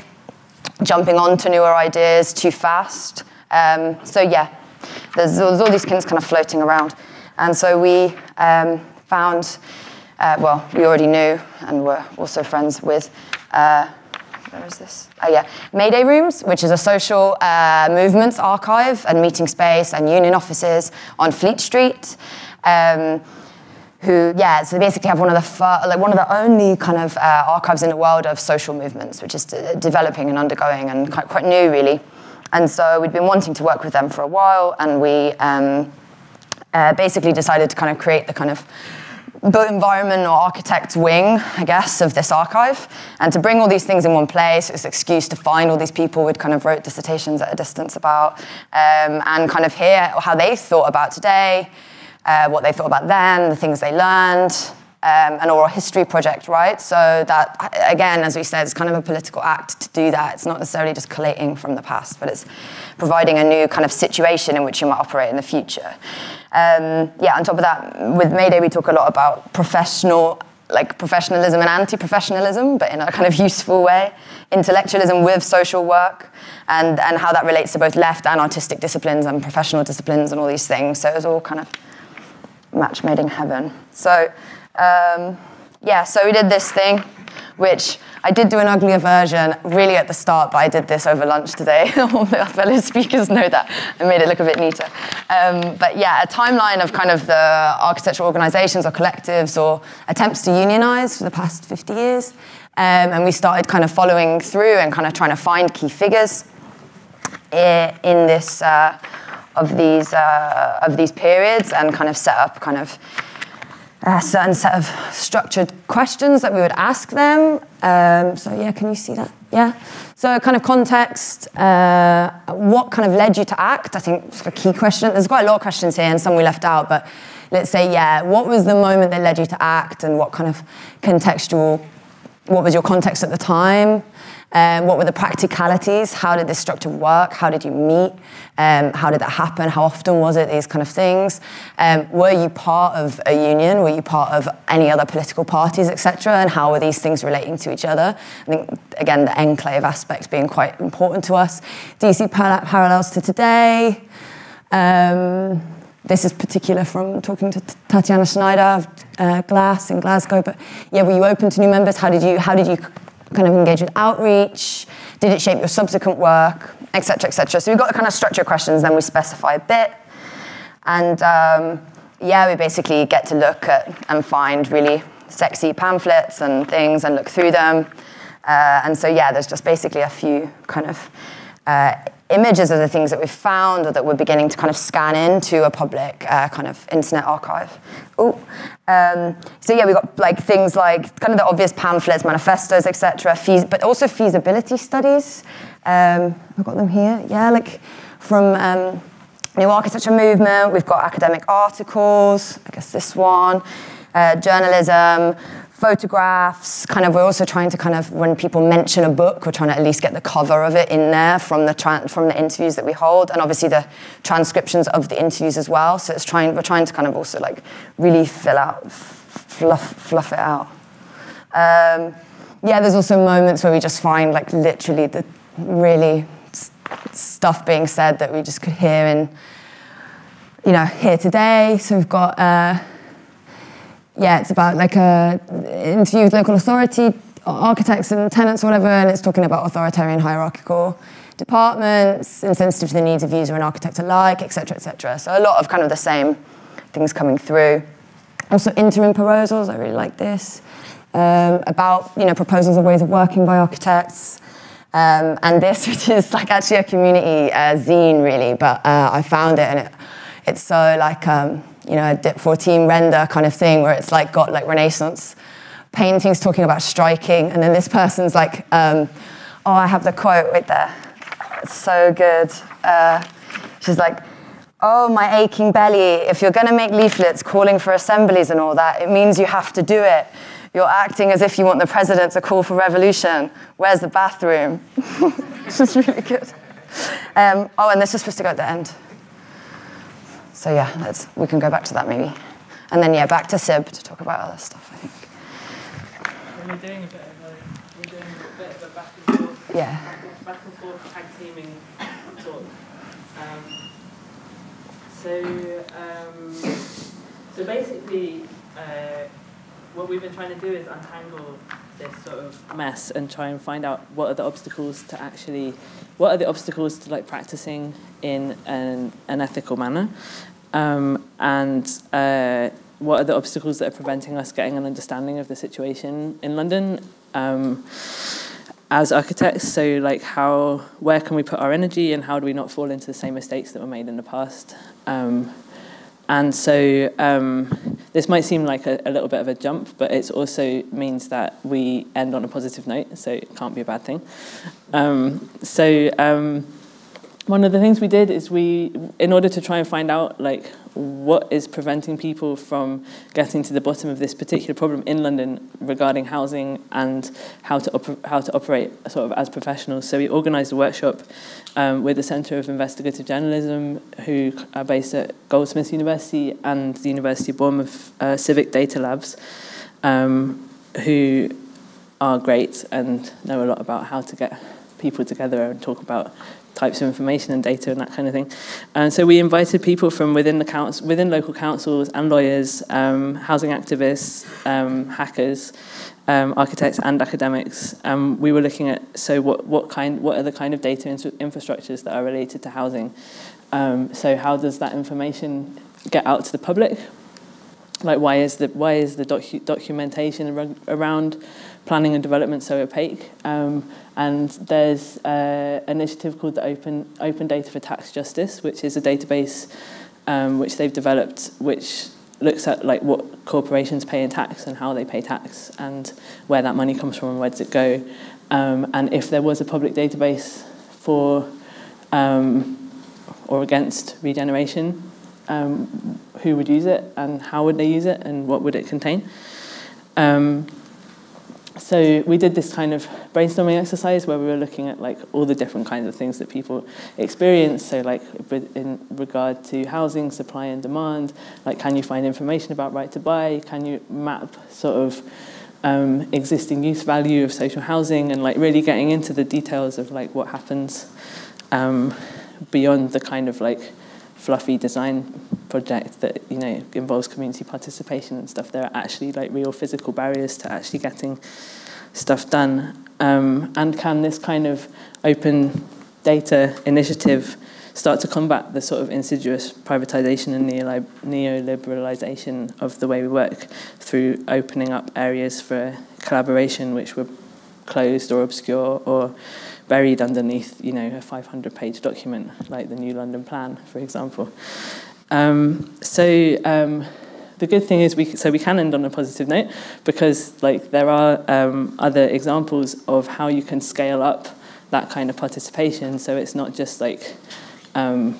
Jumping on to newer ideas too fast. Um, so yeah, there's, there's, all these things kind of floating around, and so we um, found, uh, well, we already knew and were also friends with. Uh, where is this? Oh, yeah. Mayday Rooms, which is a social uh, movements archive and meeting space and union offices on Fleet Street. Um, who, yeah, so basically have one of the fir- like one of the only kind of uh, archives in the world of social movements, which is de- developing and undergoing and quite, quite new, really. And so we'd been wanting to work with them for a while, and we um, uh, basically decided to kind of create the kind of built environment or architect wing, I guess, of this archive. And to bring all these things in one place, it's an excuse to find all these people who'd kind of wrote dissertations at a distance about um, and kind of hear how they thought about today, uh, what they thought about then, the things they learned. Um, an oral history project, right? So that, again, as we said, it's kind of a political act to do that. It's not necessarily just collating from the past, but it's providing a new kind of situation in which you might operate in the future. Um, yeah, on top of that, with Mayday, we talk a lot about professional, like professionalism and anti-professionalism, but in a kind of useful way. Intellectualism with social work, and, and how that relates to both left and artistic disciplines and professional disciplines and all these things. So it was all kind of match made in heaven. So um, yeah, so we did this thing, which I did do an uglier version really at the start, but I did this over lunch today. All the fellow speakers know that. I made it look a bit neater. Um, but yeah, a timeline of kind of the architectural organizations or collectives or attempts to unionize for the past 50 years. Um, and we started kind of following through and kind of trying to find key figures in this, uh, of, these, uh, of these periods and kind of set up kind of a certain set of structured questions that we would ask them. Um, so yeah, can you see that? Yeah. So kind of context, uh, what kind of led you to act? I think it's a key question. There's quite a lot of questions here and some we left out, but let's say, yeah, what was the moment that led you to act and what kind of contextual, what was your context at the time? Um, what were the practicalities? How did this structure work? How did you meet? Um, how did that happen? How often was it? These kind of things. Um, were you part of a union? Were you part of any other political parties, etc.? And how were these things relating to each other? I think again the enclave aspect being quite important to us. Do you see par- parallels to today? Um, this is particular from talking to Tatjana Schneider of uh, GLAS in Glasgow. But yeah, were you open to new members? How did you? How did you kind of engage with outreach? Did it shape your subsequent work, et cetera, et cetera? So we've got the kind of structure questions, then we specify a bit. And um, yeah, we basically get to look at and find really sexy pamphlets and things and look through them. Uh, and so, yeah, there's just basically a few kind of uh, images of the things that we've found or that we're beginning to kind of scan into a public uh, kind of internet archive. Oh, um, so yeah, we've got like things like kind of the obvious pamphlets, manifestos, etc. but also feasibility studies. Um, I've got them here. Yeah, like from um, New Architecture Movement. We've got academic articles. I guess this one, uh, journalism photographs, kind of, we're also trying to kind of, when people mention a book, we're trying to at least get the cover of it in there from the, from the interviews that we hold, and obviously the transcriptions of the interviews as well. So it's trying, we're trying to kind of also like really fill out, fluff, fluff it out. Um, yeah, there's also moments where we just find like literally the really stuff being said that we just could hear in, you know, here today. So we've got, uh, yeah, it's about like a interview with local authority, architects and tenants or whatever, and it's talking about authoritarian hierarchical departments, insensitive to the needs of user and architect alike, etc., etc. So a lot of kind of the same things coming through. Also interim proposals, I really like this, um, about you know proposals of ways of working by architects. Um, and this, which is like actually a community uh, zine, really, but uh, I found it and it, it's so like um, you know, a DIP 14 render kind of thing where it's like got like Renaissance paintings talking about striking, and then this person's like, um, oh, I have the quote right there. It's so good. Uh, she's like, oh, my aching belly, if you're going to make leaflets calling for assemblies and all that, it means you have to do it. You're acting as if you want the president to call for revolution. Where's the bathroom? this is really good. Um, oh, and this is supposed to go at the end. So yeah, let's, we can go back to that maybe. And then yeah, back to SIB to talk about other stuff, I think. we're doing a bit of a, we're doing a bit of a back and forth, yeah. back and forth tag teaming talk. Um, so, um, so basically, uh, what we've been trying to do is untangle this sort of mess and try and find out what are the obstacles to actually, what are the obstacles to like practicing in an, an ethical manner, um, and uh, what are the obstacles that are preventing us getting an understanding of the situation in London um, as architects? So, like, how, where can we put our energy, and how do we not fall into the same mistakes that were made in the past? Um, and so um, this might seem like a, a, little bit of a jump, but it also means that we end on a positive note, so it can't be a bad thing. Um, so um, one of the things we did is we, in order to try and find out like what is preventing people from getting to the bottom of this particular problem in London regarding housing and how to how to operate sort of as professionals. So we organised a workshop um, with the Centre of Investigative Journalism, who are based at Goldsmiths University and the University of Bournemouth uh, Civic Data Labs, um, who are great and know a lot about how to get people together and talk about types of information and data and that kind of thing. And so we invited people from within the council, within local councils and lawyers, um, housing activists, um, hackers, um, architects and academics. Um, we were looking at so what what kind what are the kind of data infrastructures that are related to housing. Um, so how does that information get out to the public? Like why is the why is the docu documentation around planning and development so opaque? Um, and there's an initiative called the Open, Open Data for Tax Justice, which is a database um, which they've developed, which looks at like what corporations pay in tax and how they pay tax and where that money comes from and where does it go. Um, and if there was a public database for um, or against regeneration, um, who would use it and how would they use it and what would it contain? Um, so we did this kind of brainstorming exercise where we were looking at like all the different kinds of things that people experience. So like in regard to housing, supply and demand, like can you find information about right to buy? Can you map sort of um, existing use value of social housing and like really getting into the details of like what happens um, beyond the kind of like fluffy design project that you know involves community participation and stuff. There are actually like real physical barriers to actually getting stuff done. Um, and can this kind of open data initiative start to combat the sort of insidious privatization and neoliberalization of the way we work through opening up areas for collaboration which were closed or obscure or buried underneath, you know, a 500-page document like the New London Plan, for example. Um, so um, the good thing is we so we can end on a positive note because like there are um, other examples of how you can scale up that kind of participation. So it's not just like um,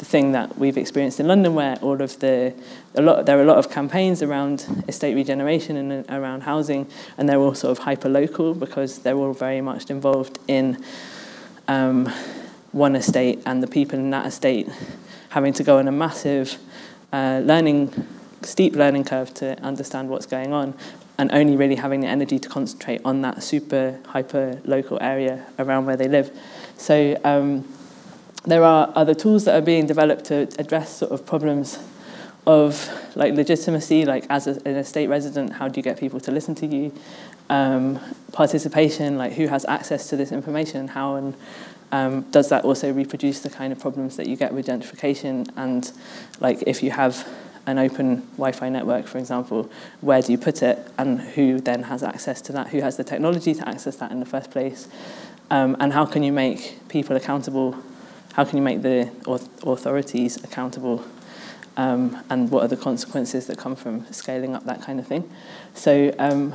the thing that we've experienced in London, where all of the a lot there are a lot of campaigns around estate regeneration and around housing, and they're all sort of hyper local because they're all very much involved in um, one estate and the people in that estate having to go on a massive uh, learning steep learning curve to understand what's going on and only really having the energy to concentrate on that super hyper local area around where they live. So um, there are other tools that are being developed to address sort of problems of like legitimacy, like as a, an estate resident, how do you get people to listen to you? Um, participation, like who has access to this information, how and um, does that also reproduce the kind of problems that you get with gentrification? And like if you have an open Wi-Fi network, for example, where do you put it and who then has access to that? Who has the technology to access that in the first place? Um, and how can you make people accountable? How can you make the authorities accountable? Um, and what are the consequences that come from scaling up that kind of thing? So um,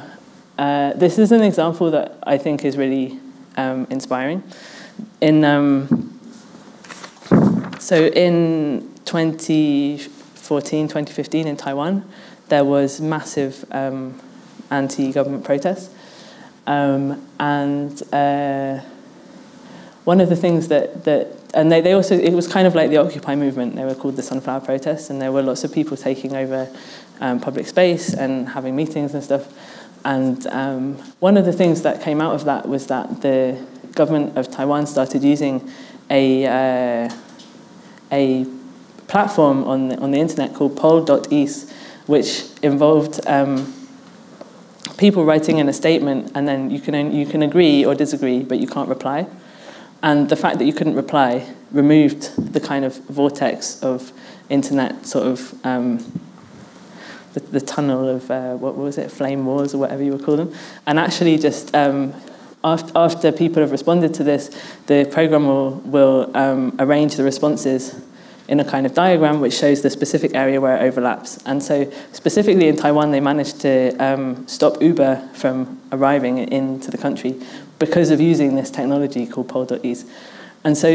uh, this is an example that I think is really um, inspiring. In um, so in 2014, 2015 in Taiwan, there was massive um, anti-government protests. Um, and uh, one of the things that, that and they, they also, it was kind of like the Occupy movement. They were called the Sunflower Protests, and there were lots of people taking over um, public space and having meetings and stuff. And um, one of the things that came out of that was that the government of Taiwan started using a, uh, a platform on the, on the internet called Pol.is, which involved um, people writing in a statement and then you can, you can agree or disagree, but you can't reply. And the fact that you couldn't reply removed the kind of vortex of internet sort of um, the, the tunnel of, uh, what was it, flame wars or whatever you would call them. And actually just um, after, after people have responded to this, the program will, will um, arrange the responses in a kind of diagram which shows the specific area where it overlaps. And so specifically in Taiwan, they managed to um, stop Uber from arriving into the country because of using this technology called Pol.is. And so,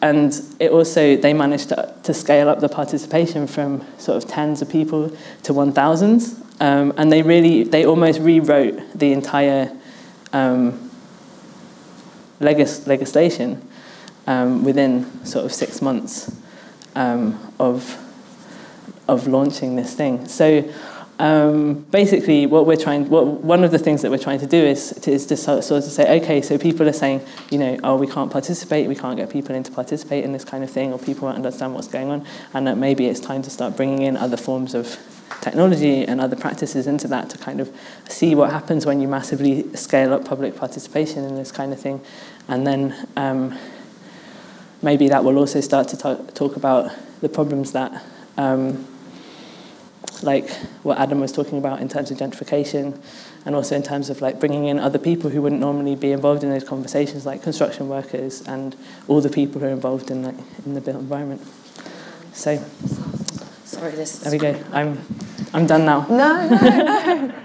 and it also, they managed to, to scale up the participation from sort of tens of people to 1,000. Um, and they really, they almost rewrote the entire um, legis legislation um, within sort of six months um, of, of launching this thing. So um, basically, what we're trying, what, one of the things that we're trying to do is to, is to sort, sort of say, okay, so people are saying, you know, oh, we can't participate, we can't get people in to participate in this kind of thing, or people won't understand what's going on, and that maybe it's time to start bringing in other forms of technology and other practices into that to kind of see what happens when you massively scale up public participation in this kind of thing, and then um, maybe that will also start to talk, talk about the problems that, um, like what Adam was talking about in terms of gentrification, and also in terms of like bringing in other people who wouldn't normally be involved in those conversations, like construction workers and all the people who are involved in like in the built environment. So, sorry, this. There we go. I'm, I'm done now. No, no, no.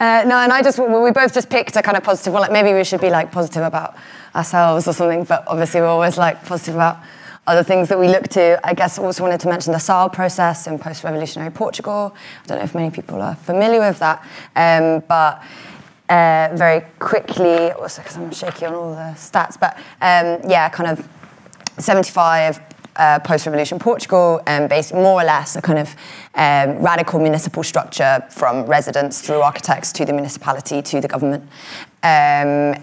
Uh, no, and I just, well, we both just picked a kind of positive one. Like maybe we should be like positive about ourselves or something, but obviously we're always like positive about other things that we look to. I guess also wanted to mention the SAAL process in post-revolutionary Portugal. I don't know if many people are familiar with that, um, but uh, very quickly, also because I'm shaky on all the stats, but um, yeah, kind of 75 uh, post-revolution Portugal, um, based more or less a kind of um, radical municipal structure from residents through architects to the municipality to the government. Um,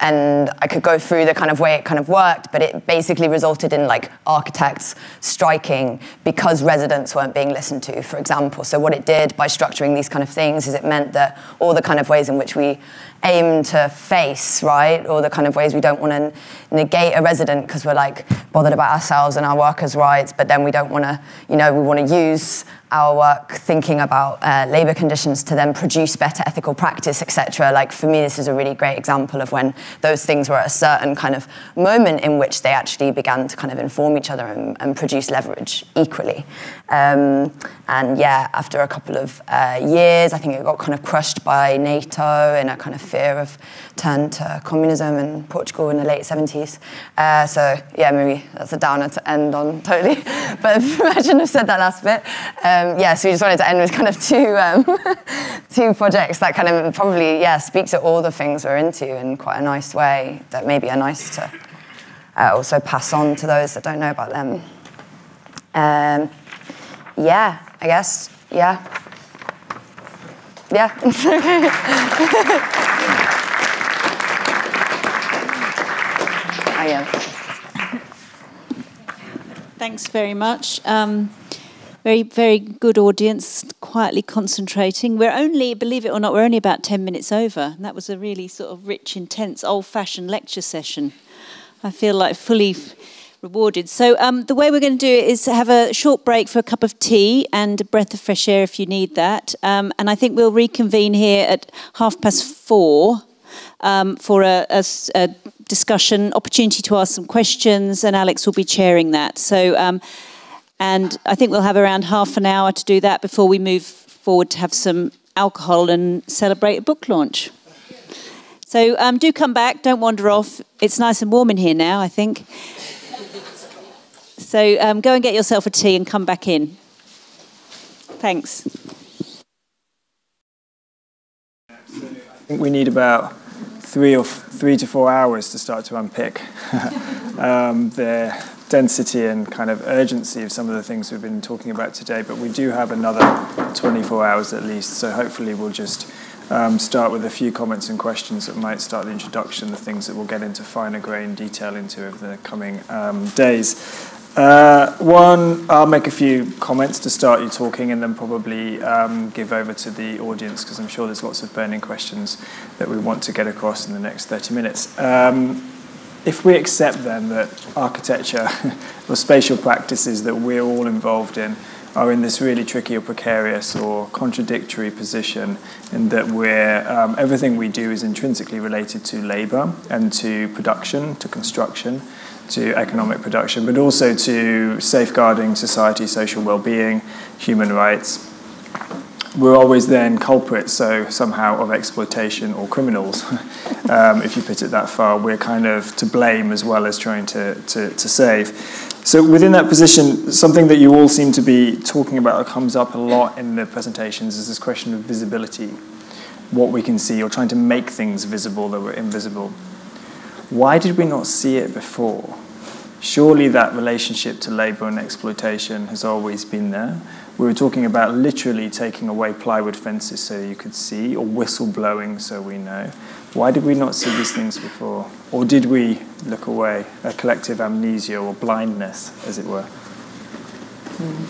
and I could go through the kind of way it kind of worked, but it basically resulted in like architects striking because residents weren't being listened to, for example. So what it did by structuring these kind of things is it meant that all the kind of ways in which we aim to face, right? Or the kind of ways we don't want to negate a resident because we're like bothered about ourselves and our workers' rights, but then we don't want to, you know, we want to use our work thinking about uh, labour conditions to then produce better ethical practice, etc. Like for me, this is a really great example of when those things were at a certain kind of moment in which they actually began to kind of inform each other and, and produce leverage equally. Um, and yeah, after a couple of uh, years, I think it got kind of crushed by NATO in a kind of fear of turn to communism in Portugal in the late 70s. Uh, so yeah, maybe that's a downer to end on totally. but imagine I've said that last bit. Um, yeah, so we just wanted to end with kind of two um, two projects that kind of probably yeah speak to all the things we're into in quite a nice way that maybe are nice to uh, also pass on to those that don't know about them. Um, yeah, I guess. Yeah. Yeah. I. Thanks very much. Um, very, very good audience, quietly concentrating. We're only, believe it or not, we're only about 10 minutes over. And that was a really sort of rich, intense, old fashioned lecture session. I feel like fully rewarded. So um, the way we're going to do it is have a short break for a cup of tea and a breath of fresh air if you need that. Um, and I think we'll reconvene here at half past four um, for a, a, a, discussion, opportunity to ask some questions, and Alex will be chairing that. So, um, and I think we'll have around half an hour to do that before we move forward to have some alcohol and celebrate a book launch. So um, do come back, don't wander off. It's nice and warm in here now, I think. So um, go and get yourself a tea and come back in. Thanks. I think we need about three or three to four hours to start to unpick um, the density and kind of urgency of some of the things we've been talking about today. But we do have another 24 hours at least, so hopefully we'll just um, start with a few comments and questions that might start the introduction, the things that we'll get into finer grain detail into over the coming um, days. Uh, one, I'll make a few comments to start you talking and then probably um, give over to the audience because I'm sure there's lots of burning questions that we want to get across in the next 30 minutes. Um, if we accept then that architecture or spatial practices that we're all involved in are in this really tricky or precarious or contradictory position in that we're, um, everything we do is intrinsically related to labour and to production, to construction, to economic production, but also to safeguarding society, social well-being, human rights. We're always then culprits, so somehow of exploitation or criminals. um, if you put it that far, we're kind of to blame as well as trying to, to, to save. So within that position, something that you all seem to be talking about or comes up a lot in the presentations is this question of visibility, what we can see, or trying to make things visible that were invisible. Why did we not see it before? Surely that relationship to labour and exploitation has always been there. We were talking about literally taking away plywood fences so you could see, or whistle blowing so we know. Why did we not see these things before? Or did we look away? A collective amnesia or blindness, as it were. Hmm.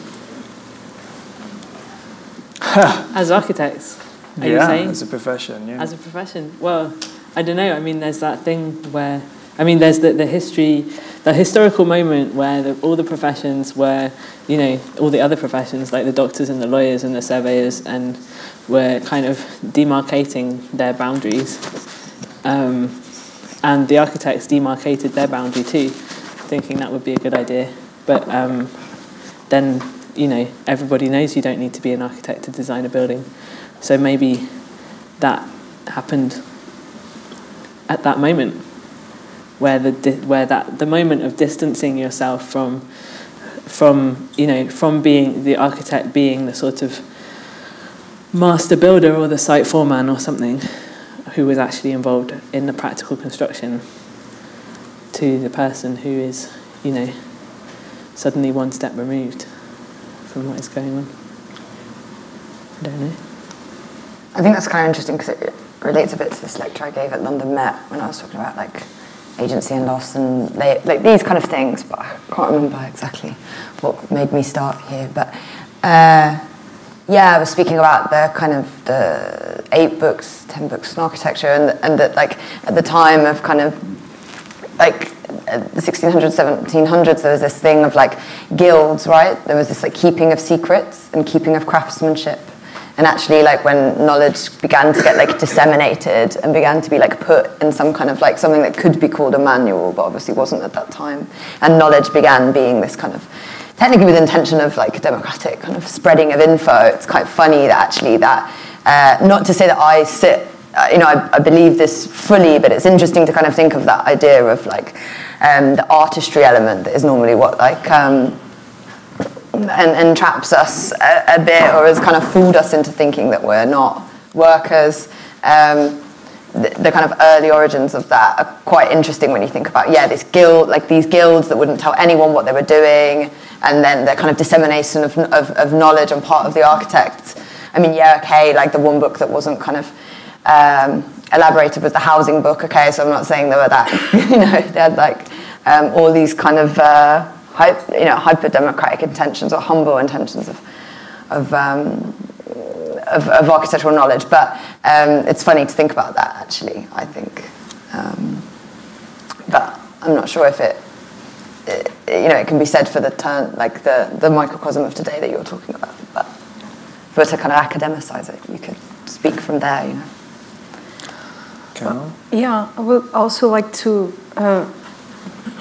As architects, are yeah, you saying? as a profession, yeah. As a profession, well, I don't know. I mean, there's that thing where, I mean, there's the, the history, the historical moment where the, all the professions were, you know, all the other professions, like the doctors and the lawyers and the surveyors, and were kind of demarcating their boundaries. Um, and the architects demarcated their boundary too, thinking that would be a good idea. But um, then, you know, everybody knows you don't need to be an architect to design a building. So maybe that happened at that moment where the where that the moment of distancing yourself from from you know from being the architect being the sort of master builder or the site foreman or something who was actually involved in the practical construction to the person who is you know suddenly one step removed from what is going on. I don't know. I think that's kind of interesting because it relates a bit to this lecture I gave at London Met when I was talking about like agency and loss and they, like these kind of things, but I can't remember exactly what made me start here. But uh, yeah, I was speaking about the kind of the eight books, ten books in architecture, and and that like at the time of kind of like the 1600s, 1700s, there was this thing of like guilds, right? There was this like keeping of secrets and keeping of craftsmanship. And actually, like when knowledge began to get like disseminated and began to be like put in some kind of like something that could be called a manual, but obviously wasn't at that time, and knowledge began being this kind of technically with the intention of like democratic kind of spreading of info. It's quite funny that actually that, uh, not to say that I sit, uh, you know, I, I, believe this fully, but it's interesting to kind of think of that idea of like um, the artistry element that is normally what like um, and, entraps us a, a, bit or has kind of fooled us into thinking that we're not workers. Um, the, the, kind of early origins of that are quite interesting when you think about yeah this guild like these guilds that wouldn't tell anyone what they were doing and then the kind of dissemination of, of, of knowledge on part of the architects. I mean, yeah, okay, like the one book that wasn't kind of um, elaborated was the housing book, okay, so I'm not saying they were that, you know, they had like um, all these kind of, uh, hyper, you know, hyper-democratic intentions or humble intentions of, of, um, of, of, architectural knowledge. But um, it's funny to think about that, actually, I think. Um, but I'm not sure if it you know, it can be said for the turn, like the, the microcosm of today that you're talking about. But if we were to kind of academicize it, you could speak from there, you know. Well, yeah, I would also like to uh,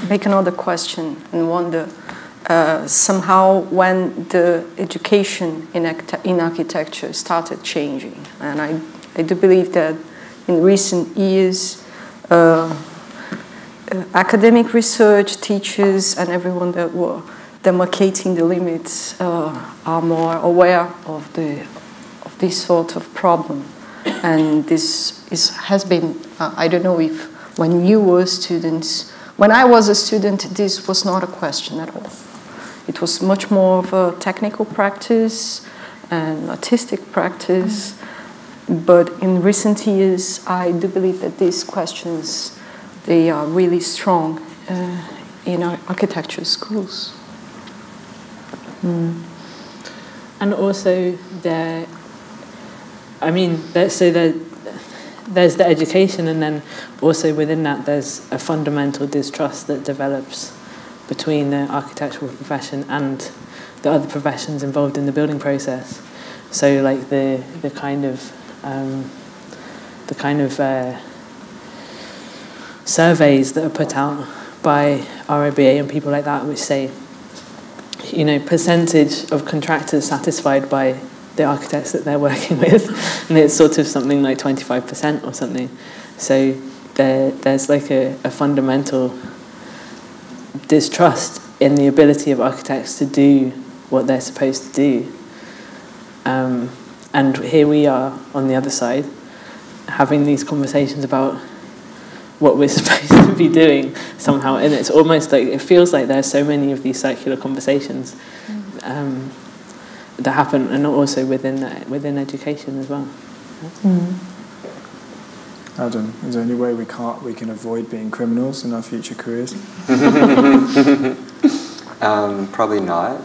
make another question and wonder uh, somehow when the education in, in architecture started changing. And I, I do believe that in recent years, uh, uh, academic research, teachers, and everyone that were demarcating the limits uh, are more aware of the of this sort of problem. And this is, has been, uh, I don't know if when you were students, when I was a student, this was not a question at all. It was much more of a technical practice and artistic practice. But in recent years, I do believe that these questions they are really strong uh, in our architecture schools. Mm. And also, there, I mean, so there, there's the education, and then also within that, there's a fundamental distrust that develops between the architectural profession and the other professions involved in the building process. So, like the the kind of um, the kind of uh, surveys that are put out by RIBA and people like that, which say, you know, percentage of contractors satisfied by the architects that they're working with, and it's sort of something like 25% or something. So there, there's like a, a fundamental distrust in the ability of architects to do what they're supposed to do. Um, and here we are on the other side, having these conversations about what we're supposed to be doing somehow. And it's almost like it feels like there's so many of these circular conversations um, that happen, and also within that, within education as well. Mm. Adam, is there any way we can't we can avoid being criminals in our future careers? um, probably not.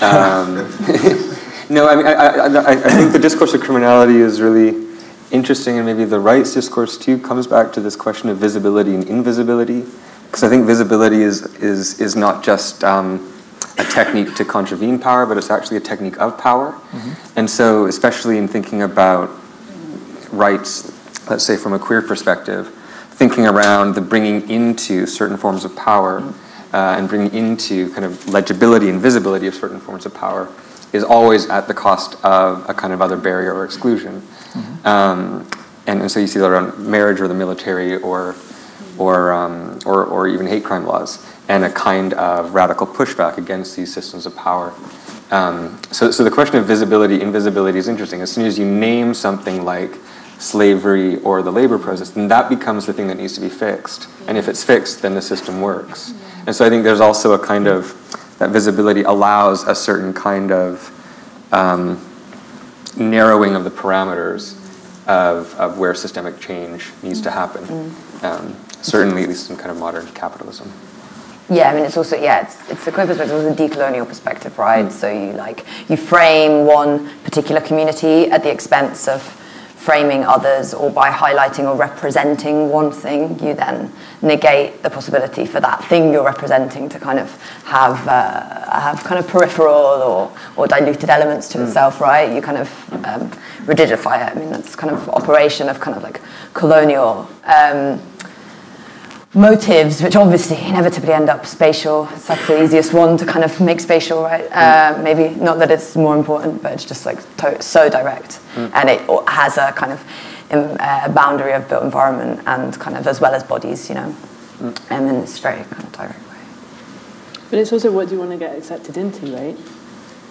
Um, no, I mean I, I, I think the discourse of criminality is really interesting, and maybe the rights discourse too comes back to this question of visibility and invisibility, because I think visibility is is is not just um, a technique to contravene power, but it's actually a technique of power. Mm-hmm. And so, especially in thinking about rights, let's say from a queer perspective, thinking around the bringing into certain forms of power uh, and bringing into kind of legibility and visibility of certain forms of power is always at the cost of a kind of other barrier or exclusion. Mm-hmm. Um, and, and so you see that around marriage or the military or, or, um, or, or even hate crime laws and a kind of radical pushback against these systems of power. Um, so, so the question of visibility, invisibility is interesting. As soon as you name something like slavery or the labor process, then that becomes the thing that needs to be fixed. And if it's fixed, then the system works. And so I think there's also a kind of that visibility allows a certain kind of um, narrowing of the parameters of, of where systemic change needs to happen. Mm. Um, certainly, at least in kind of modern capitalism. Yeah, I mean, it's also yeah, it's, it's the queer perspective, it's also a decolonial perspective, right? Mm. So you like you frame one particular community at the expense of framing others, or by highlighting or representing one thing, you then negate the possibility for that thing you're representing to kind of have uh, have kind of peripheral or, or diluted elements to mm. itself, right? You kind of um, rigidify it. I mean, that's kind of operation of kind of like colonial. Um, motives, which obviously inevitably end up spatial. It's like the easiest one to kind of make spatial, right? Uh, mm. maybe not that it's more important, but it's just like to- so direct, mm. and it has a kind of uh, boundary of built environment and kind of as well as bodies, you know, mm. and it's very kind of direct way. But it's also what do you want to get accepted into, right?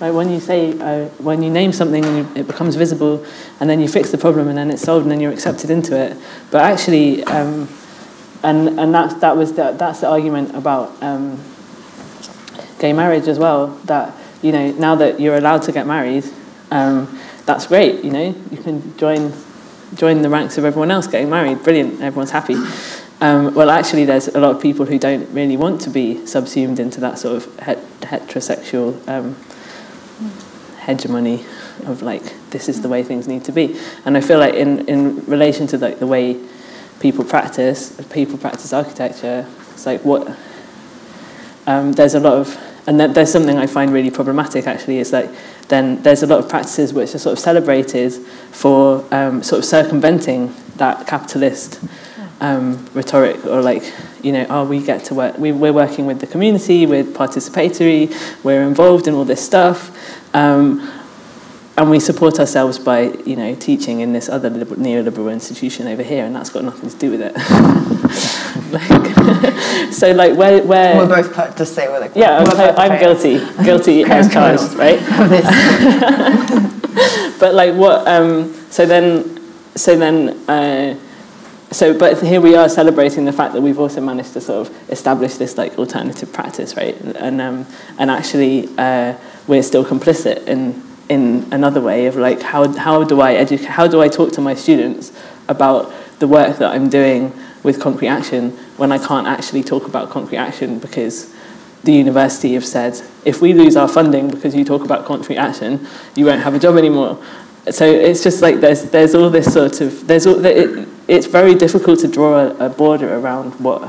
Like when you say, uh, when you name something and you, it becomes visible, and then you fix the problem, and then it's solved, and then you're accepted into it. But actually, um, and and that's that was the, that's the argument about um, gay marriage as well. That you know now that you're allowed to get married, um, that's great. You know you can join join the ranks of everyone else getting married. Brilliant, everyone's happy. Um, well, actually, there's a lot of people who don't really want to be subsumed into that sort of het- heterosexual um, hegemony of like this is the way things need to be. And I feel like in in relation to like the way people practice, people practice architecture. It's like what um, there's a lot of, and th there's something I find really problematic actually is that then there's a lot of practices which are sort of celebrated for um, sort of circumventing that capitalist um, rhetoric or like you know oh we get to work we, we're working with the community we're participatory we're involved in all this stuff um, and we support ourselves by you know teaching in this other liberal, neoliberal institution over here, and that's got nothing to do with it. like, so like where where we're both put to say we're like yeah we're I'm, I'm guilty guilty as charged right. but like what um, so then so then. Uh, so but here we are celebrating the fact that we've also managed to sort of establish this like alternative practice right and um, and actually uh, we're still complicit in in another way of like how, how do I educate, how do I talk to my students about the work that I'm doing with concrete action when I can't actually talk about concrete action because the university have said if we lose our funding because you talk about concrete action you won't have a job anymore. So it's just like there's there's all this sort of there's all it, it's very difficult to draw a, a border around what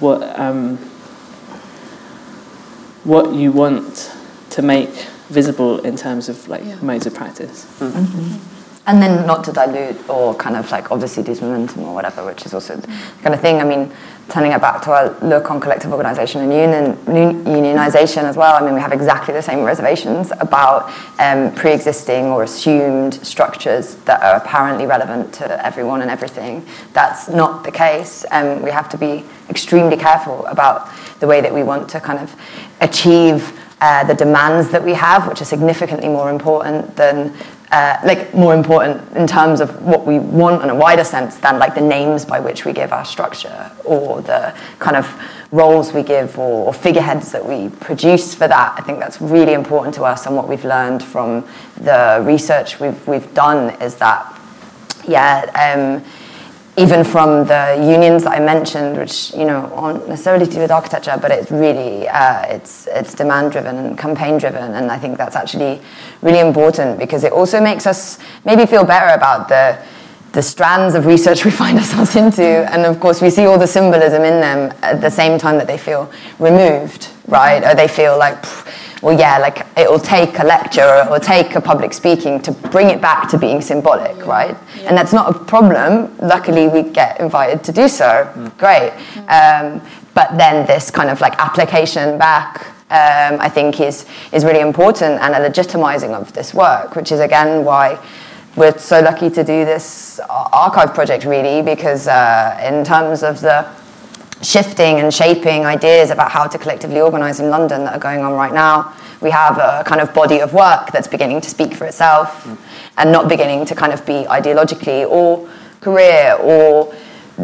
what um, what you want to make visible in terms of like yeah. modes of practice. Mm-hmm. And then not to dilute or kind of like obviously lose momentum or whatever, which is also the kind of thing. I mean, turning it back to our look on collective organisation and union, unionisation as well. I mean, we have exactly the same reservations about um, pre-existing or assumed structures that are apparently relevant to everyone and everything. That's not the case. Um, we have to be extremely careful about the way that we want to kind of achieve uh, the demands that we have, which are significantly more important than, uh, like, more important in terms of what we want in a wider sense than, like, the names by which we give our structure or the kind of roles we give or, or figureheads that we produce for that. I think that's really important to us, and what we've learned from the research we've, we've done is that, yeah, um, even from the unions that I mentioned, which you know aren't necessarily to do with architecture, but it's really uh, it's it's demand driven and campaign driven, and I think that's actually really important because it also makes us maybe feel better about the the strands of research we find ourselves into, and of course we see all the symbolism in them at the same time that they feel removed, right? Or they feel like. Pff, well, yeah, like it will take a lecture or it will take a public speaking to bring it back to being symbolic, yeah. right? Yeah. And that's not a problem. Luckily, we get invited to do so. Mm. Great. Mm. Um, but then this kind of like application back, um, I think, is, is really important and a legitimizing of this work, which is again why we're so lucky to do this archive project, really, because uh, in terms of the shifting and shaping ideas about how to collectively organise in London that are going on right now. We have a kind of body of work that's beginning to speak for itself mm. and not beginning to kind of be ideologically or career or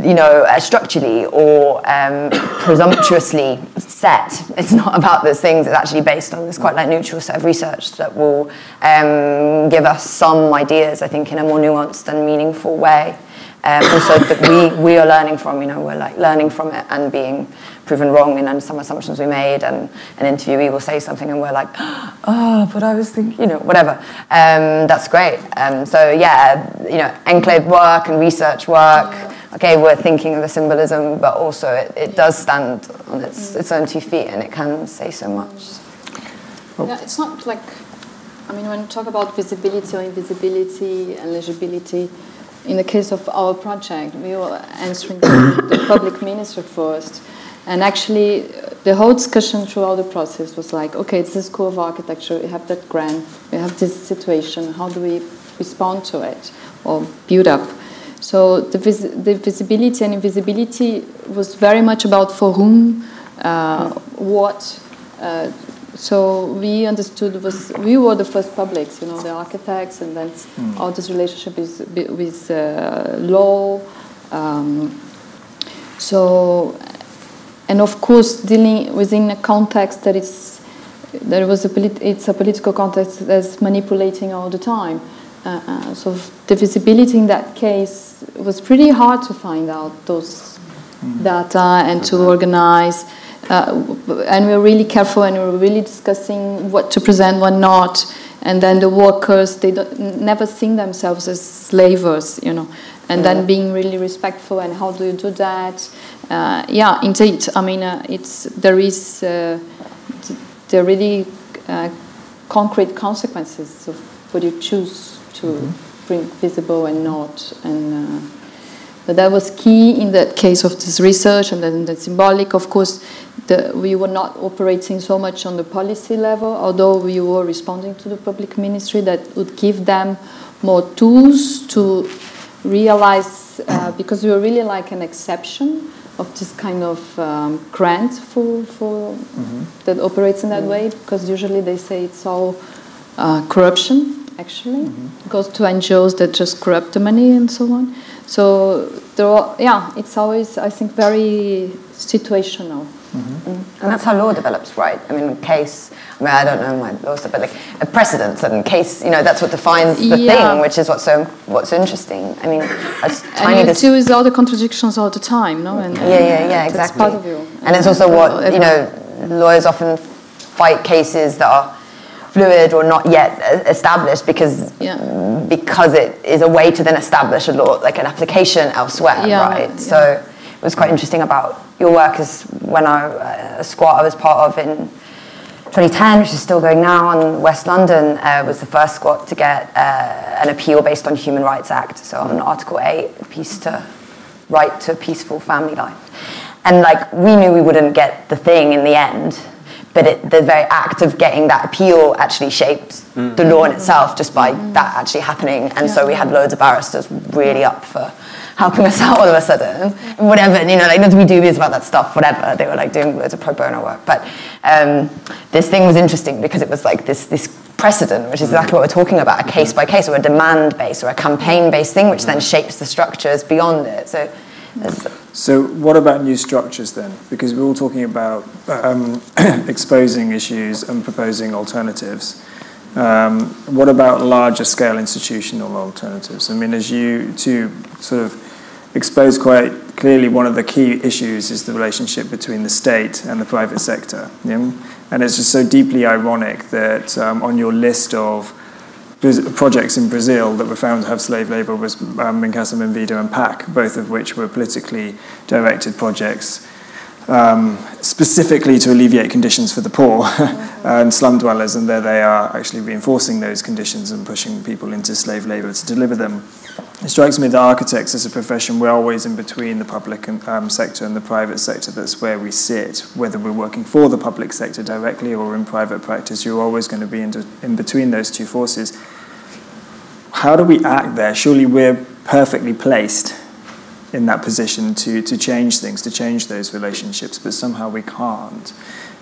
you know, uh, structurally or um, presumptuously set. It's not about those things. It's actually based on this quite like neutral set of research that will um, give us some ideas, I think, in a more nuanced and meaningful way. Um, also that we, we are learning from, you know, we're like learning from it and being proven wrong in some assumptions we made and an interviewee will say something and we're like, oh, but I was thinking, you know, whatever. Um, that's great. Um, so yeah, you know, enclave work and research work, okay, we're thinking of the symbolism, but also it, it does stand on its, its own two feet and it can say so much. Yeah, it's not like, I mean, when we talk about visibility or invisibility and legibility, in the case of our project, we were answering the public minister first. And actually, the whole discussion throughout the process was like, okay, it's the School of Architecture, we have that grant, we have this situation, how do we respond to it or build up? So the, vis- the visibility and invisibility was very much about for whom, uh, what. Uh, so we understood was we were the first publics, you know, the architects, and then mm. all this relationship is with uh, law. Um, so, and of course, dealing within a context that is there was a polit- it's a political context that's manipulating all the time. Uh, uh, so the visibility in that case was pretty hard to find out those mm. data and to organize. Uh, and we were really careful and we were really discussing what to present, what not. And then the workers, they never think themselves as slavers, you know. And yeah. then being really respectful and how do you do that? Uh, yeah, indeed. I mean, uh, it's there is uh, there are really uh, concrete consequences of what you choose to mm-hmm. bring visible and not. And uh, but that was key in the case of this research, and then the symbolic, of course the, we were not operating so much on the policy level, although we were responding to the public ministry that would give them more tools to realize, uh, because we were really like an exception of this kind of um, grant for, for mm-hmm. that operates in that mm-hmm. way, because usually they say it's all uh, corruption, actually. Mm-hmm. It goes to NGOs that just corrupt the money and so on. So, there are, yeah, it's always, I think, very situational. Mm-hmm. And that's how law develops, right? I mean, case, I mean, I don't know my law stuff, but like a precedent and case, you know, that's what defines the yeah. thing, which is what's so what's interesting. I mean, it's tiny. And you with all the contradictions all the time, no? And, yeah, yeah, yeah, exactly. part of you. And it's also what you know, lawyers often fight cases that are fluid or not yet established because yeah. because it is a way to then establish a law, like an application elsewhere, yeah, right? So it was quite interesting about your work is when I, uh, a squat I was part of in 2010, which is still going now on West London, uh, was the first squat to get uh, an appeal based on Human Rights Act. So on Article 8, peace to right to a peaceful family life. And like we knew we wouldn't get the thing in the end, but it, the very act of getting that appeal actually shaped mm. the law in itself just by that actually happening. And yeah. so we had loads of barristers really up for helping us out all of a sudden. Whatever, you know, like not to be dubious about that stuff, whatever. They were like doing loads of pro bono work. But um, this thing was interesting because it was like this, this precedent, which is exactly what we're talking about, a case by case or a demand based or a campaign based thing, which then shapes the structures beyond it. So so, what about new structures then? Because we're all talking about um, exposing issues and proposing alternatives. Um, what about larger scale institutional alternatives? I mean, as you to sort of expose quite clearly, one of the key issues is the relationship between the state and the private sector. Yeah? And it's just so deeply ironic that um, on your list of projects in Brazil that were found to have slave labor was um, Minha Vida and PAC, both of which were politically directed projects um, specifically to alleviate conditions for the poor and slum dwellers, and there they are actually reinforcing those conditions and pushing people into slave labor to deliver them. It strikes me that architects as a profession, we're always in between the public and, um, sector and the private sector. That's where we sit. Whether we're working for the public sector directly or in private practice, you're always going to be in, in between those two forces. How do we act there? Surely we're perfectly placed in that position to, to change things, to change those relationships, but somehow we can't.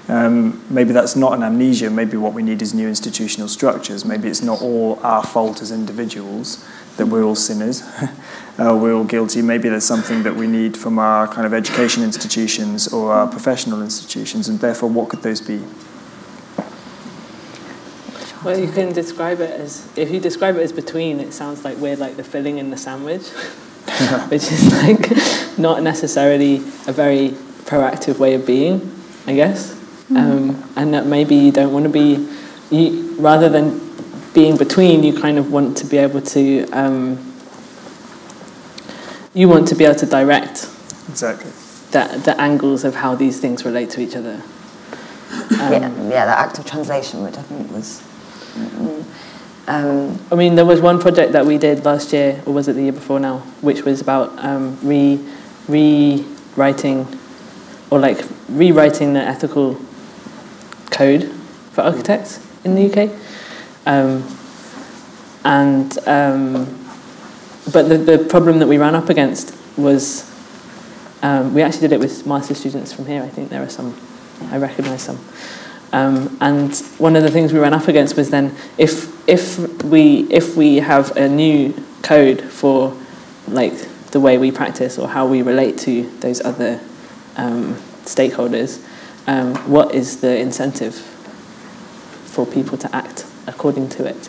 Um, maybe that's not an amnesia. Maybe what we need is new institutional structures. Maybe it's not all our fault as individuals that we're all sinners, uh, we're all guilty. Maybe there's something that we need from our kind of education institutions or our professional institutions, and therefore, what could those be? Well, you can describe it as if you describe it as between, it sounds like we're like the filling in the sandwich. which is like not necessarily a very proactive way of being, I guess. Mm. Um, and that maybe you don't want to be, you, rather than being between, you kind of want to be able to, um, you want to be able to direct. Exactly. The, the angles of how these things relate to each other. Um, yeah, yeah, the act of translation, which I think was. Um, I mean, there was one project that we did last year, or was it the year before now, which was about um, re rewriting, or like rewriting the ethical code for architects in the UK. Um, and um, but the, the problem that we ran up against was um, we actually did it with master students from here. I think there are some I recognise some. Um, and one of the things we ran up against was then if if we if we have a new code for like the way we practice or how we relate to those other um, stakeholders, um, what is the incentive for people to act according to it?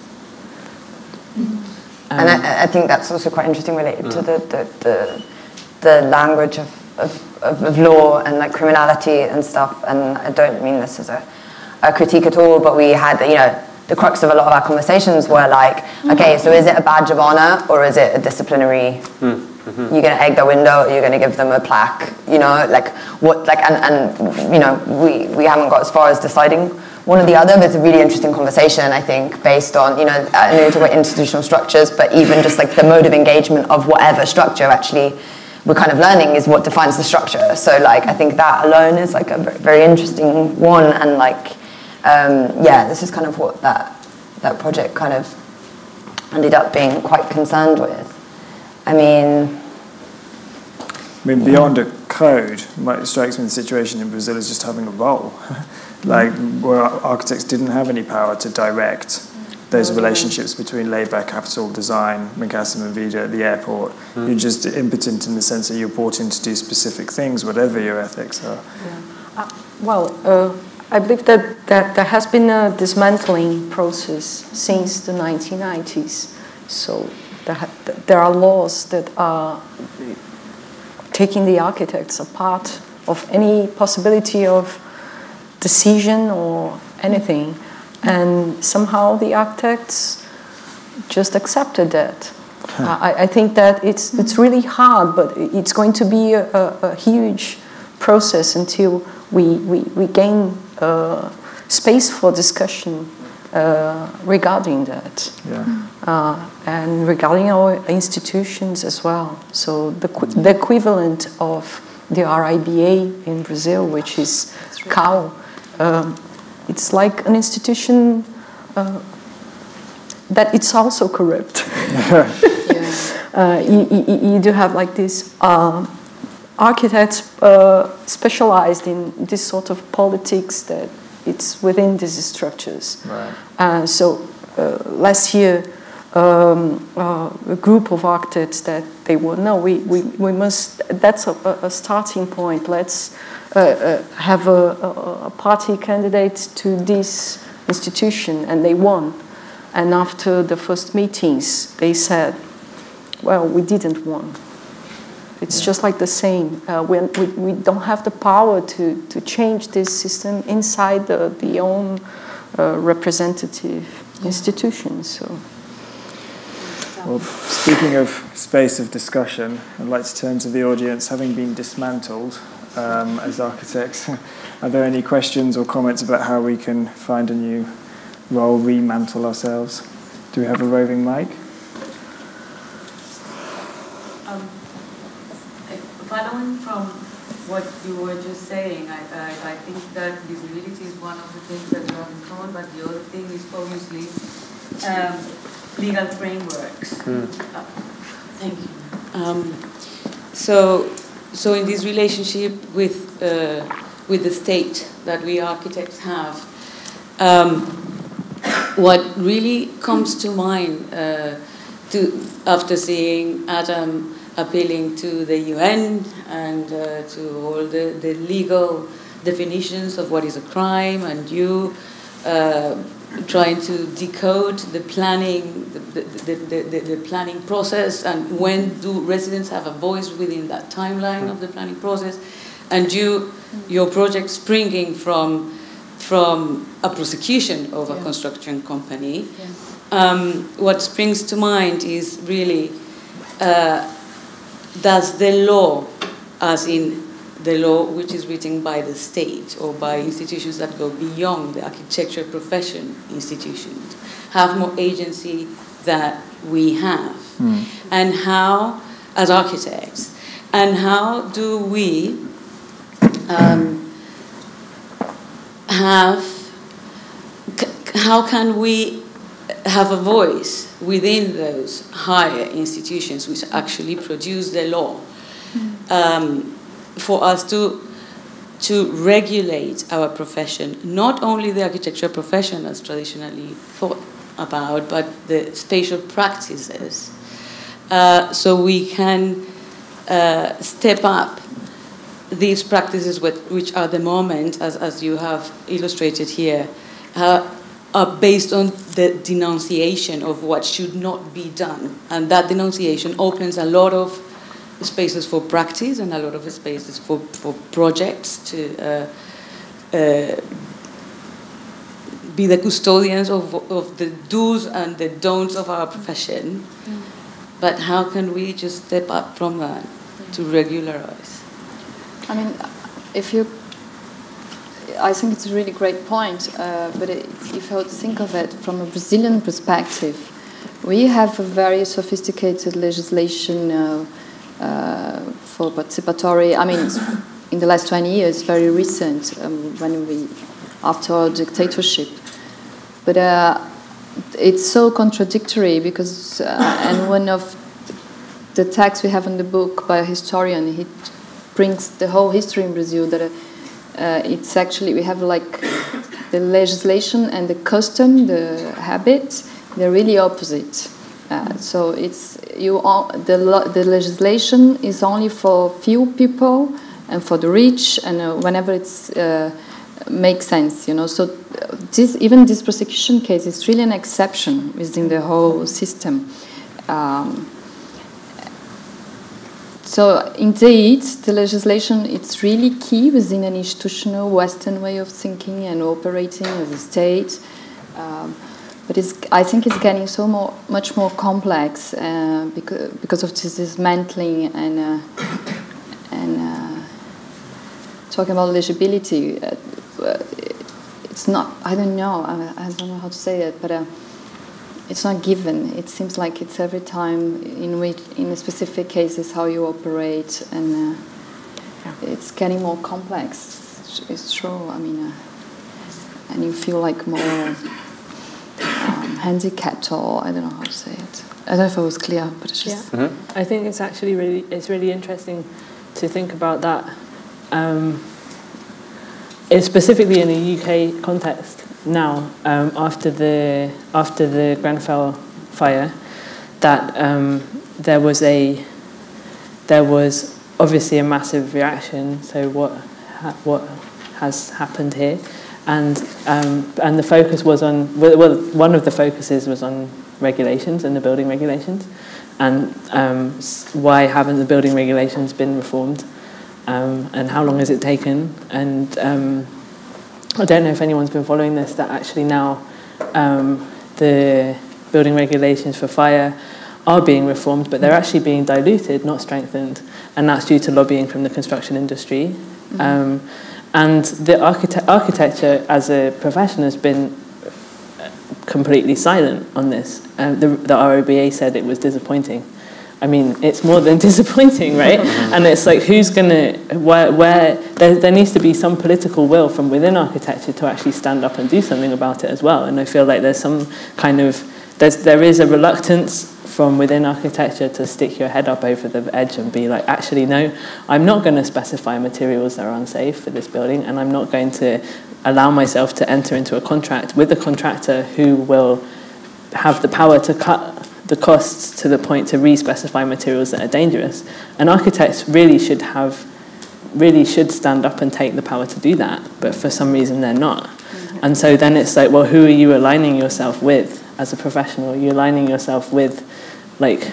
and I, I, think that's also quite interesting related to the, the, the, the language of, of of, of, law and like criminality and stuff. And I don't mean this as a, a critique at all, but we had, you know, the crux of a lot of our conversations were like, okay, so is it a badge of honor or is it a disciplinary? Mm-hmm. You're gonna egg the window, you're gonna give them a plaque, you know, like what, like, and, and you know, we, we haven't got as far as deciding one or the other, but it's a really interesting conversation, I think, based on, you know, I know you talk about institutional structures, but even just like the mode of engagement of whatever structure actually we're kind of learning is what defines the structure. So like I think that alone is like a very interesting one, and like um, yeah, this is kind of what that that project kind of ended up being quite concerned with. I mean, I mean beyond a code, it strikes me the situation in Brazil is just having a role, like where architects didn't have any power to direct those relationships between labour, capital, design, Minha Casa Minha Vida at the airport. Mm. You're just impotent in the sense that you're brought in to do specific things, whatever your ethics are. Yeah. Uh, well, uh, I believe that, that there has been a dismantling process since the 1990s. So there, there are laws that are taking the architects apart of any possibility of decision or anything. And somehow the architects just accepted that. I, I, think that it's, it's really hard, but it's going to be a, a, a huge process until we, we, we gain space for discussion uh, regarding that. Yeah. Uh, and regarding our institutions as well. So the, the equivalent of the RIBA in Brazil, which is CAU, um, it's like an institution uh, that it's also corrupt. yeah. uh, you, you, you, do have like this uh, architects uh, specialized in this sort of politics that it's within these structures. Right. Uh, so uh, last year, um, a group of architects that they were no, we, we, we must. That's a, a starting point. Let's uh, uh, have a, a, party candidate to this institution, and they won. And after the first meetings, they said, well, we didn't won. It's yeah. just like the same. Uh, we, we, we, don't have the power to, to change this system inside the, the own uh, representative yeah. institutions. So. Well, speaking of space of discussion, I'd like to turn to the audience. Having been dismantled, um, as architects. Are there any questions or comments about how we can find a new role, remantle ourselves? Do we have a roving mic? Following from what you were just saying, I, I, I, think that visibility is one of the things that you have in common, but the other thing is obviously um, legal frameworks. Mm. Uh, thank you. Um, so so in this relationship with uh, with the state that we architects have, um, what really comes to mind uh, to, after seeing Adam appealing to the UN and uh, to all the, the legal definitions of what is a crime, and you uh, trying to decode the planning, the, the, the, the, planning process, and when do residents have a voice within that timeline of the planning process, and you, your project springing from from a prosecution of a yeah. construction company. Yeah. Um, what springs to mind is really uh, does the law, as in the law which is written by the state or by institutions that go beyond the architecture profession institutions, have more agency that we have? Mm. And how, as architects, and how do we um, have, how can we have a voice within those higher institutions which actually produce the law um, for us to to regulate our profession, not only the architecture profession as traditionally thought about, but the spatial practices, uh, so we can uh, step up these practices, which are the moment, as, as you have illustrated here, uh, are based on the denunciation of what should not be done. And that denunciation opens a lot of spaces for practice and a lot of spaces for, for projects to uh, uh, be the custodians of, of the do's and the don'ts of our profession. Mm. But how can we just step up from that to regularize? I mean, if you, I think it's a really great point, uh, but it, if I would think of it from a Brazilian perspective, we have a very sophisticated legislation uh, uh, for participatory. I mean, in the last 20 years, very recent, um, when we, after our dictatorship. But uh, it's so contradictory because, uh, and one of the texts we have in the book by a historian, he brings the whole history in Brazil. That uh, it's actually we have like the legislation and the custom, the habit, they're really opposite. Uh, so it's you all, the the legislation is only for few people and for the rich, and uh, whenever it's uh, makes sense, you know. So this even this prosecution case is really an exception within the whole system. Um, so indeed, the legislation it's really key within an institutional Western way of thinking and operating as a state. Um, but it's, I think it's getting so more, much more complex uh, because, because of this dismantling and uh, and uh, talking about legibility. Uh, it's not. I don't know. I, I, don't know how to say it, but uh, it's not given. It seems like it's every time in which, in a specific cases, how you operate, and uh, yeah. it's getting more complex. It's, it's true. I mean, uh, and you feel like more um, handicapped, or I don't know how to say it. I don't know if I was clear, but it's just. Yeah. Mm-hmm. I think it's actually really it's really interesting to think about that. Um, specifically in a UK context, now um, after the after the Grenfell fire that um, there was a there was obviously a massive reaction. So what ha- what has happened here, and um, and the focus was on well one of the focuses was on regulations and the building regulations, and um, why haven't the building regulations been reformed, um, and how long has it taken, and um, I don't know if anyone's been following this, that actually now um, the building regulations for fire are being reformed, but they're actually being diluted, not strengthened, and that's due to lobbying from the construction industry. Mm-hmm. Um, and the architect- architecture as a profession has been completely silent on this. Uh, the, the RIBA said it was disappointing. I mean, it's more than disappointing, right? Mm-hmm. and it's like, who's going to, where, where there, there needs to be some political will from within architecture to actually stand up and do something about it as well. And I feel like there's some kind of, there's, there is a reluctance from within architecture to stick your head up over the edge and be like, actually, no, I'm not going to specify materials that are unsafe for this building, and I'm not going to allow myself to enter into a contract with a contractor who will have the power to cut the costs to the point to re-specify materials that are dangerous. And architects really should have, really should stand up and take the power to do that, but for some reason they're not. Mm-hmm. And so then it's like, well, who are you aligning yourself with as a professional? You're aligning yourself with, like,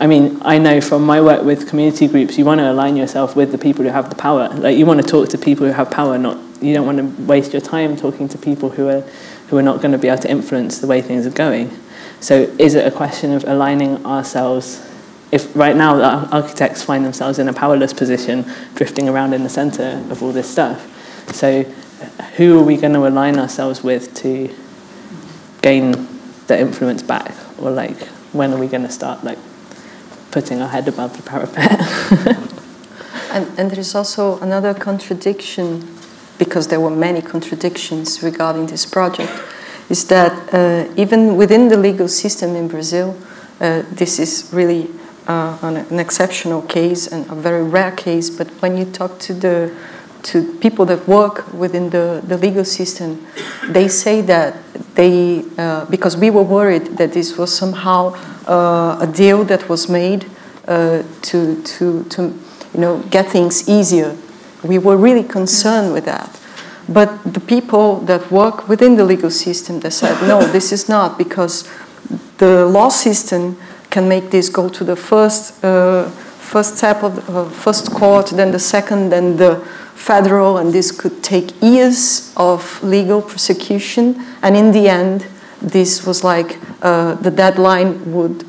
I mean, I know from my work with community groups, you want to align yourself with the people who have the power. Like, you want to talk to people who have power, not you don't want to waste your time talking to people who are who are not going to be able to influence the way things are going. So, is it a question of aligning ourselves? If right now architects find themselves in a powerless position, drifting around in the center of all this stuff, so who are we going to align ourselves with to gain the influence back, or like when are we going to start like putting our head above the parapet? and, and there is also another contradiction because there were many contradictions regarding this project, is that uh, even within the legal system in Brazil, uh, this is really uh, an, exceptional case and a very rare case. But when you talk to the to people that work within the, the legal system, they say that they because we were worried that this was somehow a deal that was made to to to you know get things easier we were really concerned with that. But the people that work within the legal system, they said, no, this is not, because the law system can make this go to the first, uh, first step of the uh, first court, then the second, then the federal, and this could take years of legal prosecution. And in the end, this was like uh, the deadline would,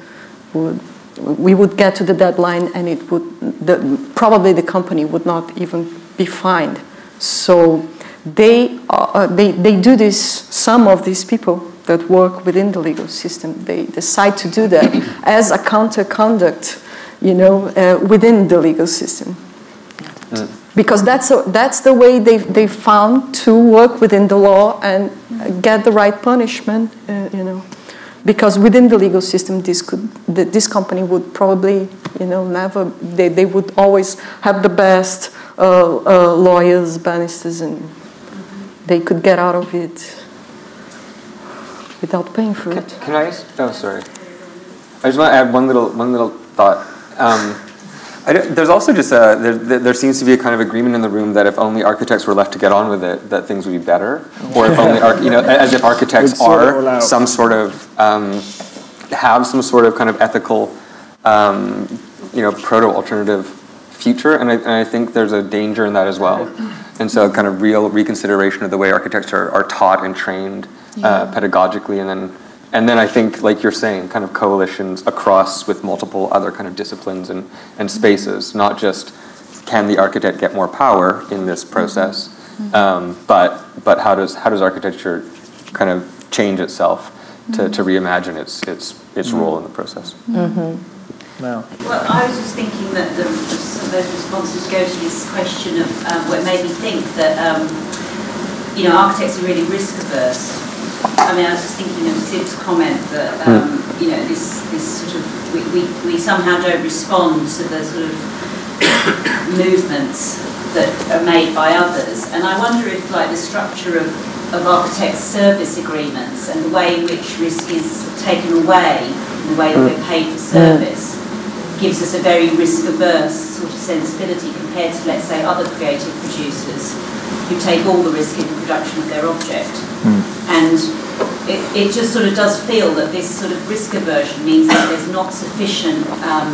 would we would get to the deadline and it would the, probably the company would not even be fined. So they, uh, they, they do this, some of these people that work within the legal system, they decide to do that as a counter conduct, you know, uh, within the legal system. Mm. Because that's, a, that's the way they, they found to work within the law and get the right punishment, uh, you know because within the legal system, this could this company would probably you know never they, they would always have the best uh, uh, lawyers, barristers, and they could get out of it without paying for can, it. Can I? Ask, oh, sorry. I just want to add one little one little thought. Um, there's also just a, there, there, seems to be a kind of agreement in the room that if only architects were left to get on with it, that things would be better, or if only you know, as if architects are some sort of um, have some sort of kind of ethical, um, you know, proto alternative future, and I, and I, think there's a danger in that as well, and so kind of real reconsideration of the way architects are, are taught and trained uh, pedagogically, and then and then I think, like you're saying, kind of coalitions across with multiple other kind of disciplines and, and spaces, not just can the architect get more power in this process, mm-hmm. um, but but how does how does architecture kind of change itself to, to mm-hmm. reimagine its its its mm-hmm. role in the process? Well, I was just thinking that the, some of those responses go to this question of um, what made me think that um, you know architects are really risk averse I mean, I was just thinking of Sid's comment that, hmm. um, mm. you know, this, this sort of, we, we, we somehow don't respond to the sort of movements that are made by others. And I wonder if, like, the structure of, of architects' service agreements and the way in which risk is taken away, the way that we're hmm. paid for service, gives us a very risk-averse sort of sensibility compared to, let's say, other creative producers who take all the risk in the production of their object. Mm. And it, it just sort of does feel that this sort of risk aversion means that there's not sufficient, um,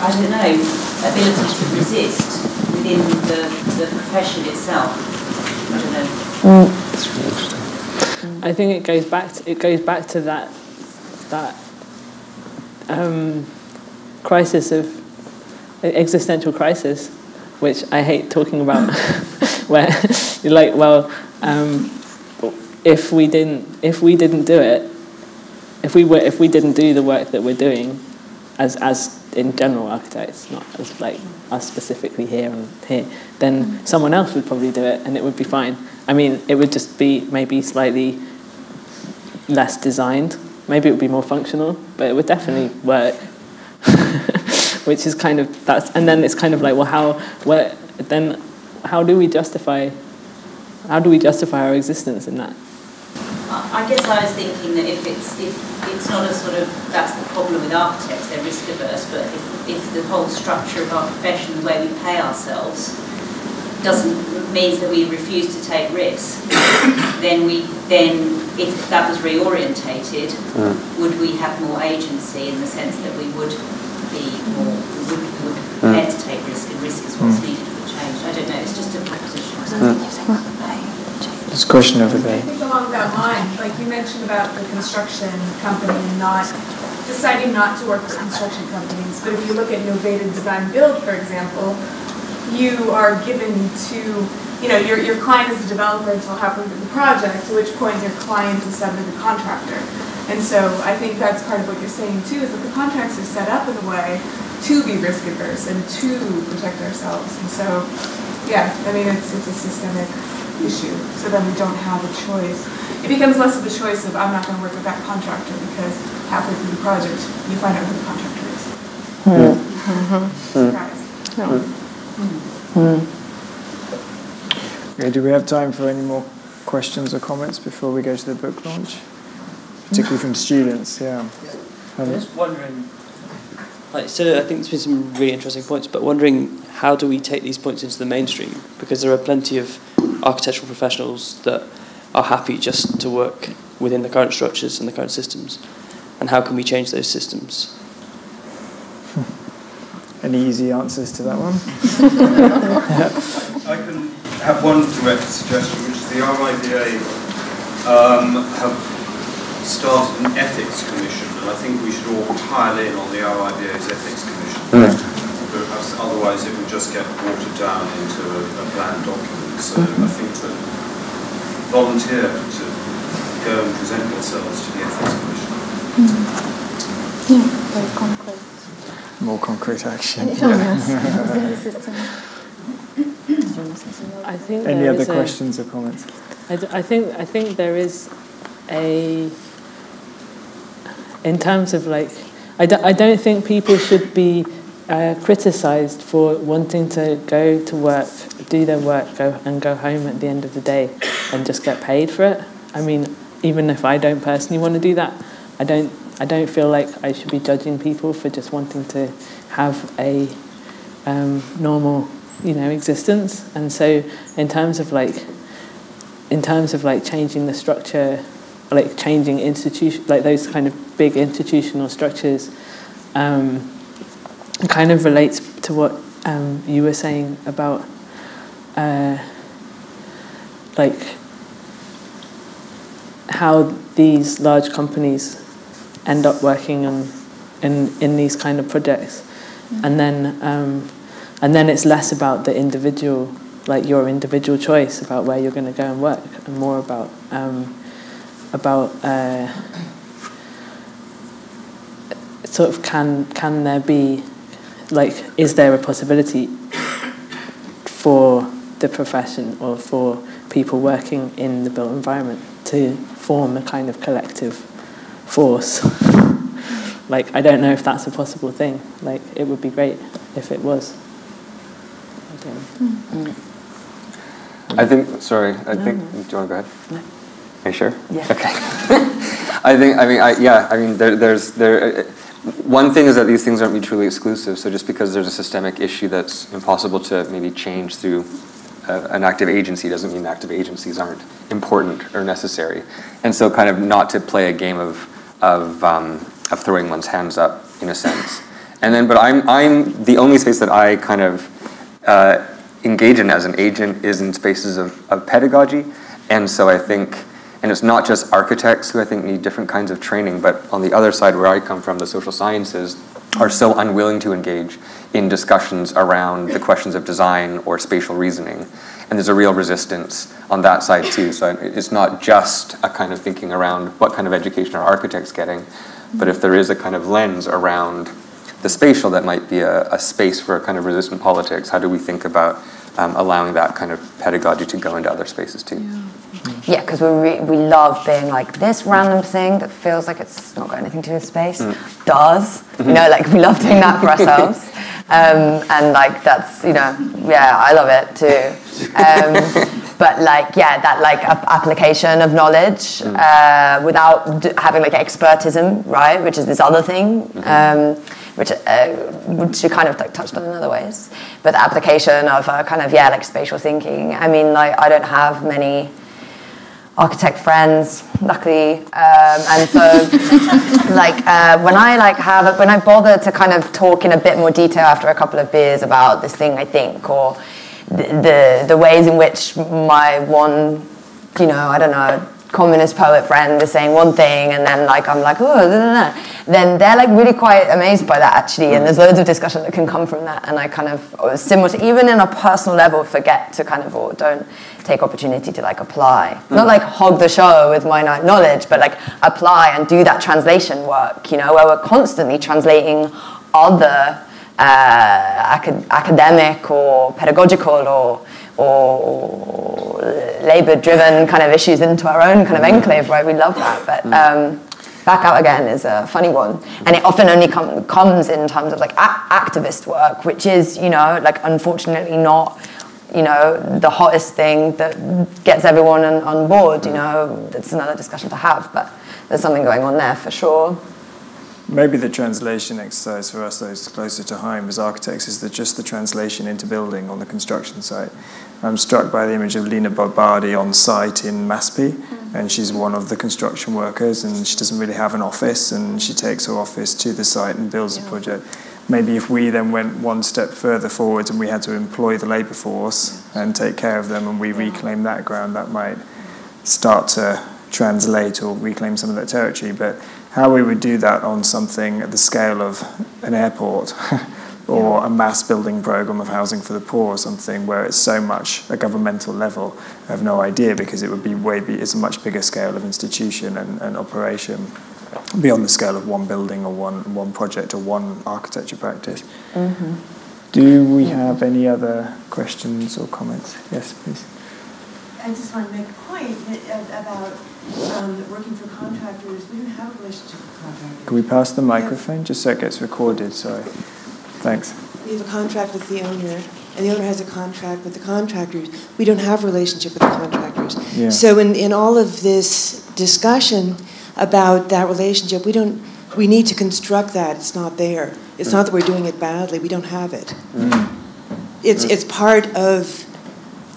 I don't know, ability to resist within the, the profession itself. I don't know. Mm. That's really interesting. I think it goes back to, it goes back to that that um, crisis of existential crisis, which I hate talking about, where you're like, well, um, if we didn't if we didn't do it, if we were if we didn't do the work that we're doing, as as in general architects, not as like us specifically here and here, then someone else would probably do it and it would be fine. I mean, it would just be maybe slightly less designed. Maybe it would be more functional, but it would definitely work. Which is kind of that's, and then it's kind of like, well, how, where, then, how do we justify, how do we justify our existence in that? I guess I was thinking that if it's if it's not a sort of that's the problem with architects, they're risk averse, but if, if the whole structure of our profession, the way we pay ourselves, doesn't means that we refuse to take risks, then we then if that was reorientated, mm. would we have more agency in the sense that we would be more would, would prepare to take risk and risk is what's mm. needed for change. I don't know. It's just a proposition. Mm. There's a question over there. I think along that line, like you mentioned about the construction company and not deciding not to work for construction companies. But if you look at innovative design build, for example, you are given to, you know, your, your client is a developer until halfway through the project, at which point your client is suddenly the contractor. And so I think that's part of what you're saying too, is that the contracts are set up in a way to be risk averse and to protect ourselves. And so, yeah, I mean, it's, it's a systemic issue. So then we don't have a choice. It becomes less of a choice of I'm not going to work with that contractor because halfway through the project you find out who the contractor is. Mm. Mm-hmm. Surprise. Mm. Okay, do we have time for any more questions or comments before we go to the book launch? Particularly from students, yeah. I'm just wondering, like, so I think there's been some really interesting points, but wondering how do we take these points into the mainstream? Because there are plenty of architectural professionals that are happy just to work within the current structures and the current systems. And how can we change those systems? Any easy answers to that one? I can have one direct suggestion, which is the RIBA um, have started an ethics commission, and I think we should all pile in on the RIBA's ethics commission. Mm. Otherwise, it will just get watered down into a, a planned document. So I think that volunteer to go and present yourselves to the Ethics Commission. Mm. Yeah, very concrete. More concrete action. I think Any other questions or comments? I, d- I think I think there is a in terms of like I don't think people should be uh, criticised for wanting to go to work, do their work, go and go home at the end of the day, and just get paid for it. I mean, even if I don't personally want to do that, I don't. I don't feel like I should be judging people for just wanting to have a um, normal, you know, existence. And so, in terms of like, in terms of like changing the structure, like changing institution, like those kind of big institutional structures. Um, kind of relates to what um, you were saying about uh, like how these large companies end up working on in in these kind of projects, mm-hmm. and then um, and then it's less about the individual, like your individual choice about where you're going to go and work, and more about um, about uh, sort of can can there be like, is there a possibility for the profession or for people working in the built environment to form a kind of collective force? like, I don't know if that's a possible thing. Like, it would be great if it was. Mm. I think, sorry, I no, think, no. do you want to go ahead? No. Are you sure? Yeah. Okay. I think, I mean, I, yeah, I mean, there, there's, there, one thing is that these things aren't mutually exclusive. So just because there's a systemic issue that's impossible to maybe change through uh, an active agency doesn't mean active agencies aren't important or necessary. And so kind of not to play a game of, of, um, of throwing one's hands up in a sense. And then, but I'm, I'm the only space that I kind of uh, engage in as an agent is in spaces of, of pedagogy. And so I think and it's not just architects who I think need different kinds of training, but on the other side, where I come from, the social sciences are so unwilling to engage in discussions around the questions of design or spatial reasoning. And there's a real resistance on that side too. So it's not just a kind of thinking around what kind of education are architects getting, but if there is a kind of lens around the spatial that might be a, a space for a kind of resistant politics, how do we think about um, allowing that kind of pedagogy to go into other spaces too? Yeah. Yeah, because we, re- we love being like this random thing that feels like it's not got anything to do with space mm. does. Mm-hmm. You know, like we love doing that for ourselves. Um, and like that's, you know, yeah, I love it too. Um, but like, yeah, that like application of knowledge mm. uh, without d- having like expertism, right? Which is this other thing. Mm-hmm. Um, which uh, which you kind of like touched on in other ways. But the application of uh, kind of yeah, like spatial thinking. I mean, like I don't have many architect friends, luckily, um, and so like uh, when I like have when I bother to kind of talk in a bit more detail after a couple of beers about this thing, I think, or the the, the ways in which my one, you know, I don't know, communist poet friend is saying one thing, and then like I'm like, oh, then they're like really quite amazed by that actually, and there's loads of discussion that can come from that, and I kind of similar to, even in a personal level forget to kind of or don't take opportunity to like apply. Mm. Not like hog the show with my knowledge, but like apply and do that translation work, you know, where we're constantly translating other uh, acad- academic or pedagogical or, or labor-driven kind of issues into our own kind of mm. enclave, right? We love that, but mm. um, back out again is a funny one, and it often only com- comes in terms of like a- activist work, which is, you know, like unfortunately not you know, the hottest thing that gets everyone on, on board, you mm. know, that's another discussion to have, but there's something going on there for sure. Maybe the translation exercise for us, those closer to home as architects, is that just the translation into building on the construction site. I'm struck by the image of Lina Bo Bardi on site in MASP, mm-hmm. and she's one of the construction workers, and she doesn't really have an office, and she takes her office to the site and builds yeah. a project maybe if we then went one step further forward and we had to employ the labour force and take care of them and we reclaim that ground, that might start to translate or reclaim some of that territory. But how we would do that on something at the scale of an airport or a mass building program of housing for the poor or something where it's so much a governmental level, I have no idea because it would be way, be, it's a much bigger scale of institution and, and operation beyond the scale of one building or one, one project or one architecture practice. Mm-hmm. Do we have any other questions or comments? Yes, please. I just want to make a point about um, working for contractors. We don't have a relationship with contractors. Can we pass the microphone just so it gets recorded? Sorry. Thanks. We have a contract with the owner, and the owner has a contract with the contractors. We don't have a relationship with the contractors. Yeah. So in, in all of this discussion, about that relationship. We don't. We need to construct that. It's not there. It's mm. not that we're doing it badly. We don't have it. Mm. It's it's part of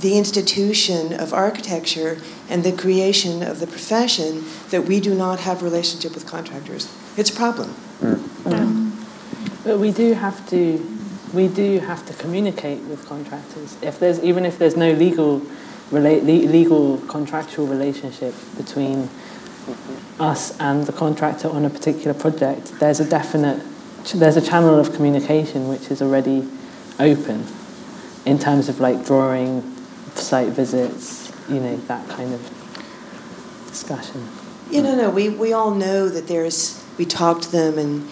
the institution of architecture and the creation of the profession that we do not have relationship with contractors. It's a problem. Mm. But we do have to we do have to communicate with contractors. If there's even if there's no legal legal contractual relationship between us and the contractor on a particular project, there's a definite, there's a channel of communication which is already open in terms of like drawing, site visits, you know, that kind of discussion. You know, no, we, we all know that there's, we talk to them and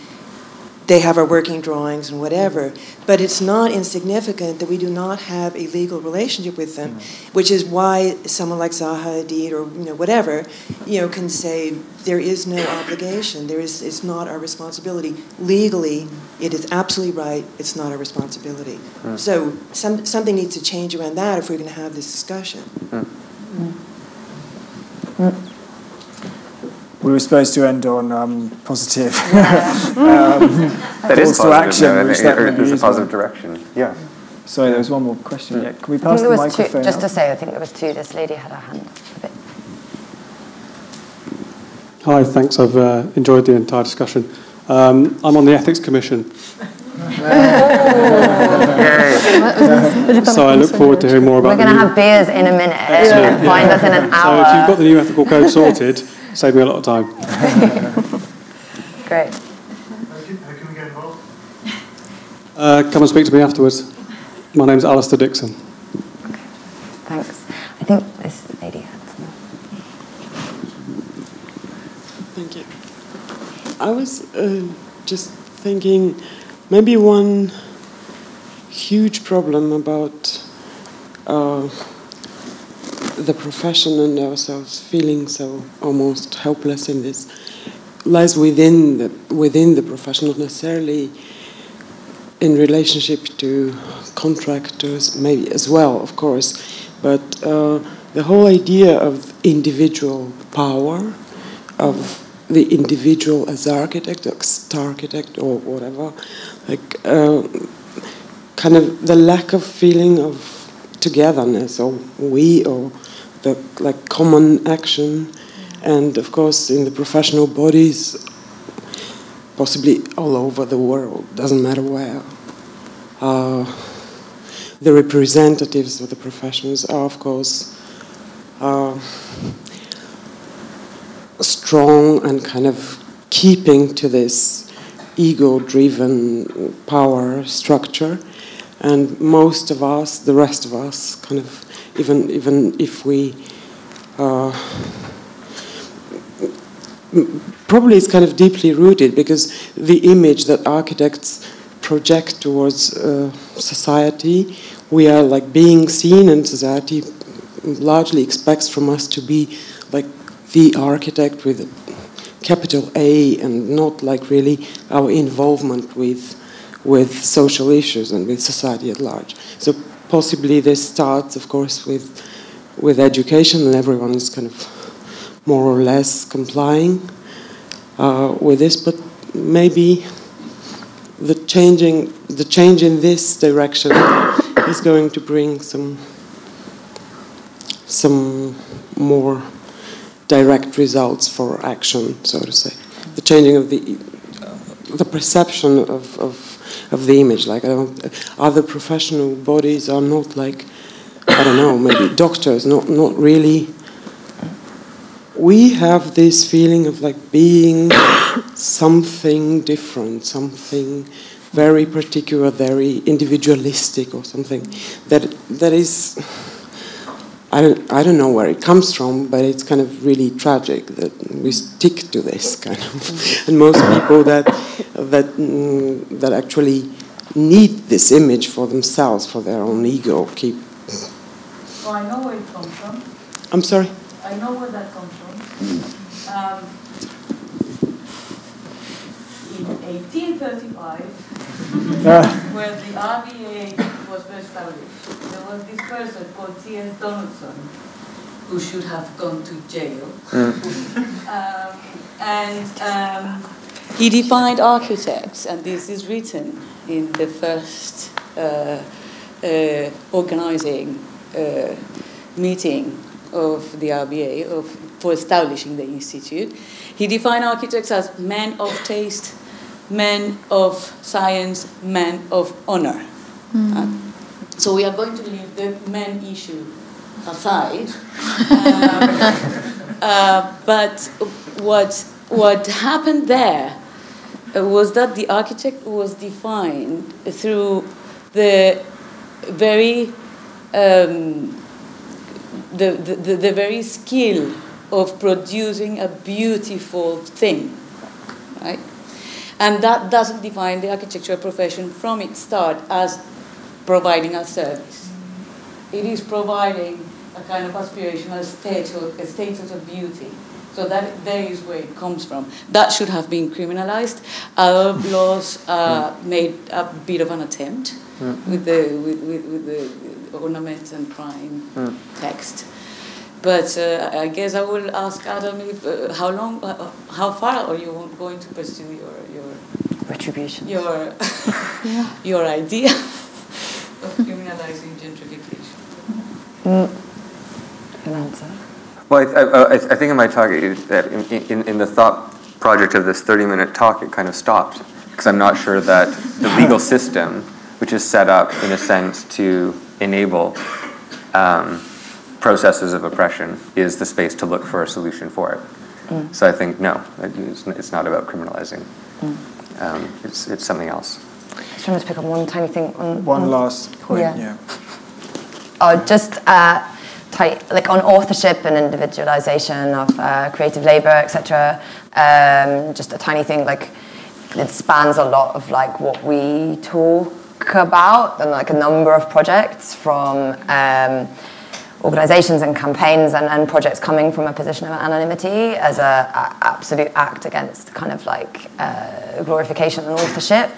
they have our working drawings and whatever. But it's not insignificant that we do not have a legal relationship with them, which is why someone like Zaha Hadid or you know whatever, you know, can say there is no obligation. There is it's not our responsibility. Legally, it is absolutely right. It's not our responsibility. Mm. So some, something needs to change around that if we're going to have this discussion. Mm. mm we were supposed to end on um, positive. Yeah. um, that is positive. Action, no, which that it, a positive direction. Yeah. Sorry, there was one more question. Yeah. Can we pass the microphone? Two, just to say, I think there was two. This lady had her hand a bit. Hi, thanks. I've uh, enjoyed the entire discussion. Um, I'm on the Ethics Commission. so I look forward to hearing more about. We're going to have beers in a minute. Yeah. Find us in an hour. So if you've got the new ethical code sorted. Saved me a lot of time. Great. How can we get involved? Uh, come and speak to me afterwards. My name's Alistair Dixon. Okay. Thanks. I think this lady had some. Thank you. I was uh, just thinking maybe one huge problem about uh, the profession and ourselves feeling so almost helpless in this lies within the within the profession, not necessarily in relationship to contractors, maybe as well, of course, but uh, the whole idea of individual power, of the individual as architect, as architect, or whatever, like uh, kind of the lack of feeling of togetherness, or we, or the like common action, and of course in the professional bodies, possibly all over the world, doesn't matter where. Uh, the representatives of the professions are, of course, uh, strong and kind of keeping to this ego driven power structure. And most of us, the rest of us, kind of, even, even if we uh, probably it's kind of deeply rooted because the image that architects project towards uh, society, we are like being seen in society largely expects from us to be like the architect with capital A and not like really our involvement with with social issues and with society at large. So possibly this starts, of course, with with education, and everyone is kind of more or less complying uh, with this. But maybe the changing the change in this direction is going to bring some some more direct results for action, so to say. The changing of the the perception of, of of the image. Like other professional bodies are not like I don't know, maybe doctors, not not really. We have this feeling of like being something different, something very particular, very individualistic, or something that that is I don't, I don't know where it comes from, but it's kind of really tragic that we stick to this kind of. and most people that that mm, that actually need this image for themselves, for their own ego, keep. Well, I know where it comes from. I'm sorry. I know where that comes from. Um, in 1835, Ah. where the RIBA was first established, there was this person called T.S. Donaldson who should have gone to jail. um, and um, he defined architects, and this is written in the first uh, uh, organizing uh, meeting of the RIBA of, for establishing the institute. He defined architects as men of taste, men of science, men of honor. Uh, so we are going to leave the men issue aside. Um, uh, but what, what happened there was that the architect was defined through the very um, the, the, the very skill of producing a beautiful thing, right? And that doesn't define the architectural profession from its start as providing a service. It is providing a kind of aspirational status, a status of beauty. So that there is where it comes from. That should have been criminalized. Our Loos uh, made a bit of an attempt Mm. with the with, with, with the ornament and crime Mm. text. But uh, I guess I will ask Adam if, uh, how long, uh, how far are you going to pursue your your retribution, your your idea of criminalizing gentrification? Mm. An answer. Well, I, I, I I think in my talk, that in, in, in the thought project of this 30-minute talk, it kind of stopped because I'm not sure that the legal system, which is set up in a sense to enable um, processes of oppression, is the space to look for a solution for it. Mm. So I think no, it's, it's not about criminalizing. Mm. Um, it's, it's something else. I Just wanted to pick up one tiny thing on One on- last point, Yeah. yeah. Oh, just uh, tight, like on authorship and individualization of uh, creative labor, etc. Um, just a tiny thing, like it spans a lot of like what we talk about and like a number of projects from um, organizations and campaigns and, and projects coming from a position of anonymity as a, a absolute act against kind of like uh, glorification and authorship.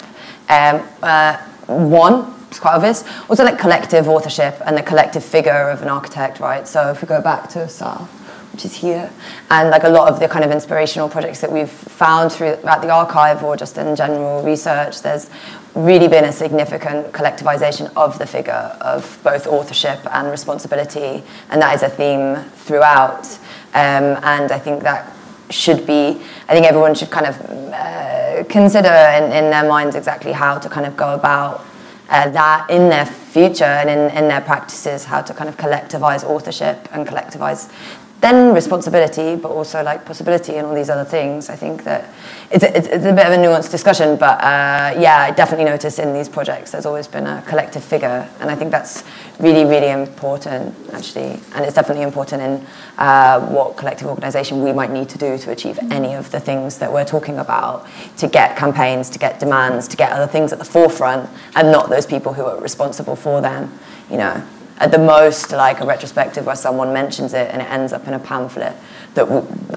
Um, uh, one, it's quite obvious. Also like collective authorship and the collective figure of an architect, right? So if we go back to SAAL, which is here. And like a lot of the kind of inspirational projects that we've found throughout the archive or just in general research, there's really been a significant collectivization of the figure of both authorship and responsibility, and that is a theme throughout. Um, and I think that should be, I think everyone should kind of uh, consider in, in their minds exactly how to kind of go about uh, that in their future and in, in their practices, how to kind of collectivize authorship and collectivize then responsibility, but also like possibility and all these other things. I think that it's a, it's, a bit of a nuanced discussion, but uh, yeah, I definitely notice in these projects there's always been a collective figure, and I think that's really, really important actually, and it's definitely important in uh, what collective organisation we might need to do to achieve any of the things that we're talking about, to get campaigns, to get demands, to get other things at the forefront, and not those people who are responsible for them, you know at the most like a retrospective where someone mentions it and it ends up in a pamphlet that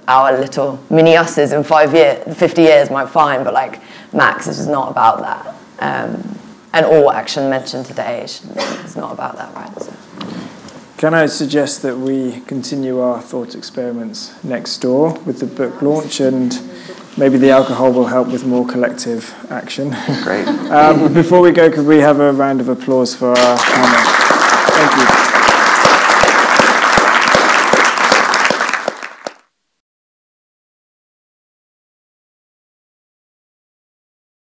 our little mini us's in five years, 50 years might find, but like Max this is not about that. Um, and all action mentioned today is not about that, right? So. Can I suggest that we continue our thought experiments next door with the book launch and maybe the alcohol will help with more collective action. Great. um, before we go, could we have a round of applause for our panel? Thank you.